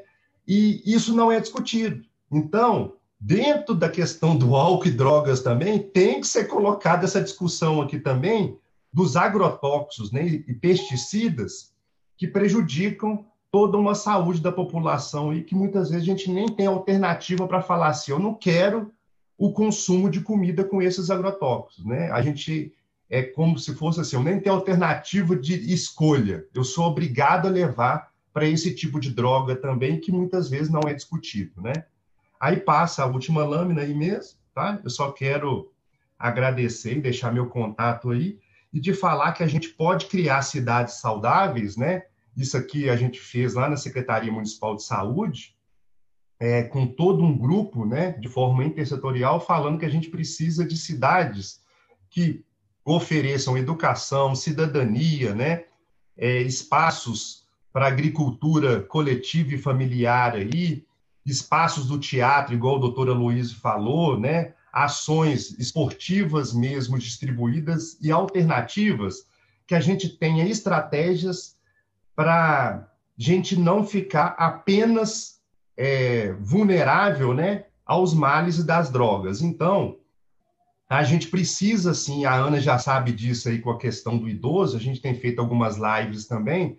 E isso não é discutido. Então, dentro da questão do álcool e drogas também, tem que ser colocada essa discussão aqui também dos agrotóxicos né, e pesticidas que prejudicam toda uma saúde da população e que muitas vezes a gente nem tem alternativa para falar assim, eu não quero o consumo de comida com esses agrotóxicos. Né? A gente é como se fosse assim, eu nem tenho alternativa de escolha, eu sou obrigado a levar para esse tipo de droga também, que muitas vezes não é discutido. Né? Aí passa a última lâmina aí mesmo, tá? Eu só quero agradecer e deixar meu contato aí, e de falar que a gente pode criar cidades saudáveis, né? Isso aqui a gente fez lá na Secretaria Municipal de Saúde, é, com todo um grupo, né, de forma intersetorial, falando que a gente precisa de cidades que ofereçam educação, cidadania, né, é, espaços para agricultura coletiva e familiar aí, espaços do teatro, igual a doutora Luiz falou, né, ações esportivas mesmo distribuídas e alternativas, que a gente tenha estratégias para gente não ficar apenas é, vulnerável né, aos males das drogas. Então, a gente precisa, sim, a Ana já sabe disso aí com a questão do idoso, a gente tem feito algumas lives também,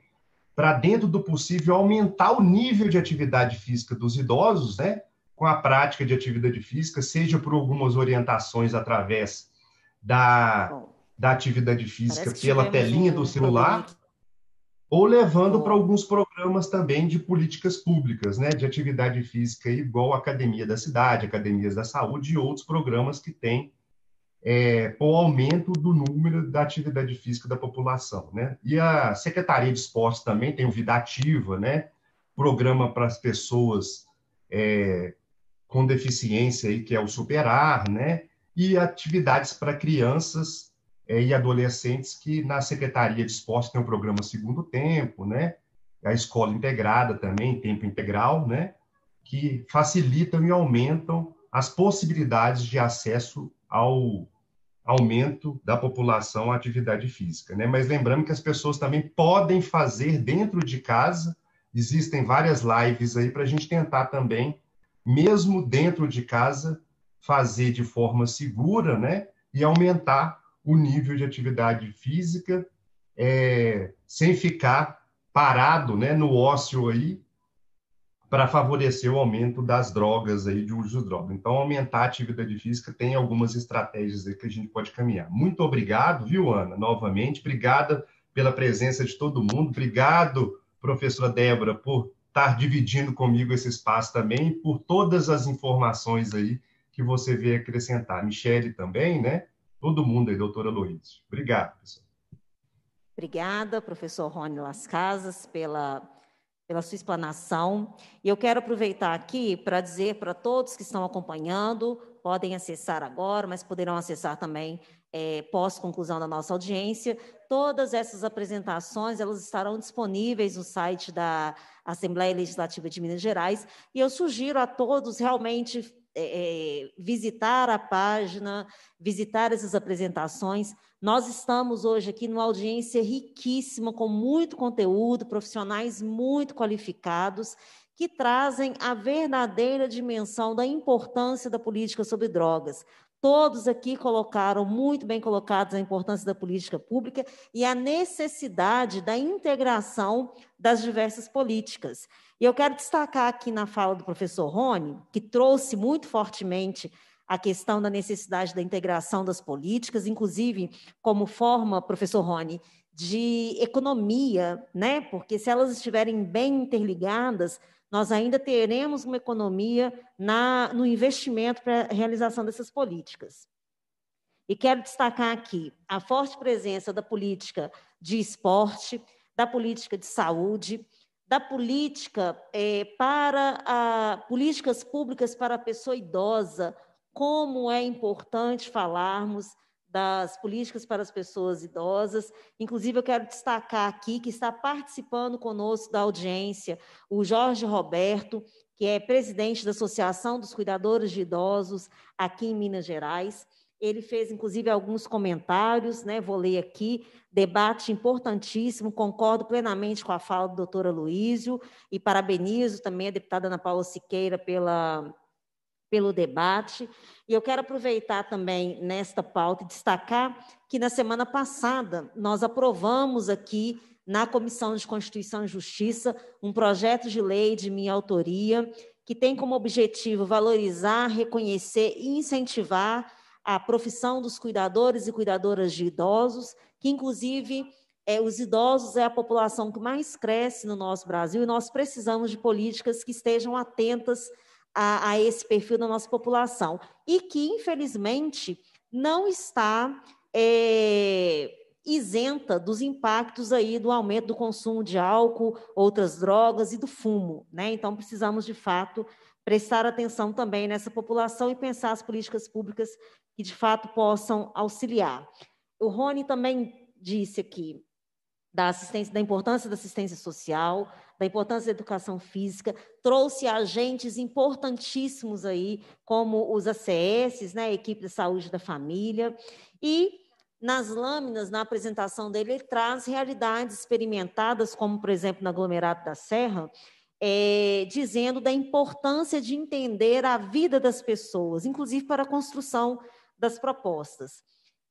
para, dentro do possível, aumentar o nível de atividade física dos idosos, né? Com a prática de atividade física, seja por algumas orientações através da, da atividade física pela telinha um do celular, ou levando para alguns programas também de políticas públicas, né, de atividade física, igual a Academia da Cidade, Academias da Saúde e outros programas que têm é, o aumento do número da atividade física da população. Né? E a Secretaria de Esportes também tem o Vida Ativa, né, programa para as pessoas é, com deficiência, aí, que é o Superar, né, e atividades para crianças e adolescentes que na Secretaria de Esporte tem o programa Segundo Tempo, né? a escola integrada também, tempo integral, né? Que facilitam e aumentam as possibilidades de acesso ao aumento da população à atividade física, né? Mas lembrando que as pessoas também podem fazer dentro de casa, existem várias lives aí para a gente tentar também, mesmo dentro de casa, fazer de forma segura, né? E aumentar o nível de atividade física é, sem ficar parado, né, no ócio aí, para favorecer o aumento das drogas aí, de uso de droga. Então, aumentar a atividade física tem algumas estratégias aí que a gente pode caminhar. Muito obrigado, viu, Ana, novamente. Obrigada pela presença de todo mundo. Obrigado, professora Débora, por estar dividindo comigo esse espaço também, por todas as informações aí que você veio acrescentar. Michele também, né? Todo mundo aí, doutora Luiz. Obrigado, pessoal. Obrigada, professor Rony Las Casas, pela pela sua explanação. E eu quero aproveitar aqui para dizer para todos que estão acompanhando, podem acessar agora, mas poderão acessar também é, pós-conclusão da nossa audiência. Todas essas apresentações elas estarão disponíveis no site da Assembleia Legislativa de Minas Gerais, e eu sugiro a todos realmente é, visitar a página, visitar essas apresentações. Nós estamos hoje aqui numa audiência riquíssima, com muito conteúdo, profissionais muito qualificados, que trazem a verdadeira dimensão da importância da política sobre drogas. Todos aqui colocaram muito bem colocados a importância da política pública e a necessidade da integração das diversas políticas. E eu quero destacar aqui na fala do professor Rony, que trouxe muito fortemente a questão da necessidade da integração das políticas, inclusive como forma, professor Rony, de economia, né? Porque se elas estiverem bem interligadas, nós ainda teremos uma economia na, no investimento para a realização dessas políticas. E quero destacar aqui a forte presença da política de esporte, da política de saúde, da política é, para a, políticas públicas para a pessoa idosa, como é importante falarmos das políticas para as pessoas idosas. Inclusive, eu quero destacar aqui que está participando conosco da audiência o Jorge Roberto, que é presidente da Associação dos Cuidadores de Idosos aqui em Minas Gerais. Ele fez, inclusive, alguns comentários, né? vou ler aqui, debate importantíssimo, concordo plenamente com a fala do doutor Luísio e parabenizo também a deputada Ana Paula Siqueira pela, pelo debate. E eu quero aproveitar também nesta pauta e destacar que na semana passada nós aprovamos aqui na Comissão de Constituição e Justiça um projeto de lei de minha autoria que tem como objetivo valorizar, reconhecer e incentivar a profissão dos cuidadores e cuidadoras de idosos, que inclusive é, os idosos é a população que mais cresce no nosso Brasil e nós precisamos de políticas que estejam atentas a, a esse perfil da nossa população e que, infelizmente, não está é, isenta dos impactos aí do aumento do consumo de álcool, outras drogas e do fumo, né? Então precisamos de fato prestar atenção também nessa população e pensar as políticas públicas que de fato possam auxiliar. O Rony também disse aqui da da importância da assistência social, da importância da educação física, trouxe agentes importantíssimos aí, como os ACS, né, a equipe de saúde da família, e nas lâminas, na apresentação dele, ele traz realidades experimentadas, como, por exemplo, no aglomerado da Serra, é, dizendo da importância de entender a vida das pessoas, inclusive para a construção das propostas.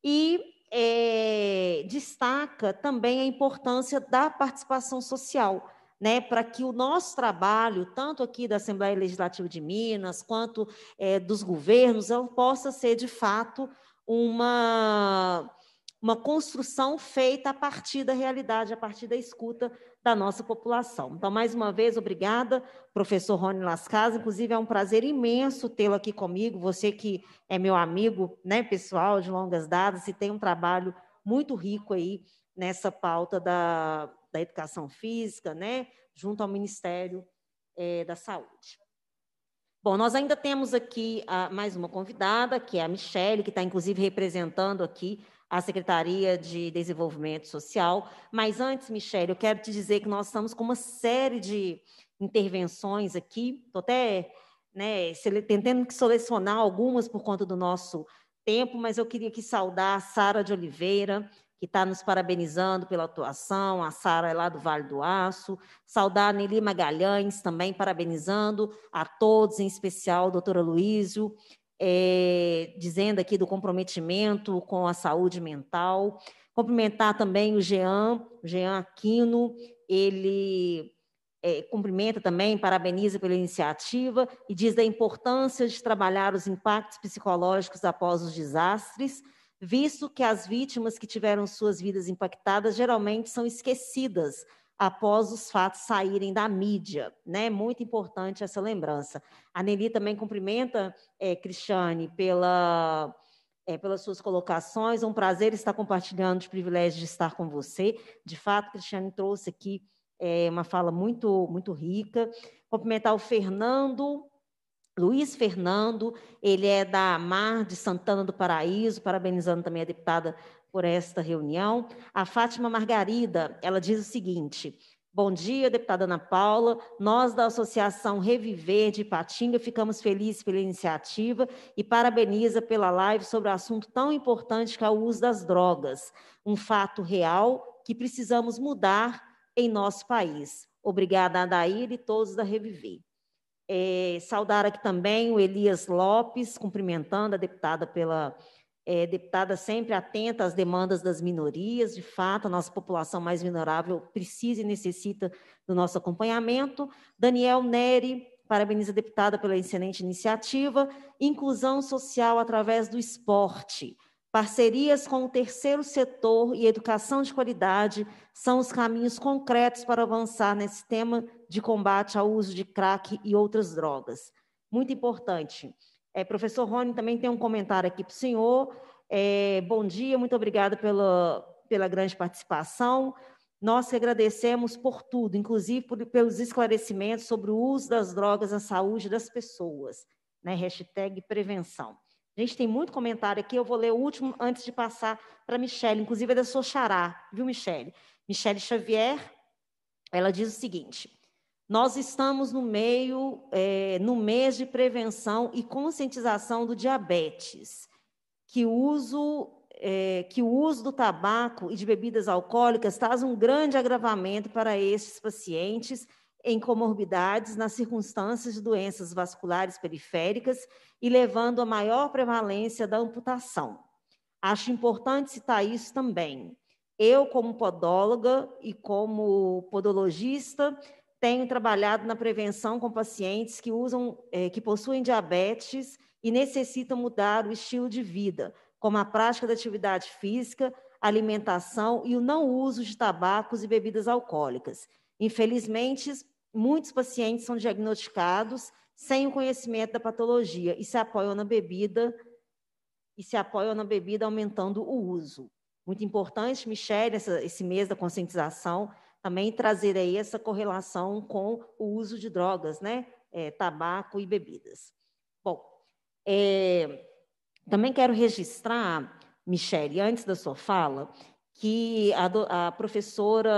E é, destaca também a importância da participação social, né, para que o nosso trabalho, tanto aqui da Assembleia Legislativa de Minas, quanto é, dos governos, possa ser, de fato, uma, uma construção feita a partir da realidade, a partir da escuta da nossa população. Então, mais uma vez, obrigada, professor Rony Lascas. Inclusive, é um prazer imenso tê-lo aqui comigo, você que é meu amigo né, pessoal de longas datas e tem um trabalho muito rico aí nessa pauta da, da educação física, né, junto ao Ministério é, da Saúde. Bom, nós ainda temos aqui a, mais uma convidada, que é a Michele, que está inclusive representando aqui à Secretaria de Desenvolvimento Social. Mas antes, Michele, eu quero te dizer que nós estamos com uma série de intervenções aqui, estou até né, tentando selecionar algumas por conta do nosso tempo, mas eu queria aqui saudar a Sara de Oliveira, que está nos parabenizando pela atuação, a Sara é lá do Vale do Aço, saudar a Nelly Magalhães também parabenizando a todos, em especial a doutora Luísio, é, dizendo aqui do comprometimento com a saúde mental. Cumprimentar também o Jean, Jean Aquino, ele é, cumprimenta também, parabeniza pela iniciativa e diz da importância de trabalhar os impactos psicológicos após os desastres, visto que as vítimas que tiveram suas vidas impactadas geralmente são esquecidas após os fatos saírem da mídia, né? Muito importante essa lembrança. A Nelly também cumprimenta, é, Cristiane, pela, é, pelas suas colocações. É um prazer estar compartilhando os privilégios de estar com você. De fato, Cristiane trouxe aqui é, uma fala muito, muito rica. Cumprimentar o Fernando, Luiz Fernando, ele é da Mar de Santana do Paraíso, parabenizando também a deputada por esta reunião. A Fátima Margarida, ela diz o seguinte: Bom dia, deputada Ana Paula. Nós da Associação Reviver de Ipatinga ficamos felizes pela iniciativa e parabeniza pela live sobre o assunto tão importante que é o uso das drogas, um fato real que precisamos mudar em nosso país. Obrigada, Adair e todos da Reviver. É, saudar aqui também o Elias Lopes, cumprimentando a deputada pela é, deputada sempre atenta às demandas das minorias, de fato, a nossa população mais vulnerável precisa e necessita do nosso acompanhamento. Daniel Neri, parabeniza a deputada pela excelente iniciativa. Inclusão social através do esporte. Parcerias com o terceiro setor e educação de qualidade são os caminhos concretos para avançar nesse tema de combate ao uso de crack e outras drogas. Muito importante. É, professor Rony também tem um comentário aqui para o senhor. É, bom dia, muito obrigada pela, pela grande participação. Nós agradecemos por tudo, inclusive por, pelos esclarecimentos sobre o uso das drogas na saúde das pessoas. Né? Hashtag prevenção. A gente tem muito comentário aqui, eu vou ler o último antes de passar para a Michelle, inclusive é da sua xará, viu, Michelle? Michelle Xavier, ela diz o seguinte: nós estamos no meio, é, no mês de prevenção e conscientização do diabetes, que uso, é, que o uso do tabaco e de bebidas alcoólicas traz um grande agravamento para esses pacientes em comorbidades nas circunstâncias de doenças vasculares periféricas e levando a maior prevalência da amputação. Acho importante citar isso também. Eu, como podóloga e como podologista, tenho trabalhado na prevenção com pacientes que usam, é, que possuem diabetes e necessitam mudar o estilo de vida, como a prática da atividade física, alimentação e o não uso de tabacos e bebidas alcoólicas. Infelizmente, muitos pacientes são diagnosticados sem o conhecimento da patologia e se apoiam na bebida e se apoiam na bebida aumentando o uso. Muito importante, Michelle, esse mês da conscientização, também trazer aí essa correlação com o uso de drogas, né? É, tabaco e bebidas. Bom, é, também quero registrar, Michele, antes da sua fala, que a, a professora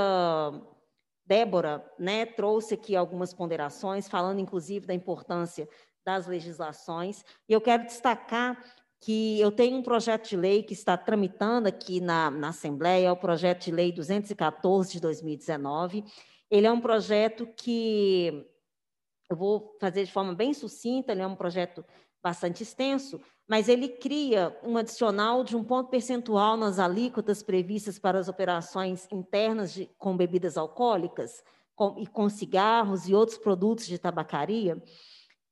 Débora né, trouxe aqui algumas ponderações, falando inclusive da importância das legislações, e eu quero destacar que eu tenho um projeto de lei que está tramitando aqui na, na Assembleia, é o projeto de lei 214 de 2019. Ele é um projeto que eu vou fazer de forma bem sucinta, ele é um projeto bastante extenso, mas ele cria um adicional de um ponto percentual nas alíquotas previstas para as operações internas de, com bebidas alcoólicas com, e com cigarros e outros produtos de tabacaria.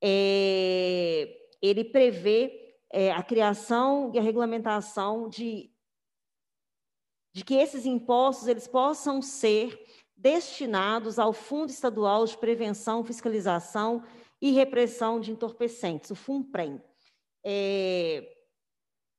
É, ele prevê é, a criação e a regulamentação de, de que esses impostos eles possam ser destinados ao Fundo Estadual de Prevenção, Fiscalização e Repressão de Entorpecentes, o FUNPREM. É,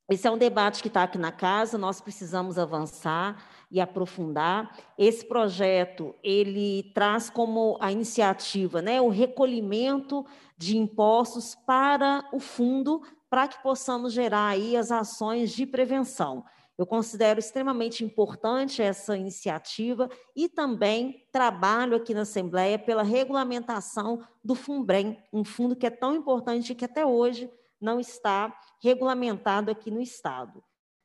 esse é um debate que está aqui na casa, nós precisamos avançar e aprofundar. Esse projeto, ele traz como a iniciativa né, o recolhimento de impostos para o fundo para que possamos gerar aí as ações de prevenção. Eu considero extremamente importante essa iniciativa e também trabalho aqui na Assembleia pela regulamentação do FUNBREM, um fundo que é tão importante que até hoje não está regulamentado aqui no Estado.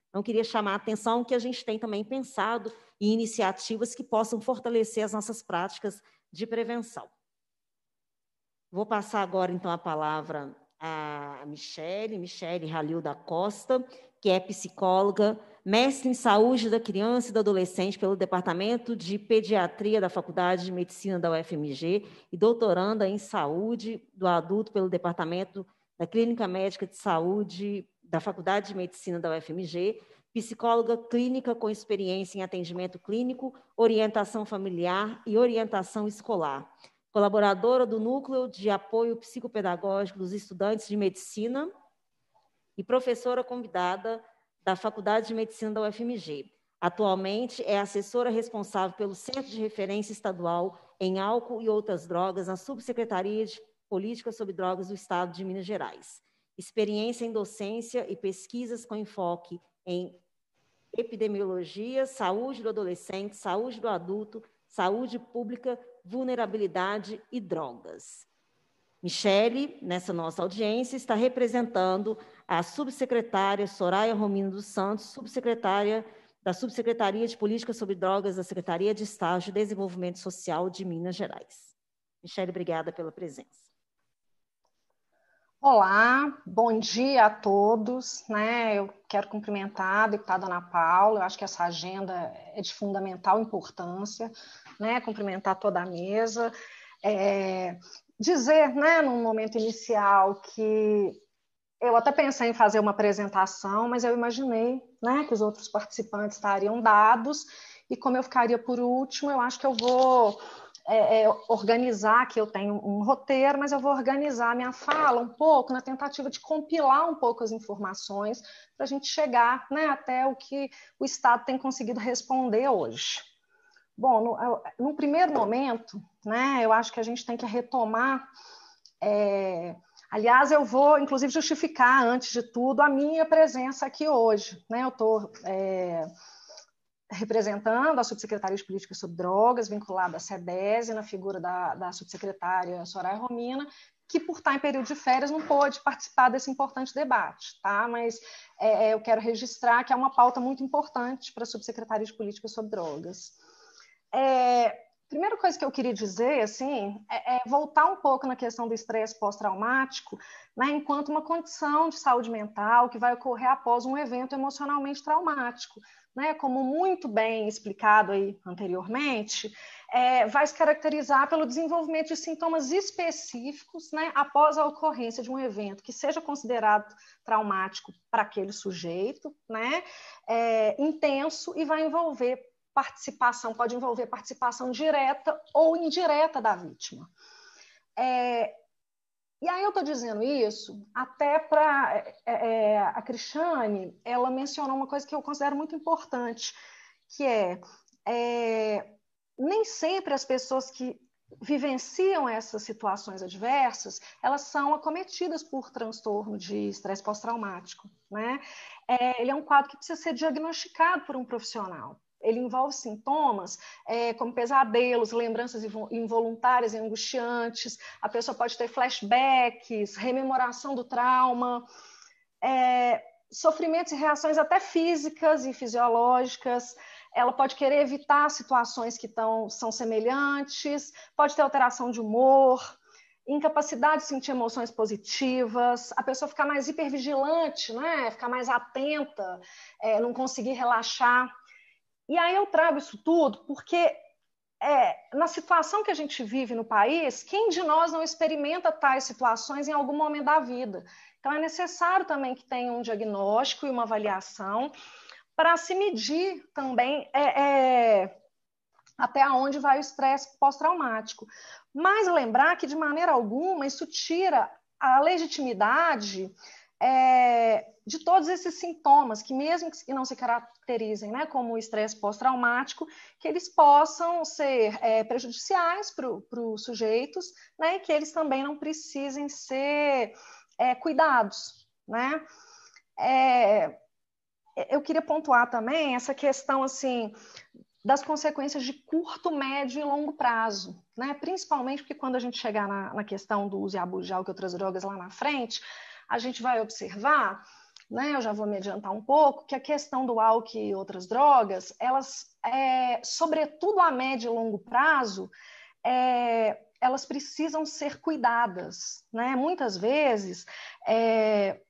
Então, queria chamar a atenção que a gente tem também pensado em iniciativas que possam fortalecer as nossas práticas de prevenção. Vou passar agora, então, a palavra a Michele, Michele Halil da Costa, que é psicóloga, mestre em saúde da criança e do adolescente pelo Departamento de Pediatria da Faculdade de Medicina da UFMG e doutoranda em saúde do adulto pelo Departamento da Clínica Médica de Saúde da Faculdade de Medicina da UFMG, psicóloga clínica com experiência em atendimento clínico, orientação familiar e orientação escolar colaboradora do Núcleo de Apoio Psicopedagógico dos Estudantes de Medicina e professora convidada da Faculdade de Medicina da UFMG. Atualmente é assessora responsável pelo Centro de Referência Estadual em Álcool e Outras Drogas na Subsecretaria de Política sobre Drogas do Estado de Minas Gerais. Experiência em docência e pesquisas com enfoque em epidemiologia, saúde do adolescente, saúde do adulto, saúde pública, vulnerabilidade e drogas. Michele, nessa nossa audiência, está representando a subsecretária Soraya Romino dos Santos, subsecretária da Subsecretaria de Política sobre Drogas da Secretaria de Estado de Desenvolvimento Social de Minas Gerais. Michele, obrigada pela presença. Olá, bom dia a todos. Né? Eu quero cumprimentar a deputada Ana Paula, eu acho que essa agenda é de fundamental importância né, cumprimentar toda a mesa, é, dizer, né, num momento inicial que eu até pensei em fazer uma apresentação, mas eu imaginei, né, que os outros participantes estariam dados e como eu ficaria por último, eu acho que eu vou é, é, organizar, que eu tenho um roteiro, mas eu vou organizar minha fala um pouco na tentativa de compilar um pouco as informações para a gente chegar né, até o que o Estado tem conseguido responder hoje. Bom, no, no primeiro momento, né, eu acho que a gente tem que retomar. É, aliás, eu vou, inclusive, justificar, antes de tudo, a minha presença aqui hoje. Né? Eu estou representando a Subsecretaria de Política sobre Drogas, vinculada à SEDESE, na figura da, da subsecretária Soraya Romina, que, por estar em período de férias, não pôde participar desse importante debate, tá? Mas é, é eu quero registrar que é uma pauta muito importante para a Subsecretaria de Política sobre Drogas. É, primeira coisa que eu queria dizer, assim, é, é voltar um pouco na questão do estresse pós-traumático, né, enquanto uma condição de saúde mental que vai ocorrer após um evento emocionalmente traumático. Né, como muito bem explicado aí anteriormente, é, vai se caracterizar pelo desenvolvimento de sintomas específicos né, após a ocorrência de um evento que seja considerado traumático para aquele sujeito, né, é, intenso e vai envolver participação, pode envolver participação direta ou indireta da vítima. É, e aí eu estou dizendo isso até para é, é, a Cristiane, ela mencionou uma coisa que eu considero muito importante, que é, é nem sempre as pessoas que vivenciam essas situações adversas, elas são acometidas por transtorno de estresse pós-traumático. Né? É, ele é um quadro que precisa ser diagnosticado por um profissional ele envolve sintomas é, como pesadelos, lembranças involuntárias e angustiantes, a pessoa pode ter flashbacks, rememoração do trauma, é, sofrimentos e reações até físicas e fisiológicas, ela pode querer evitar situações que tão, são semelhantes, pode ter alteração de humor, incapacidade de sentir emoções positivas, a pessoa ficar mais hipervigilante, né? ficar mais atenta, é, não conseguir relaxar. E aí eu trago isso tudo porque é, na situação que a gente vive no país, quem de nós não experimenta tais situações em algum momento da vida? Então, é necessário também que tenha um diagnóstico e uma avaliação para se medir também é, é, até onde vai o estresse pós-traumático. Mas lembrar que, de maneira alguma, isso tira a legitimidade é, de todos esses sintomas, que mesmo que não se caracterizem né, como estresse pós-traumático, que eles possam ser é, prejudiciais para os sujeitos, né, e que eles também não precisem ser é, cuidados. Né? É, eu queria pontuar também essa questão assim das consequências de curto, médio e longo prazo, né? Principalmente porque quando a gente chegar na, na questão do uso e abuso de álcool e outras drogas lá na frente, a gente vai observar, né? Eu já vou me adiantar um pouco que a questão do álcool e outras drogas, elas, é, sobretudo a médio e longo prazo, é, elas precisam ser cuidadas, né? Muitas vezes, é,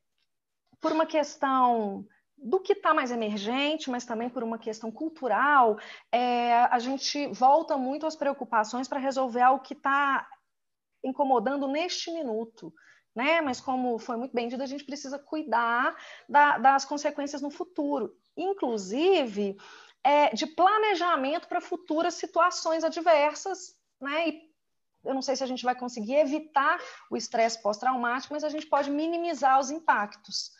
por uma questão do que está mais emergente, mas também por uma questão cultural, é, a gente volta muito às preocupações para resolver algo que está incomodando neste minuto. Né? Mas, como foi muito bem dito, a gente precisa cuidar da, das consequências no futuro, inclusive é, de planejamento para futuras situações adversas, né? E eu não sei se a gente vai conseguir evitar o estresse pós-traumático, mas a gente pode minimizar os impactos.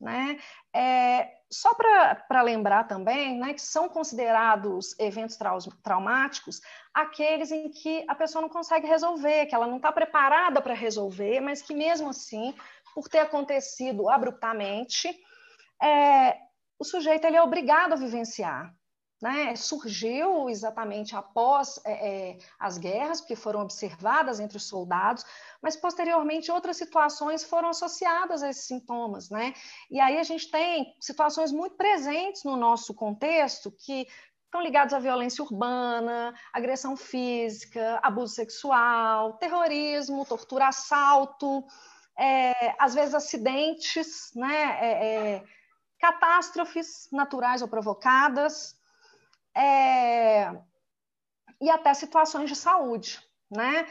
Né? É, só para lembrar também né, que são considerados eventos trau traumáticos aqueles em que a pessoa não consegue resolver, que ela não está preparada para resolver, mas que mesmo assim, por ter acontecido abruptamente, é, o sujeito ele é obrigado a vivenciar né, surgiu exatamente após é, é, as guerras, porque foram observadas entre os soldados, mas posteriormente outras situações foram associadas a esses sintomas, né? E aí a gente tem situações muito presentes no nosso contexto que estão ligados à violência urbana, agressão física, abuso sexual, terrorismo, tortura, assalto, é, às vezes acidentes, né? É, é, catástrofes naturais ou provocadas, é, e até situações de saúde, né?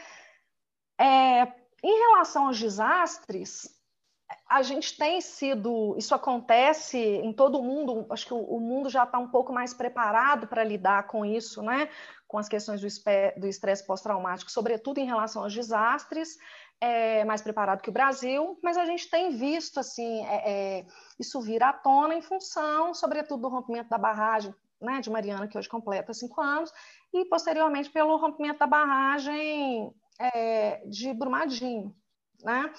É, em relação aos desastres, a gente tem sido, isso acontece em todo o mundo, acho que o, o mundo já está um pouco mais preparado para lidar com isso, né? Com as questões do estresse pós-traumático, sobretudo em relação aos desastres, é, mais preparado que o Brasil, mas a gente tem visto assim é, é, isso vir à tona em função, sobretudo, do rompimento da barragem né, de Mariana, que hoje completa cinco anos, e posteriormente pelo rompimento da barragem é, de Brumadinho. Né?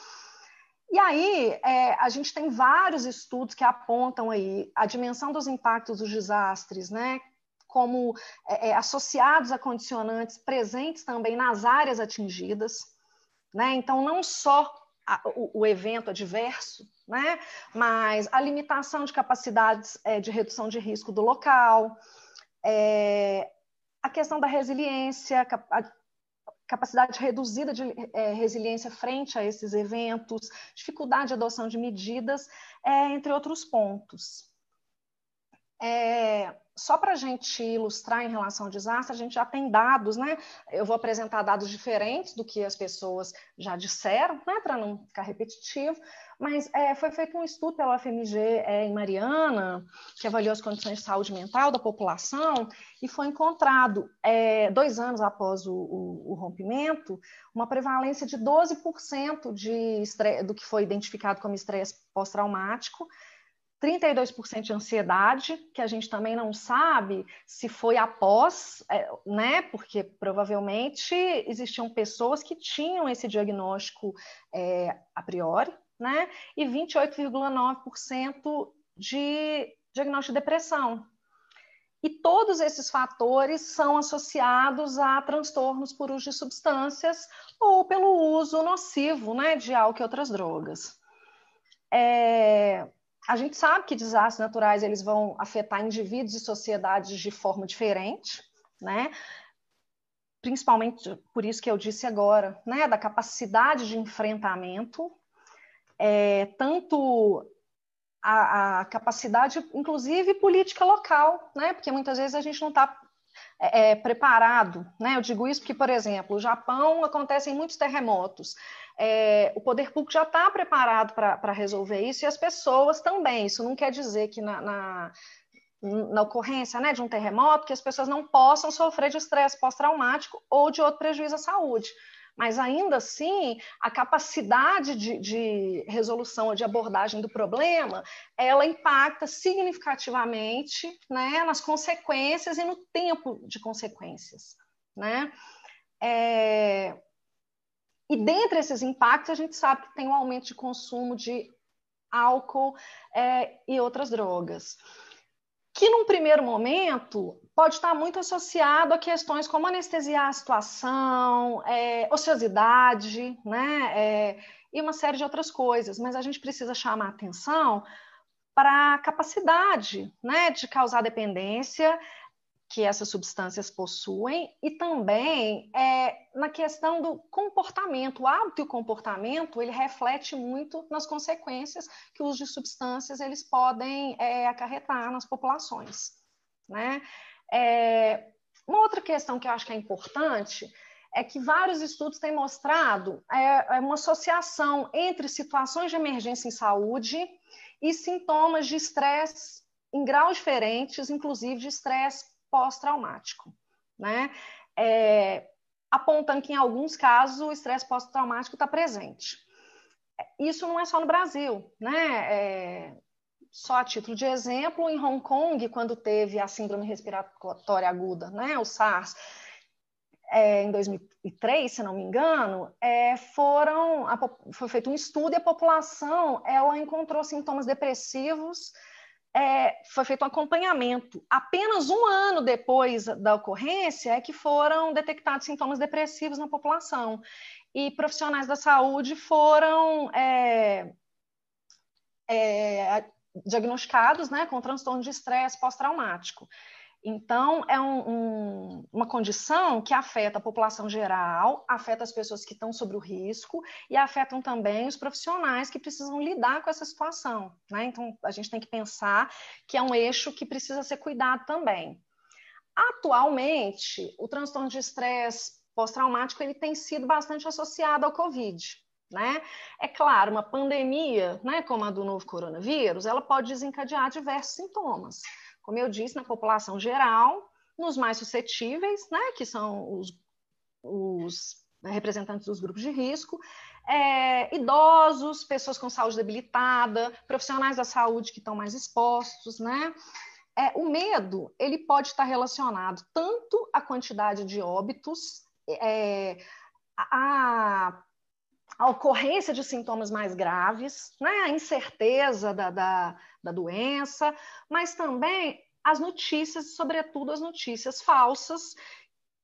E aí, é, a gente tem vários estudos que apontam aí a dimensão dos impactos dos desastres, né, como é, é associados a condicionantes presentes também nas áreas atingidas. Né? Então, não só a, o, o, evento adverso, né? mas a limitação de capacidades é, de redução de risco do local, é, a questão da resiliência, a capacidade reduzida de é, resiliência frente a esses eventos, dificuldade de adoção de medidas, é, entre outros pontos. É, só para a gente ilustrar em relação ao desastre, a gente já tem dados, né? Eu vou apresentar dados diferentes do que as pessoas já disseram, né? Para não ficar repetitivo, mas é, foi feito um estudo pela FMG é, em Mariana, que avaliou as condições de saúde mental da população, e foi encontrado, é, dois anos após o, o, o, rompimento, uma prevalência de 12% de estresse, do que foi identificado como estresse pós-traumático, 32% de ansiedade, que a gente também não sabe se foi após, é, né? Porque provavelmente existiam pessoas que tinham esse diagnóstico é, a priori, né? E 28,9% de diagnóstico de depressão. E todos esses fatores são associados a transtornos por uso de substâncias ou pelo uso nocivo, né, de álcool e outras drogas. É, a gente sabe que desastres naturais eles vão afetar indivíduos e sociedades de forma diferente, né? Principalmente por isso que eu disse agora, né? Da capacidade de enfrentamento, é, tanto a, a, capacidade, inclusive política local, né? Porque muitas vezes a gente não está é, é, preparado, né? Eu digo isso porque, por exemplo, no Japão acontecem muitos terremotos. É, o poder público já está preparado para resolver isso e as pessoas também. Isso não quer dizer que na, na, na ocorrência né, de um terremoto que as pessoas não possam sofrer de estresse pós-traumático ou de outro prejuízo à saúde mas ainda assim a capacidade de, de, resolução ou de abordagem do problema ela impacta significativamente né, nas consequências e no tempo de consequências. Né? É... E dentre esses impactos, a gente sabe que tem um aumento de consumo de álcool é, e outras drogas. Que num primeiro momento pode estar muito associado a questões como anestesiar a situação, é, ociosidade, né? É, e uma série de outras coisas, mas a gente precisa chamar atenção para a capacidade né, de causar dependência que essas substâncias possuem e também é, na questão do comportamento. O hábito e o comportamento ele reflete muito nas consequências que o uso de substâncias eles podem é, acarretar nas populações. Né? É, uma outra questão que eu acho que é importante é que vários estudos têm mostrado é, é uma associação entre situações de emergência em saúde e sintomas de estresse em graus diferentes, inclusive de estresse pós-traumático, né? É, apontando que em alguns casos o estresse pós-traumático está presente. Isso não é só no Brasil, né? É, só a título de exemplo, em Hong Kong, quando teve a síndrome respiratória aguda, né, o SARS, é, em 2003, se não me engano, é, foram, a, foi feito um estudo e a população ela encontrou sintomas depressivos é, foi feito um acompanhamento. Apenas um ano depois da ocorrência é que foram detectados sintomas depressivos na população. E profissionais da saúde foram é, é, diagnosticados né, com transtorno de estresse pós-traumático. Então, é um, um, uma condição que afeta a população geral, afeta as pessoas que estão sobre o risco e afetam também os profissionais que precisam lidar com essa situação. Né? Então, a gente tem que pensar que é um eixo que precisa ser cuidado também. Atualmente, o transtorno de estresse pós-traumático ele tem sido bastante associado ao Covid. Né? É claro, uma pandemia, né, como a do novo coronavírus, ela pode desencadear diversos sintomas como eu disse, na população geral, nos mais suscetíveis, né, que são os, os representantes dos grupos de risco, é, idosos, pessoas com saúde debilitada, profissionais da saúde que estão mais expostos, né? É, o medo ele pode estar relacionado tanto à quantidade de óbitos, é, a, a ocorrência de sintomas mais graves, né? a incerteza da, da, da doença, mas também as notícias, sobretudo as notícias falsas,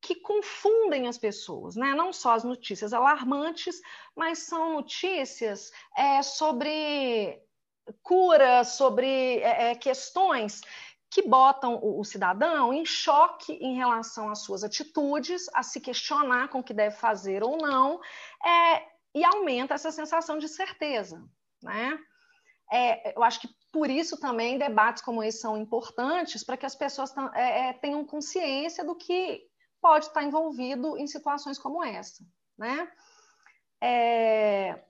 que confundem as pessoas, né? Não só as notícias alarmantes, mas são notícias é, sobre cura, sobre é, é questões que botam o, o, cidadão em choque em relação às suas atitudes, a se questionar com o que deve fazer ou não, é, e aumenta essa sensação de certeza, né? É, eu acho que por isso também debates como esse são importantes para que as pessoas é, é, tenham consciência do que pode estar envolvido em situações como essa, né? É,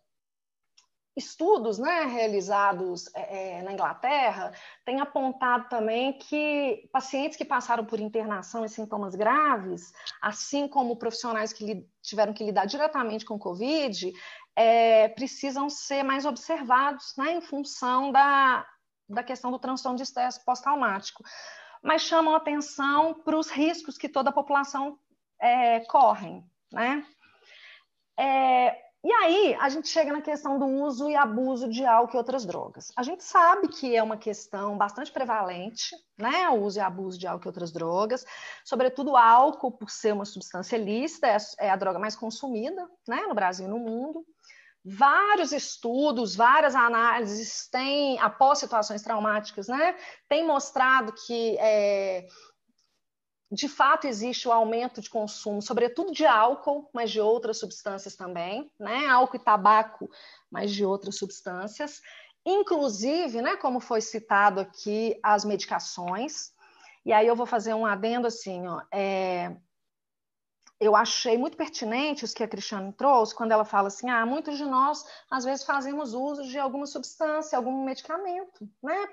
estudos né, realizados é, é, na Inglaterra têm apontado também que pacientes que passaram por internação e sintomas graves, assim como profissionais que tiveram que lidar diretamente com Covid, é, precisam ser mais observados né, em função da, da questão do transtorno de estresse pós-traumático. Mas chamam atenção para os riscos que toda a população é, corre. Né? É, e aí a gente chega na questão do uso e abuso de álcool e outras drogas. A gente sabe que é uma questão bastante prevalente, né? O uso e abuso de álcool e outras drogas, sobretudo álcool, por ser uma substância lícita, é, é a droga mais consumida, né? No Brasil e no mundo. Vários estudos, várias análises têm, após situações traumáticas, né, têm mostrado que é, de fato existe o aumento de consumo, sobretudo de álcool, mas de outras substâncias também, né? Álcool e tabaco, mas de outras substâncias. Inclusive, né, como foi citado aqui, as medicações. E aí eu vou fazer um adendo assim, ó, é, eu achei muito pertinente os que a Cristiane trouxe, quando ela fala assim: ah, muitos de nós, às vezes, fazemos uso de alguma substância, algum medicamento, né,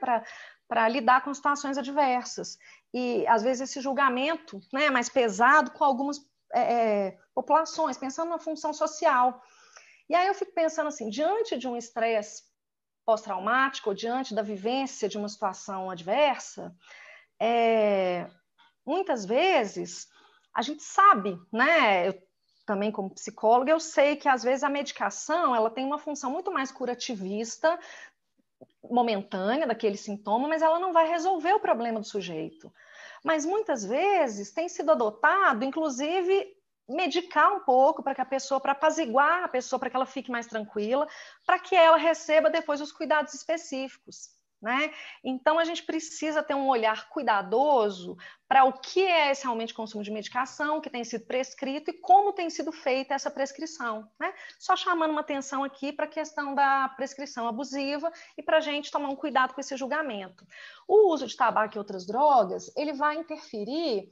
lidar com situações adversas e às vezes esse julgamento né, mais pesado com algumas é, é, populações, pensando na função social. E aí eu fico pensando assim, diante de um estresse pós-traumático, diante da vivência de uma situação adversa, é, muitas vezes a gente sabe, né? Eu, também como psicóloga, eu sei que às vezes a medicação ela tem uma função muito mais curativista momentânea daquele sintoma, mas ela não vai resolver o problema do sujeito. Mas muitas vezes tem sido adotado, inclusive, medicar um pouco para que a pessoa, para apaziguar a pessoa, para que ela fique mais tranquila, para que ela receba depois os cuidados específicos. Né? Então, a gente precisa ter um olhar cuidadoso para o que é esse realmente consumo de medicação que tem sido prescrito e como tem sido feita essa prescrição. Né? Só chamando uma atenção aqui para a questão da prescrição abusiva e para a gente tomar um cuidado com esse julgamento. O uso de tabaco e outras drogas, ele vai interferir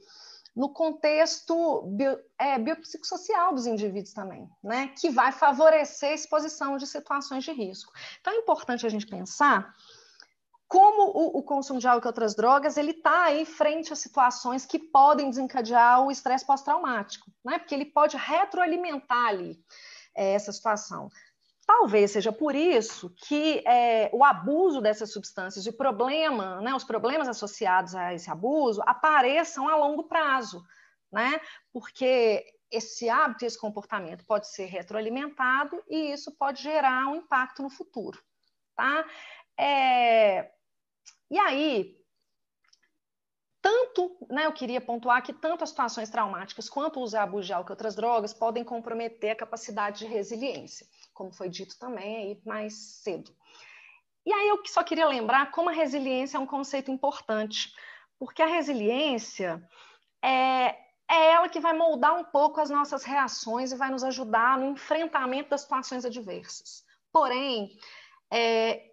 no contexto bio, é, biopsicossocial dos indivíduos também, né? que vai favorecer a exposição de situações de risco. Então, é importante a gente pensar como o, o, consumo de álcool e outras drogas ele está aí frente a situações que podem desencadear o estresse pós-traumático, né? Porque ele pode retroalimentar ali é, essa situação. Talvez seja por isso que é, o abuso dessas substâncias e o problema, né, os problemas associados a esse abuso apareçam a longo prazo, né? Porque esse hábito, esse comportamento pode ser retroalimentado e isso pode gerar um impacto no futuro, tá? É, e aí, tanto, né, eu queria pontuar que tanto as situações traumáticas quanto o uso de abuso de álcool e outras drogas podem comprometer a capacidade de resiliência, como foi dito também aí mais cedo. E aí eu só queria lembrar como a resiliência é um conceito importante, porque a resiliência é, é ela que vai moldar um pouco as nossas reações e vai nos ajudar no enfrentamento das situações adversas. Porém, é,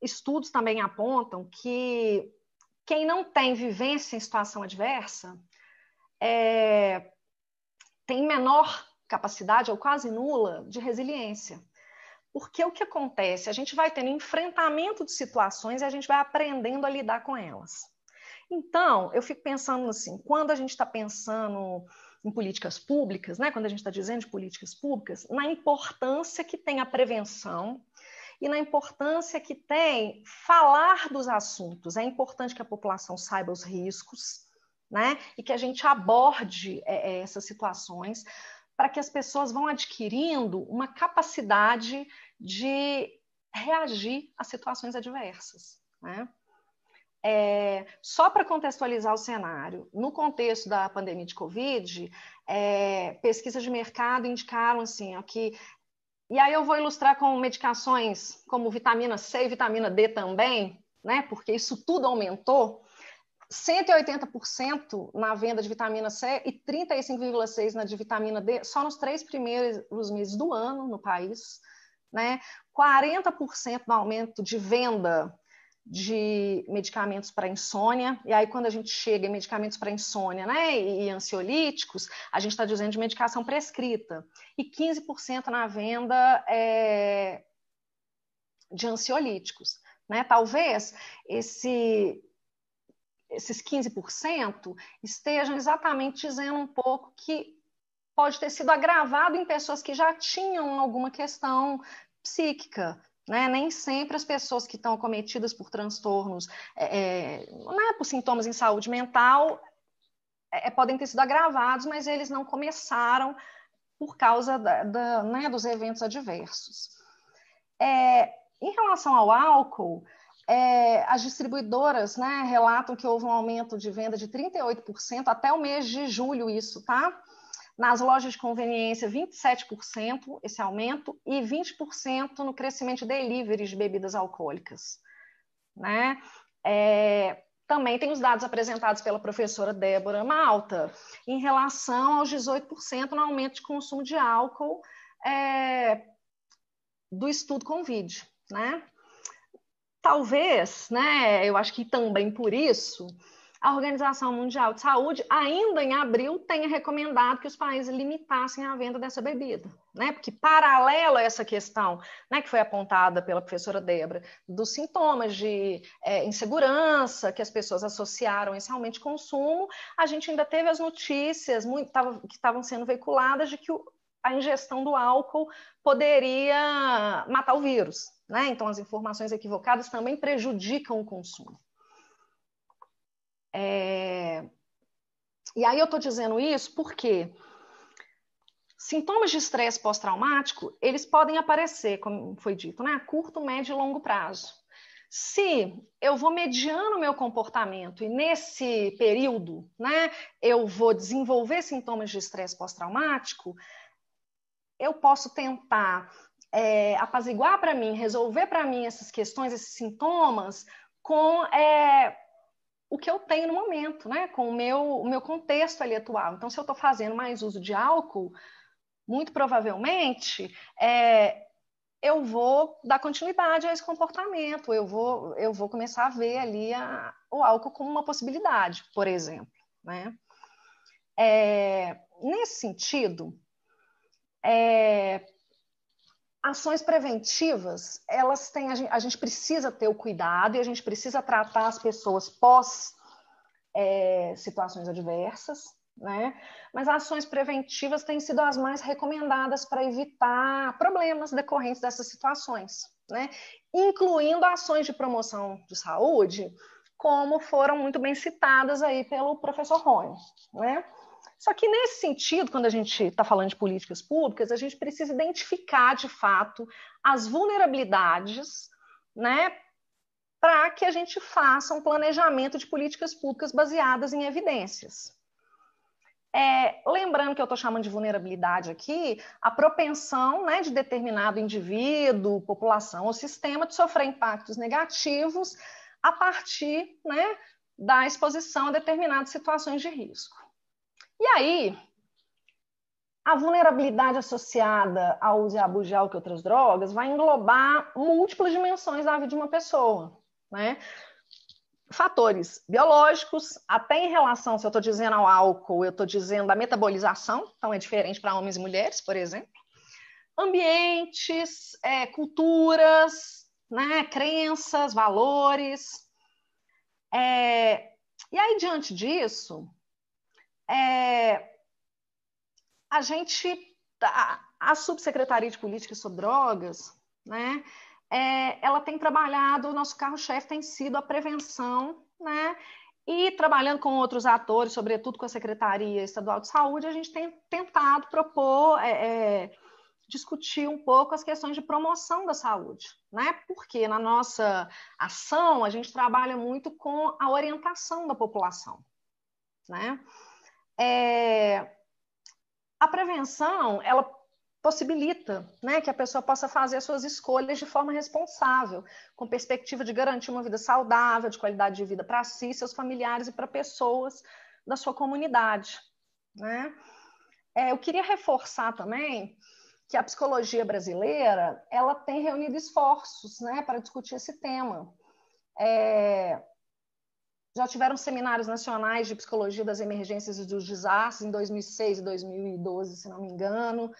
estudos também apontam que quem não tem vivência em situação adversa é, tem menor capacidade, ou quase nula, de resiliência. Porque o que acontece? A gente vai tendo enfrentamento de situações e a gente vai aprendendo a lidar com elas. Então, eu fico pensando assim, quando a gente está pensando em políticas públicas, né, quando a gente está dizendo de políticas públicas, na importância que tem a prevenção e na importância que tem falar dos assuntos. É importante que a população saiba os riscos, né? E que a gente aborde é, é, essas situações para que as pessoas vão adquirindo uma capacidade de reagir a situações adversas, né? É, só para contextualizar o cenário, no contexto da pandemia de Covid, é, pesquisas de mercado indicaram assim, ó, que e aí eu vou ilustrar com medicações como vitamina C e vitamina D também, né? Porque isso tudo aumentou. 180% na venda de vitamina C e 35,6% na de vitamina D só nos três primeiros meses do ano no país, né? 40% no aumento de venda de medicamentos para insônia, e aí quando a gente chega em medicamentos para insônia né, e ansiolíticos, a gente está dizendo de medicação prescrita, e 15% na venda é, de ansiolíticos. Né? Talvez esse, esses 15% estejam exatamente dizendo um pouco que pode ter sido agravado em pessoas que já tinham alguma questão psíquica, né? Nem sempre as pessoas que estão cometidas por transtornos, é, é, né, por sintomas em saúde mental, é, é, podem ter sido agravados, mas eles não começaram por causa da, da, né, dos eventos adversos. É, em relação ao álcool, é, as distribuidoras né, relatam que houve um aumento de venda de 38% até o mês de julho, isso, tá? Nas lojas de conveniência, 27% esse aumento e 20% no crescimento de deliveries de bebidas alcoólicas. Né? É, também tem os dados apresentados pela professora Débora Malta em relação aos 18% no aumento de consumo de álcool é, do estudo Convide. Né? Talvez, né, eu acho que também por isso, a Organização Mundial de Saúde, ainda em abril, tenha recomendado que os países limitassem a venda dessa bebida, né? Porque, paralelo a essa questão, né, que foi apontada pela professora Débora, dos sintomas de é, insegurança que as pessoas associaram esse aumento de consumo, a gente ainda teve as notícias muito, tava, que estavam sendo veiculadas de que o, a ingestão do álcool poderia matar o vírus, né? Então, as informações equivocadas também prejudicam o consumo. É... E aí eu estou dizendo isso porque sintomas de estresse pós-traumático, eles podem aparecer, como foi dito, né, a curto, médio e longo prazo. Se eu vou mediando o meu comportamento e nesse período, né, eu vou desenvolver sintomas de estresse pós-traumático, eu posso tentar é, apaziguar para mim, resolver para mim essas questões, esses sintomas, com é, o que eu tenho no momento, né? com o meu, o meu contexto ali atual. Então, se eu estou fazendo mais uso de álcool, muito provavelmente é, eu vou dar continuidade a esse comportamento, eu vou, eu vou começar a ver ali a, o álcool como uma possibilidade, por exemplo. Né? É, nesse sentido, é, ações preventivas, elas têm, a gente, a gente, precisa ter o cuidado e a gente precisa tratar as pessoas pós é, situações adversas, né? Mas ações preventivas têm sido as mais recomendadas para evitar problemas decorrentes dessas situações, né? Incluindo ações de promoção de saúde, como foram muito bem citadas aí pelo professor Rony, né? Só que nesse sentido, quando a gente está falando de políticas públicas, a gente precisa identificar de fato as vulnerabilidades, né, para que a gente faça um planejamento de políticas públicas baseadas em evidências. É, lembrando que eu estou chamando de vulnerabilidade aqui, a propensão né, de determinado indivíduo, população ou sistema de sofrer impactos negativos a partir né, da exposição a determinadas situações de risco. E aí, a vulnerabilidade associada ao uso e abuso de álcool e outras drogas vai englobar múltiplas dimensões da vida de uma pessoa, né? Fatores biológicos, até em relação, se eu estou dizendo ao álcool, eu estou dizendo a metabolização, então é diferente para homens e mulheres, por exemplo. Ambientes, é, culturas, né, crenças, valores. É, e aí, diante disso, é, a gente, a, a, Subsecretaria de Política sobre Drogas, né, é, ela tem trabalhado, o nosso carro-chefe tem sido a prevenção, né, e trabalhando com outros atores, sobretudo com a Secretaria Estadual de Saúde, a gente tem tentado propor, é, é, discutir um pouco as questões de promoção da saúde, né? Porque na nossa ação a gente trabalha muito com a orientação da população, né? É, a prevenção, ela possibilita né, que a pessoa possa fazer suas escolhas de forma responsável, com perspectiva de garantir uma vida saudável, de qualidade de vida para si, seus familiares e para pessoas da sua comunidade. Né? É, eu queria reforçar também que a psicologia brasileira ela tem reunido esforços né, para discutir esse tema. É, já tiveram seminários nacionais de psicologia das emergências e dos desastres em 2006 e 2012, se não me engano.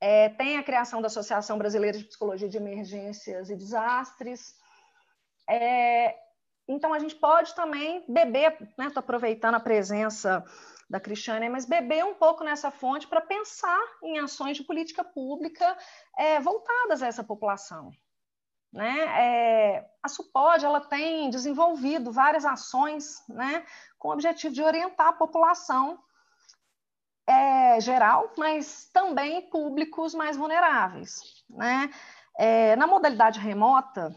É, tem a criação da Associação Brasileira de Psicologia de Emergências e Desastres. É, então, a gente pode também beber, estou né, aproveitando a presença da Cristiane, mas beber um pouco nessa fonte para pensar em ações de política pública é, voltadas a essa população. Né? É, a SUPOD ela tem desenvolvido várias ações né, com o objetivo de orientar a população é, geral, mas também públicos mais vulneráveis. Né? É, na modalidade remota,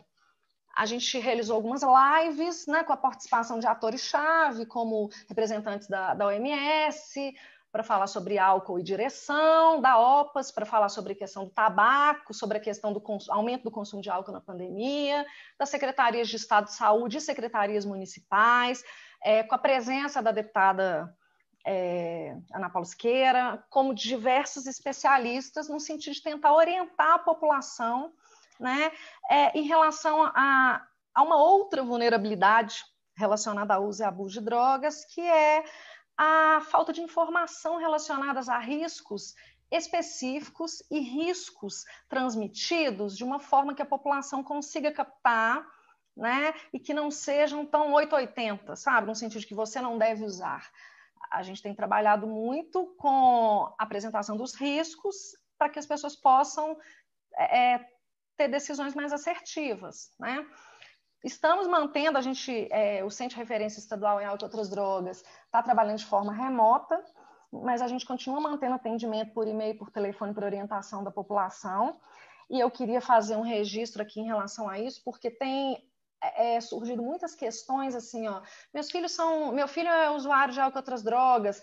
a gente realizou algumas lives né, com a participação de atores-chave, como representantes da, da OMS, para falar sobre álcool e direção, da OPAS para falar sobre a questão do tabaco, sobre a questão do aumento do consumo de álcool na pandemia, das secretarias de Estado de Saúde e secretarias municipais, é, com a presença da deputada é, Ana Paula Siqueira, como diversos especialistas, no sentido de tentar orientar a população né, é, em relação a, a uma outra vulnerabilidade relacionada ao uso e abuso de drogas, que é a falta de informação relacionadas a riscos específicos e riscos transmitidos de uma forma que a população consiga captar, né, e que não sejam tão 880, sabe, no sentido de que você não deve usar. A gente tem trabalhado muito com a apresentação dos riscos para que as pessoas possam é, ter decisões mais assertivas, né? Estamos mantendo, a gente, é, o Centro de Referência Estadual em Álcool e Outras Drogas está trabalhando de forma remota, mas a gente continua mantendo atendimento por e-mail, por telefone, por orientação da população. E eu queria fazer um registro aqui em relação a isso, porque tem é, é, surgido muitas questões assim, ó. Meus filhos são, meu filho é usuário de álcool e outras drogas.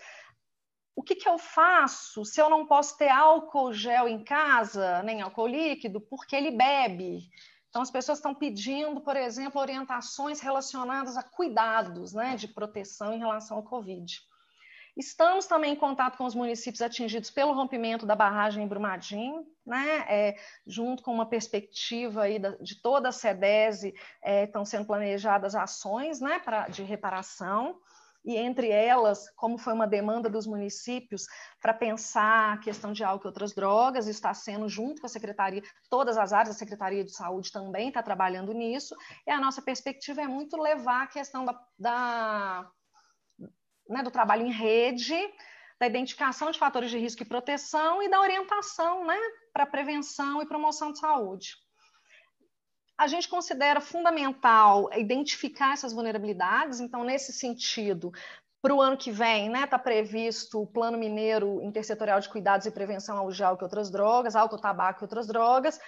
O que, que eu faço se eu não posso ter álcool gel em casa, nem álcool líquido, porque ele bebe? Então, as pessoas estão pedindo, por exemplo, orientações relacionadas a cuidados né, de proteção em relação ao Covid. Estamos também em contato com os municípios atingidos pelo rompimento da barragem em Brumadinho, né, é, junto com uma perspectiva aí da, de toda a SEDESE, é, estão sendo planejadas ações né, pra, de reparação, e entre elas, como foi uma demanda dos municípios para pensar a questão de álcool e outras drogas, está sendo junto com a Secretaria, todas as áreas, a Secretaria de Saúde também está trabalhando nisso, e a nossa perspectiva é muito levar a questão da, da né, do trabalho em rede, da identificação de fatores de risco e proteção e da orientação né, para prevenção e promoção de saúde. A gente considera fundamental identificar essas vulnerabilidades, então, nesse sentido, para o ano que vem, está né, tá previsto o Plano Mineiro Intersetorial de Cuidados e Prevenção ao álcool e outras drogas, álcool, tabaco e outras drogas,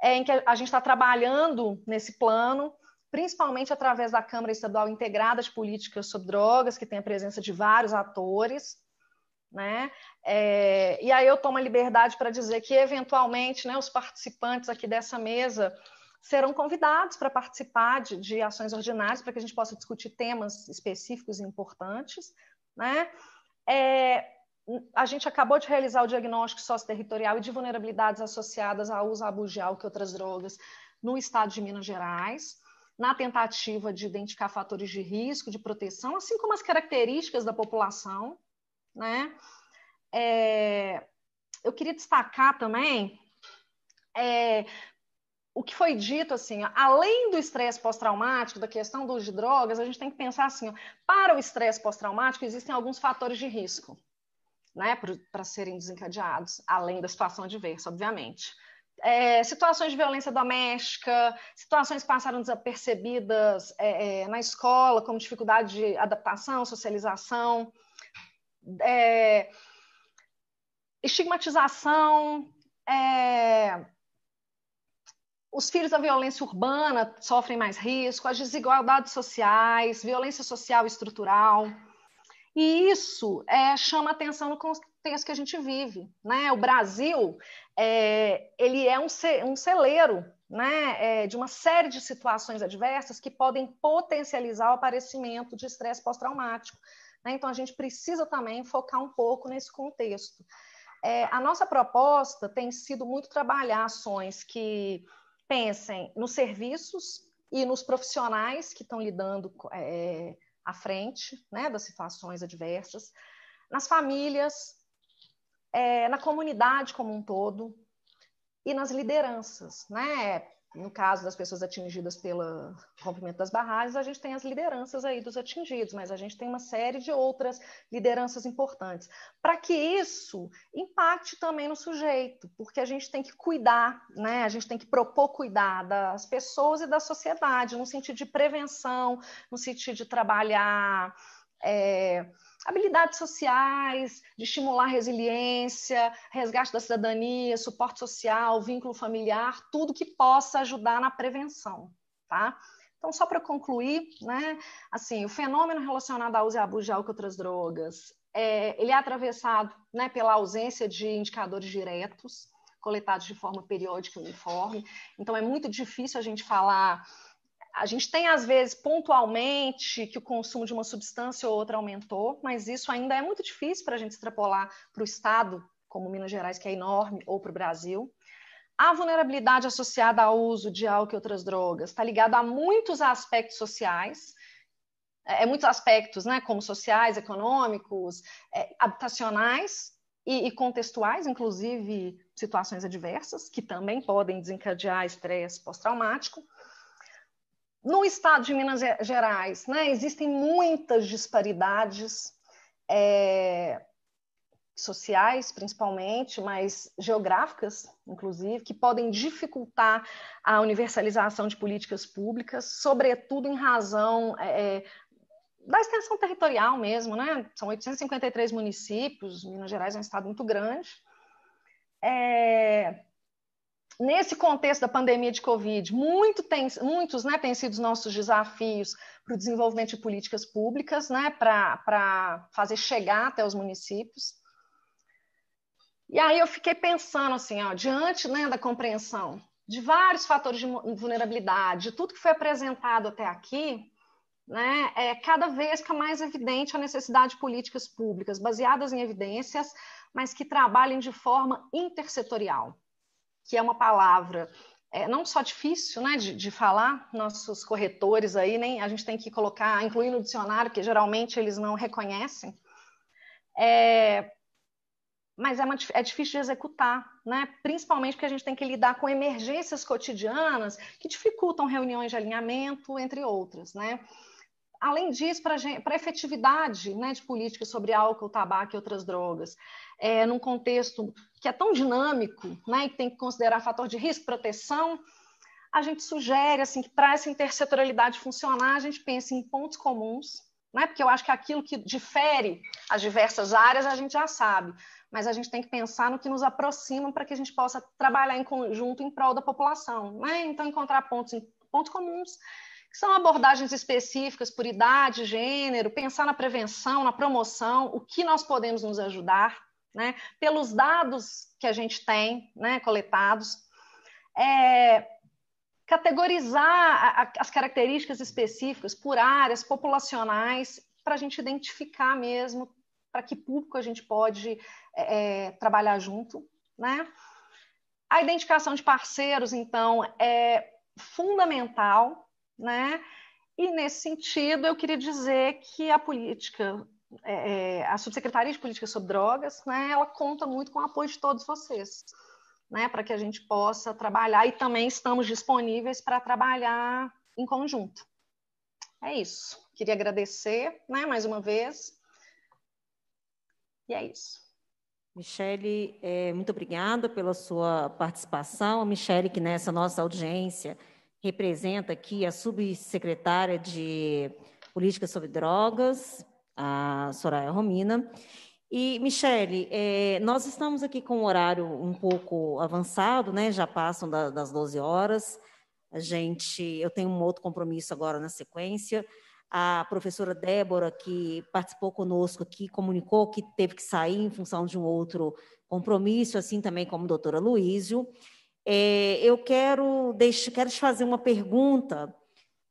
é, em que a gente está trabalhando nesse plano principalmente através da Câmara Estadual Integrada de Políticas sobre Drogas, que tem a presença de vários atores, né? É, e aí eu tomo a liberdade para dizer que, eventualmente, né, os participantes aqui dessa mesa serão convidados para participar de, de ações ordinárias, para que a gente possa discutir temas específicos e importantes, né? É, a gente acabou de realizar o diagnóstico socioterritorial e de vulnerabilidades associadas ao uso abuso de álcool e outras drogas no estado de Minas Gerais na tentativa de identificar fatores de risco, de proteção, assim como as características da população. Né? É, eu queria destacar também é, o que foi dito assim, além do estresse pós-traumático, da questão do uso de drogas, a gente tem que pensar assim, para o estresse pós-traumático existem alguns fatores de risco, né, para serem desencadeados, além da situação adversa, obviamente. É, situações de violência doméstica, situações que passaram desapercebidas é, é, na escola, como dificuldade de adaptação, socialização, é, estigmatização, é, os filhos da violência urbana sofrem mais risco, as desigualdades sociais, violência social estrutural. E isso é, chama atenção no contexto que a gente vive. Né? O Brasil é, ele é um, um celeiro né, é, de uma série de situações adversas que podem potencializar o aparecimento de estresse pós-traumático. Né? Então, a gente precisa também focar um pouco nesse contexto. É, a nossa proposta tem sido muito trabalhar ações que pensem nos serviços e nos profissionais que estão lidando é, à frente né, das situações adversas, nas famílias, é, na comunidade como um todo e nas lideranças, né? No caso das pessoas atingidas pelo rompimento das barragens, a gente tem as lideranças aí dos atingidos, mas a gente tem uma série de outras lideranças importantes. Para que isso impacte também no sujeito, porque a gente tem que cuidar, né? A gente tem que propor cuidar das pessoas e da sociedade, no sentido de prevenção, no sentido de trabalhar. É, habilidades sociais, de estimular resiliência, resgate da cidadania, suporte social, vínculo familiar, tudo que possa ajudar na prevenção, tá? Então, só para concluir, né, assim, o fenômeno relacionado ao uso e abuso de álcool e outras drogas, é, ele é atravessado né, pela ausência de indicadores diretos, coletados de forma periódica e uniforme. Então, é muito difícil a gente falar a gente tem, às vezes, pontualmente, que o consumo de uma substância ou outra aumentou, mas isso ainda é muito difícil para a gente extrapolar para o Estado, como Minas Gerais, que é enorme, ou para o Brasil. A vulnerabilidade associada ao uso de álcool e outras drogas está ligada a muitos aspectos sociais, é, é, muitos aspectos, né, como sociais, econômicos, é, habitacionais e, e contextuais, inclusive situações adversas, que também podem desencadear estresse pós-traumático. No estado de Minas Gerais, né, existem muitas disparidades é, sociais, principalmente, mas geográficas, inclusive, que podem dificultar a universalização de políticas públicas, sobretudo em razão é, é da extensão territorial mesmo, né? São 853 municípios, Minas Gerais é um estado muito grande. É, nesse contexto da pandemia de Covid, muito tem, muitos né, têm sido os nossos desafios para o desenvolvimento de políticas públicas, né, para fazer chegar até os municípios. E aí eu fiquei pensando assim, ó, diante né, da compreensão de vários fatores de vulnerabilidade, de tudo que foi apresentado até aqui, né, é, cada vez fica mais evidente a necessidade de políticas públicas baseadas em evidências, mas que trabalhem de forma intersetorial, que é uma palavra é, não só difícil né, de, de, falar, nossos corretores aí, nem a gente tem que colocar, incluir no dicionário, porque geralmente eles não reconhecem, é, mas é, uma, é, difícil de executar, né? principalmente porque a gente tem que lidar com emergências cotidianas que dificultam reuniões de alinhamento, entre outras. Né? Além disso, para a efetividade né, de políticas sobre álcool, tabaco e outras drogas, é, num contexto que é tão dinâmico né, e tem que considerar fator de risco, proteção, a gente sugere assim, que para essa intersetorialidade funcionar, a gente pense em pontos comuns, né, porque eu acho que aquilo que difere as diversas áreas a gente já sabe, mas a gente tem que pensar no que nos aproxima para que a gente possa trabalhar em conjunto em prol da população. Né? Então, encontrar pontos, pontos comuns, que são abordagens específicas por idade, gênero, pensar na prevenção, na promoção, o que nós podemos nos ajudar, né? pelos dados que a gente tem né, coletados. É, categorizar as características específicas por áreas populacionais para a gente identificar mesmo para que público a gente pode é, é, trabalhar junto, né? A identificação de parceiros, então, é fundamental, né? E nesse sentido, eu queria dizer que a política, é, é, a Subsecretaria de Política sobre Drogas, né, ela conta muito com o apoio de todos vocês, né, para que a gente possa trabalhar e também estamos disponíveis para trabalhar em conjunto. É isso. Queria agradecer, né, mais uma vez e é isso. Michele, é, muito obrigada pela sua participação. A Michele, que nessa nossa audiência representa aqui a subsecretária de Política sobre Drogas, a Soraya Romina. E, Michele, é, nós estamos aqui com um horário um pouco avançado, né? já passam da, das 12 horas. A gente, eu tenho um outro compromisso agora na sequência a professora Débora, que participou conosco aqui, comunicou que teve que sair em função de um outro compromisso, assim também como a doutora Luísio. É, eu quero, deixar, quero te fazer uma pergunta,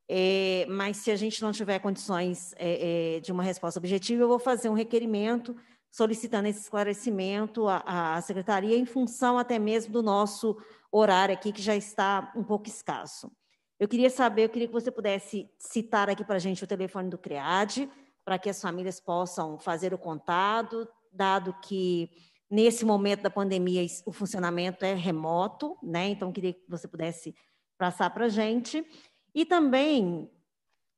é, mas se a gente não tiver condições é, é, de uma resposta objetiva, eu vou fazer um requerimento solicitando esse esclarecimento à, à secretaria, em função até mesmo do nosso horário aqui, que já está um pouco escasso. Eu queria saber, eu queria que você pudesse citar aqui para a gente o telefone do CREAD, para que as famílias possam fazer o contato, dado que nesse momento da pandemia o funcionamento é remoto, né? Então, eu queria que você pudesse passar para a gente. E também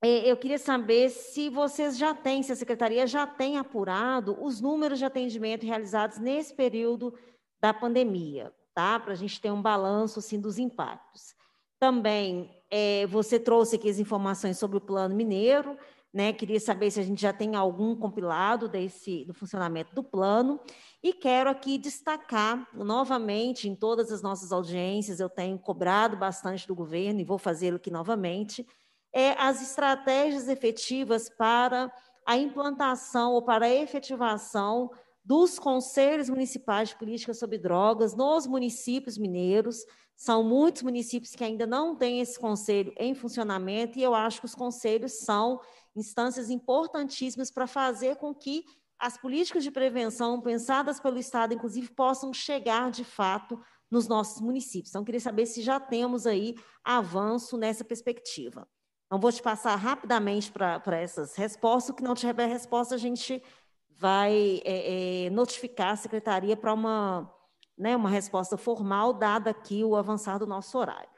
é, eu queria saber se vocês já têm, se a secretaria já tem apurado os números de atendimento realizados nesse período da pandemia, tá? Para a gente ter um balanço assim, dos impactos. Também é, você trouxe aqui as informações sobre o plano mineiro, né? Queria saber se a gente já tem algum compilado desse do funcionamento do plano. E quero aqui destacar novamente em todas as nossas audiências, eu tenho cobrado bastante do governo e vou fazê-lo aqui novamente, é as estratégias efetivas para a implantação ou para a efetivação dos conselhos municipais de política sobre drogas nos municípios mineiros, são muitos municípios que ainda não têm esse conselho em funcionamento, e eu acho que os conselhos são instâncias importantíssimas para fazer com que as políticas de prevenção pensadas pelo Estado, inclusive, possam chegar de fato nos nossos municípios. Então, queria saber se já temos aí avanço nessa perspectiva. Então, vou te passar rapidamente para essas respostas. O que não tiver resposta, a gente vai é, é, notificar a secretaria para uma né, uma resposta formal, dada aqui o avançar do nosso horário.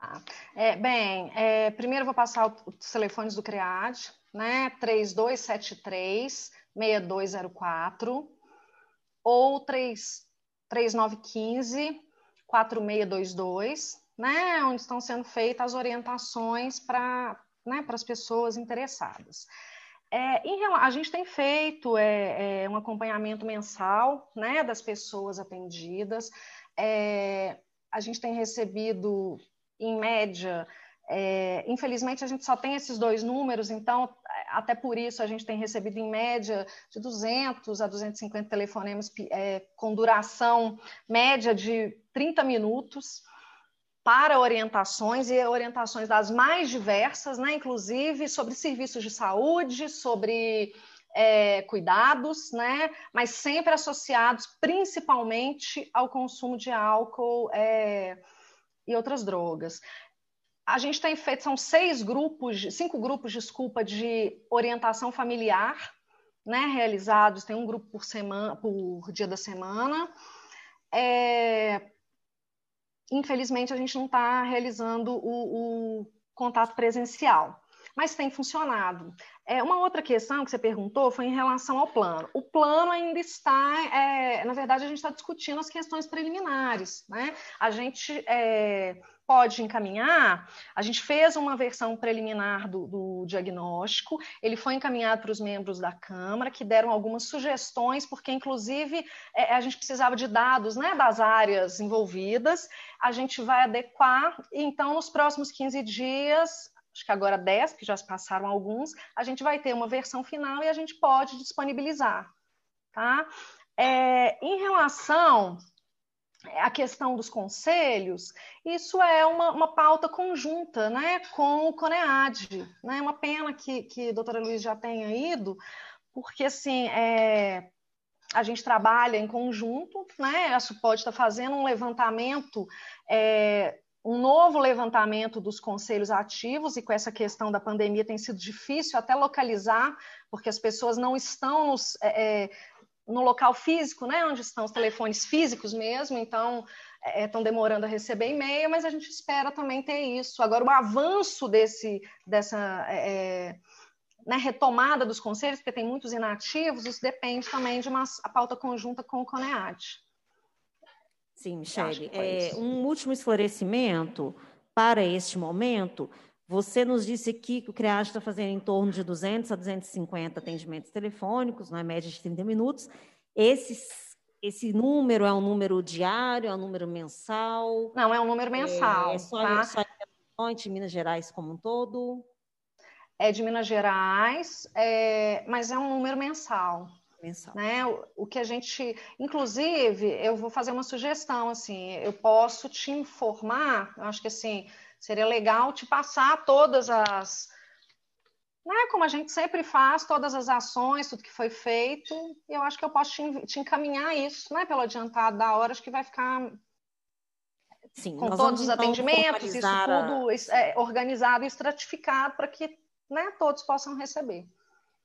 Ah, é, bem, é, primeiro vou passar os telefones do CREAD, né, 3273-6204 ou 3, 3915-4622, né, onde estão sendo feitas as orientações para né, as pessoas interessadas. É, em, a gente tem feito é, é, um acompanhamento mensal né, das pessoas atendidas. É, a gente tem recebido, em média, é, infelizmente a gente só tem esses dois números, então até por isso a gente tem recebido em média de 200 a 250 telefonemas é, com duração média de 30 minutos para orientações e orientações das mais diversas, né, inclusive sobre serviços de saúde, sobre é, cuidados, né, mas sempre associados principalmente ao consumo de álcool é, e outras drogas. A gente tem feito, são seis grupos, cinco grupos, desculpa, de orientação familiar, né, realizados, tem um grupo por semana, por dia da semana. É, infelizmente, a gente não está realizando o, o, contato presencial, mas tem funcionado. É, uma outra questão que você perguntou foi em relação ao plano. O plano ainda está, é, na verdade, a gente está discutindo as questões preliminares. Né? A gente é, pode encaminhar. A gente fez uma versão preliminar do, do, diagnóstico, ele foi encaminhado para os membros da Câmara, que deram algumas sugestões, porque, inclusive, é, a gente precisava de dados né, das áreas envolvidas. A gente vai adequar, então, nos próximos 15 dias. Acho que agora 10, que já se passaram alguns, a gente vai ter uma versão final e a gente pode disponibilizar. Tá? É, em relação a questão dos conselhos, isso é uma, uma pauta conjunta né, com o CONEAD. Né? É uma pena que, que a doutora Luiz já tenha ido, porque assim, é, a gente trabalha em conjunto, né? a SUPOD está fazendo um levantamento, é, um novo levantamento dos conselhos ativos, e com essa questão da pandemia tem sido difícil até localizar, porque as pessoas não estão nos, é, é no local físico, né, onde estão os telefones físicos mesmo, então estão é, demorando a receber e-mail, mas a gente espera também ter isso. Agora, o avanço desse, dessa é, é né, retomada dos conselhos, porque tem muitos inativos, isso depende também de uma a pauta conjunta com o CONEAD. Sim, Michele. É, um último esclarecimento para este momento. Você nos disse aqui que o CREAD está fazendo em torno de 200 a 250 atendimentos telefônicos, na média de 30 minutos. Esses, esse número é um número diário, é um número mensal? Não, é um número mensal. É, é só, tá? só de Minas Gerais como um todo? É de Minas Gerais, é, mas é um número mensal. Mensal. Né? O, o que a gente, inclusive, eu vou fazer uma sugestão assim, eu posso te informar, eu acho que assim, Seria legal te passar todas as. Né, como a gente sempre faz, todas as ações, tudo que foi feito. Eu acho que eu posso te, te encaminhar isso, né, pelo adiantado da hora, acho que vai ficar Sim, com todos os então atendimentos, isso tudo a... é, organizado e estratificado para que né, todos possam receber.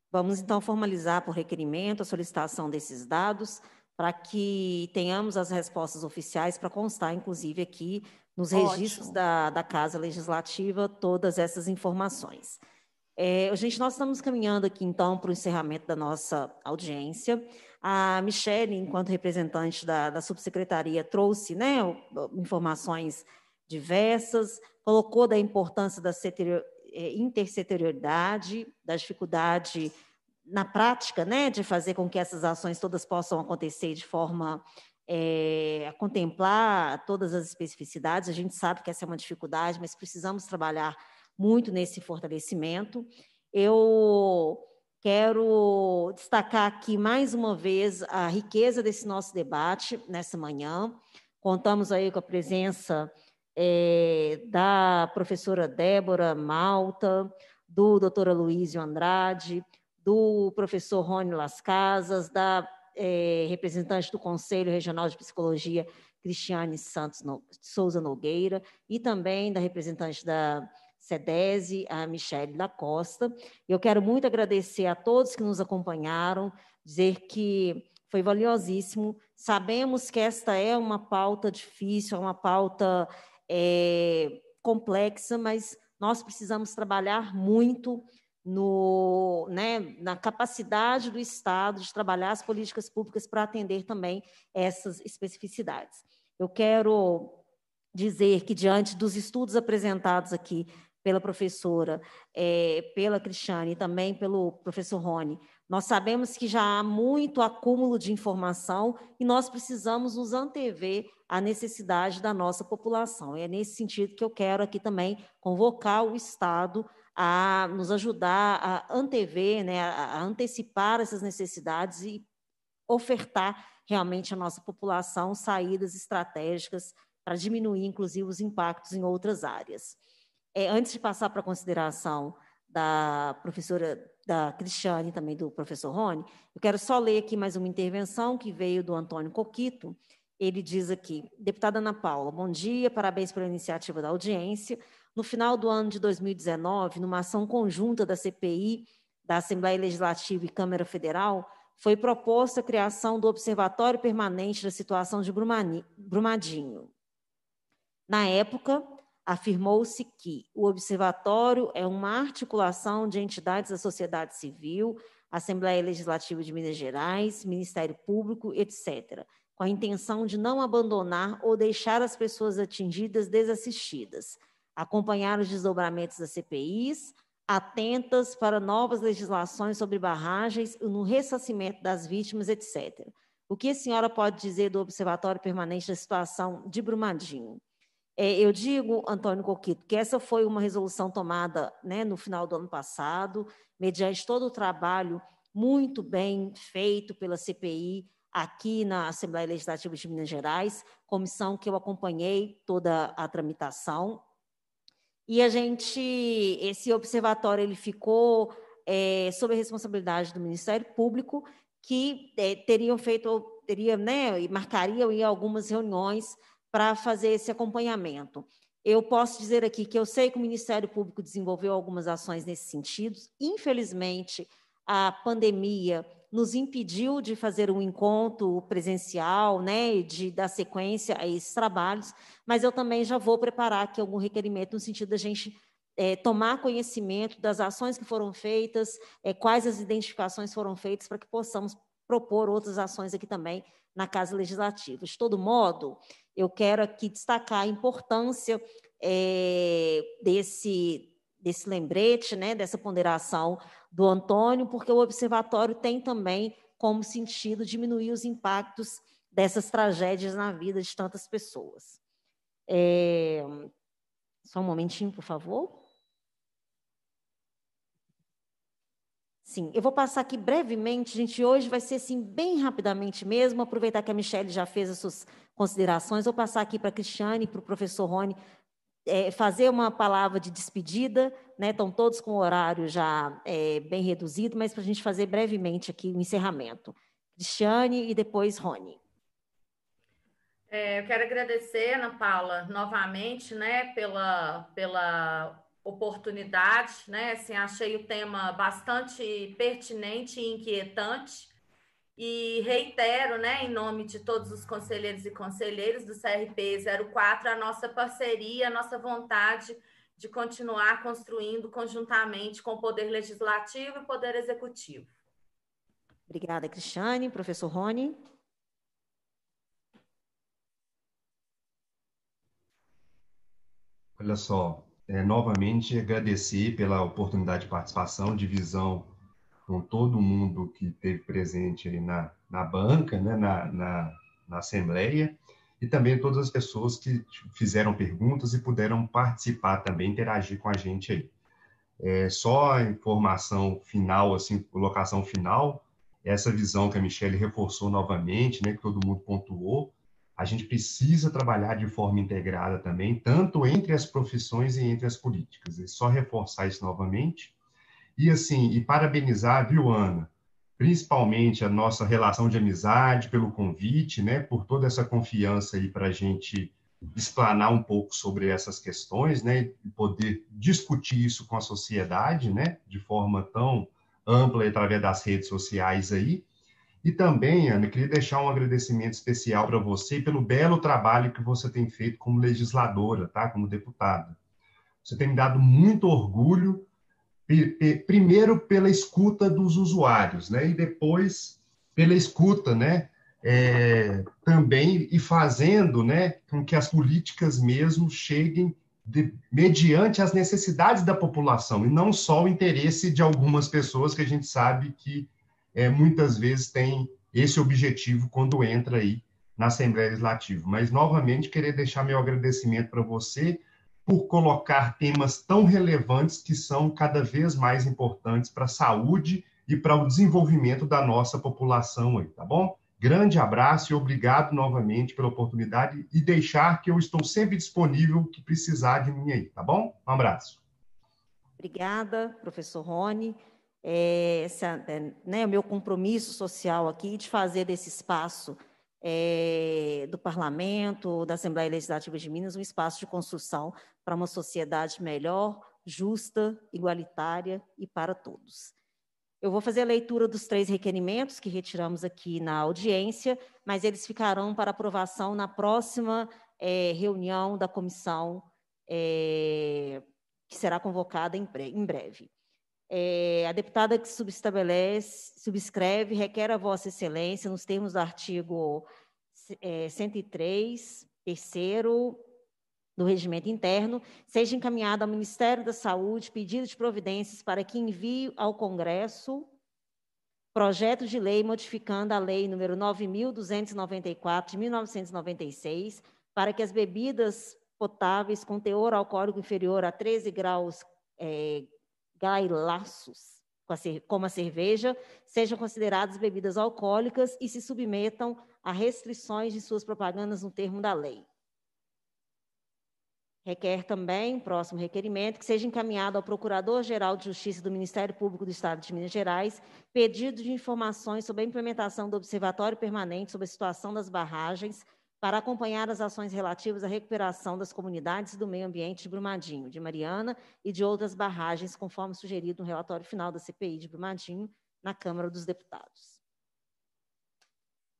Vamos então formalizar por requerimento a solicitação desses dados para que tenhamos as respostas oficiais para constar, inclusive, aqui nos registros da, da Casa Legislativa todas essas informações. É, gente, nós estamos caminhando aqui, então, para o encerramento da nossa audiência. A Michele, enquanto representante da, da subsecretaria, trouxe né, informações diversas, colocou da importância da é, intersetorioridade, da dificuldade na prática né, de fazer com que essas ações todas possam acontecer de forma é, contemplar todas as especificidades. A gente sabe que essa é uma dificuldade, mas precisamos trabalhar muito nesse fortalecimento. Eu quero destacar aqui mais uma vez a riqueza desse nosso debate nessa manhã. Contamos aí com a presença é, da professora Débora Malta, do doutor Luísio Andrade, do professor Rony Las Casas, da é, representante do Conselho Regional de Psicologia, Cristiane Santos no, Souza Nogueira, e também da representante da SEDESE, a Michele da Costa. Eu quero muito agradecer a todos que nos acompanharam, dizer que foi valiosíssimo. Sabemos que esta é uma pauta difícil, é uma pauta é, complexa, mas nós precisamos trabalhar muito no, né, na capacidade do Estado de trabalhar as políticas públicas para atender também essas especificidades. Eu quero dizer que, diante dos estudos apresentados aqui pela professora, é, pela Cristiane e também pelo professor Rony, Nós sabemos que já há muito acúmulo de informação e nós precisamos nos antever à necessidade da nossa população. É nesse sentido que eu quero aqui também convocar o Estado a nos ajudar a antever, né, a antecipar essas necessidades e ofertar realmente à nossa população saídas estratégicas para diminuir, inclusive, os impactos em outras áreas. É, antes de passar para a consideração da professora da Cristiane também do professor Rony, eu quero só ler aqui mais uma intervenção que veio do Antônio Coquito. Ele diz aqui, deputada Ana Paula, bom dia, parabéns pela iniciativa da audiência. No final do ano de 2019, numa ação conjunta da CPI, da Assembleia Legislativa e Câmara Federal, foi proposta a criação do Observatório Permanente da Situação de Brumadinho. Na época, afirmou-se que o observatório é uma articulação de entidades da sociedade civil, Assembleia Legislativa de Minas Gerais, Ministério Público, etc., com a intenção de não abandonar ou deixar as pessoas atingidas desassistidas, acompanhar os desdobramentos das CPIs, atentas para novas legislações sobre barragens e no ressarcimento das vítimas, etc. O que a senhora pode dizer do Observatório Permanente da Situação de Brumadinho? É, eu digo, Antônio Coquito, que essa foi uma resolução tomada né, no final do ano passado, mediante todo o trabalho muito bem feito pela CPI aqui na Assembleia Legislativa de Minas Gerais, comissão que eu acompanhei toda a tramitação. E a gente, esse observatório, ele ficou é, sob a responsabilidade do Ministério Público, que é, teriam feito, teria, né, marcariam em algumas reuniões para fazer esse acompanhamento. Eu posso dizer aqui que eu sei que o Ministério Público desenvolveu algumas ações nesse sentido. Infelizmente, a pandemia nos impediu de fazer um encontro presencial, né, de dar sequência a esses trabalhos, mas eu também já vou preparar aqui algum requerimento no sentido da gente é, tomar conhecimento das ações que foram feitas, é, quais as identificações foram feitas, para que possamos propor outras ações aqui também na Casa Legislativa. De todo modo, eu quero aqui destacar a importância é, desse, desse lembrete, né, dessa ponderação do Antônio, porque o observatório tem também como sentido diminuir os impactos dessas tragédias na vida de tantas pessoas. É, só um momentinho, por favor. Sim, eu vou passar aqui brevemente, gente. Hoje vai ser assim, bem rapidamente mesmo. Aproveitar que a Michelle já fez as suas considerações, vou passar aqui para a Cristiane e para o professor Rony é, fazer uma palavra de despedida, né? Estão todos com o horário já é, bem reduzido, mas para a gente fazer brevemente aqui o encerramento. Cristiane e depois Rony. É, eu quero agradecer, Ana Paula, novamente, né, pela, pela oportunidade, né? Assim, achei o tema bastante pertinente e inquietante. E reitero, né, em nome de todos os conselheiros e conselheiras do CRP 04, a nossa parceria, a nossa vontade de continuar construindo conjuntamente com o Poder Legislativo e o Poder Executivo. Obrigada, Cristiane. Professor Rony. Olha só, é, novamente agradecer pela oportunidade de participação, de visão com todo mundo que esteve presente aí na, na banca, né, na, na, na Assembleia, e também todas as pessoas que fizeram perguntas e puderam participar também, interagir com a gente aí. É, só a informação final, assim, colocação final, essa visão que a Michelle reforçou novamente, né, que todo mundo pontuou, a gente precisa trabalhar de forma integrada também, tanto entre as profissões e entre as políticas. É só reforçar isso novamente. E assim, e parabenizar, viu, Ana? Principalmente a nossa relação de amizade, pelo convite, né? Por toda essa confiança aí para a gente explanar um pouco sobre essas questões, né? E poder discutir isso com a sociedade, né? De forma tão ampla através das redes sociais aí. E também, Ana, queria deixar um agradecimento especial para você pelo belo trabalho que você tem feito como legisladora, tá? Como deputada. Você tem me dado muito orgulho primeiro pela escuta dos usuários, né? E depois pela escuta, né? É, também e fazendo, né, com que as políticas mesmo cheguem de, mediante as necessidades da população e não só o interesse de algumas pessoas que a gente sabe que é, muitas vezes tem esse objetivo quando entra aí na Assembleia Legislativa. Mas, novamente, querer deixar meu agradecimento para você por colocar temas tão relevantes que são cada vez mais importantes para a saúde e para o desenvolvimento da nossa população aí, tá bom? Grande abraço e obrigado novamente pela oportunidade e deixar que eu estou sempre disponível que precisar de mim aí, tá bom? Um abraço. Obrigada, professor Rony. É, é, né, o meu compromisso social aqui de fazer desse espaço é, do Parlamento, da Assembleia Legislativa de Minas, um espaço de construção para uma sociedade melhor, justa, igualitária e para todos. Eu vou fazer a leitura dos três requerimentos que retiramos aqui na audiência, mas eles ficarão para aprovação na próxima é, reunião da comissão é, que será convocada em, breve. É, a deputada que subestabelece, subscreve, requer a Vossa Excelência, nos termos do artigo é, 103, terceiro do regimento interno, seja encaminhado ao Ministério da Saúde pedido de providências para que envie ao Congresso projeto de lei modificando a lei número 9.294 de 1996 para que as bebidas potáveis com teor alcoólico inferior a 13 graus é, gailaços, como a cerveja, sejam consideradas bebidas alcoólicas e se submetam a restrições de suas propagandas no termo da lei. Requer também, próximo requerimento, que seja encaminhado ao Procurador-Geral de Justiça do Ministério Público do Estado de Minas Gerais pedido de informações sobre a implementação do Observatório Permanente sobre a situação das barragens para acompanhar as ações relativas à recuperação das comunidades e do meio ambiente de Brumadinho, de Mariana e de outras barragens, conforme sugerido no relatório final da CPI de Brumadinho, na Câmara dos Deputados.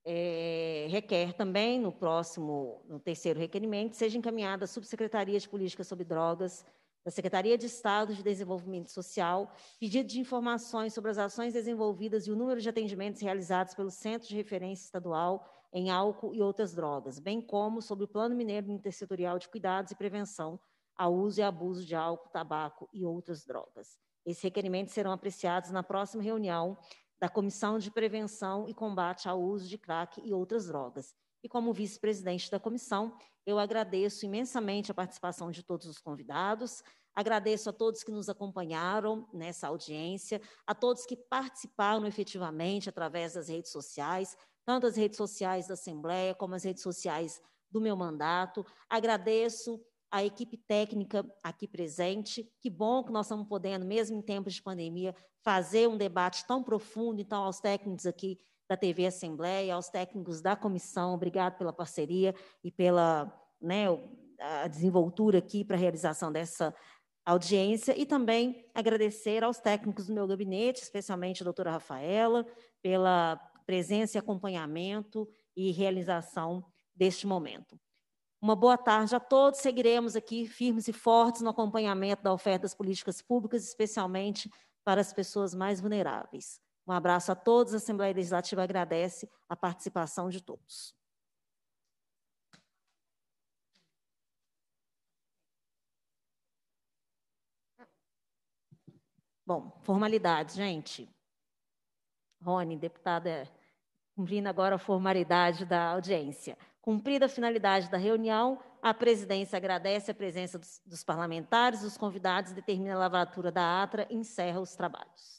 É, requer também, no próximo, no terceiro requerimento, seja encaminhada à Subsecretaria de Políticas sobre Drogas, da Secretaria de Estado de Desenvolvimento Social, pedido de informações sobre as ações desenvolvidas e o número de atendimentos realizados pelo Centro de Referência Estadual em álcool e outras drogas, bem como sobre o Plano Mineiro Intersetorial de Cuidados e Prevenção ao uso e abuso de álcool, tabaco e outras drogas. Esses requerimentos serão apreciados na próxima reunião da Comissão de Prevenção e Combate ao Uso de Crack e outras drogas. E como vice-presidente da comissão, eu agradeço imensamente a participação de todos os convidados, agradeço a todos que nos acompanharam nessa audiência, a todos que participaram efetivamente através das redes sociais, tanto as redes sociais da Assembleia como as redes sociais do meu mandato. Agradeço a equipe técnica aqui presente. Que bom que nós estamos podendo, mesmo em tempos de pandemia, fazer um debate tão profundo. Então, aos técnicos aqui da TV Assembleia, aos técnicos da comissão, obrigado pela parceria e pela né, a desenvoltura aqui para a realização dessa audiência e também agradecer aos técnicos do meu gabinete, especialmente a doutora Rafaela, pela presença e acompanhamento e realização deste momento. Uma boa tarde a todos. Seguiremos aqui firmes e fortes no acompanhamento da oferta das políticas públicas, especialmente para as pessoas mais vulneráveis. Um abraço a todos. A Assembleia Legislativa agradece a participação de todos. Bom, formalidade, gente. Rony, deputada Cumprindo agora a formalidade da audiência. Cumprida a finalidade da reunião, a presidência agradece a presença dos, dos parlamentares, dos convidados, determina a lavatura da atra e encerra os trabalhos.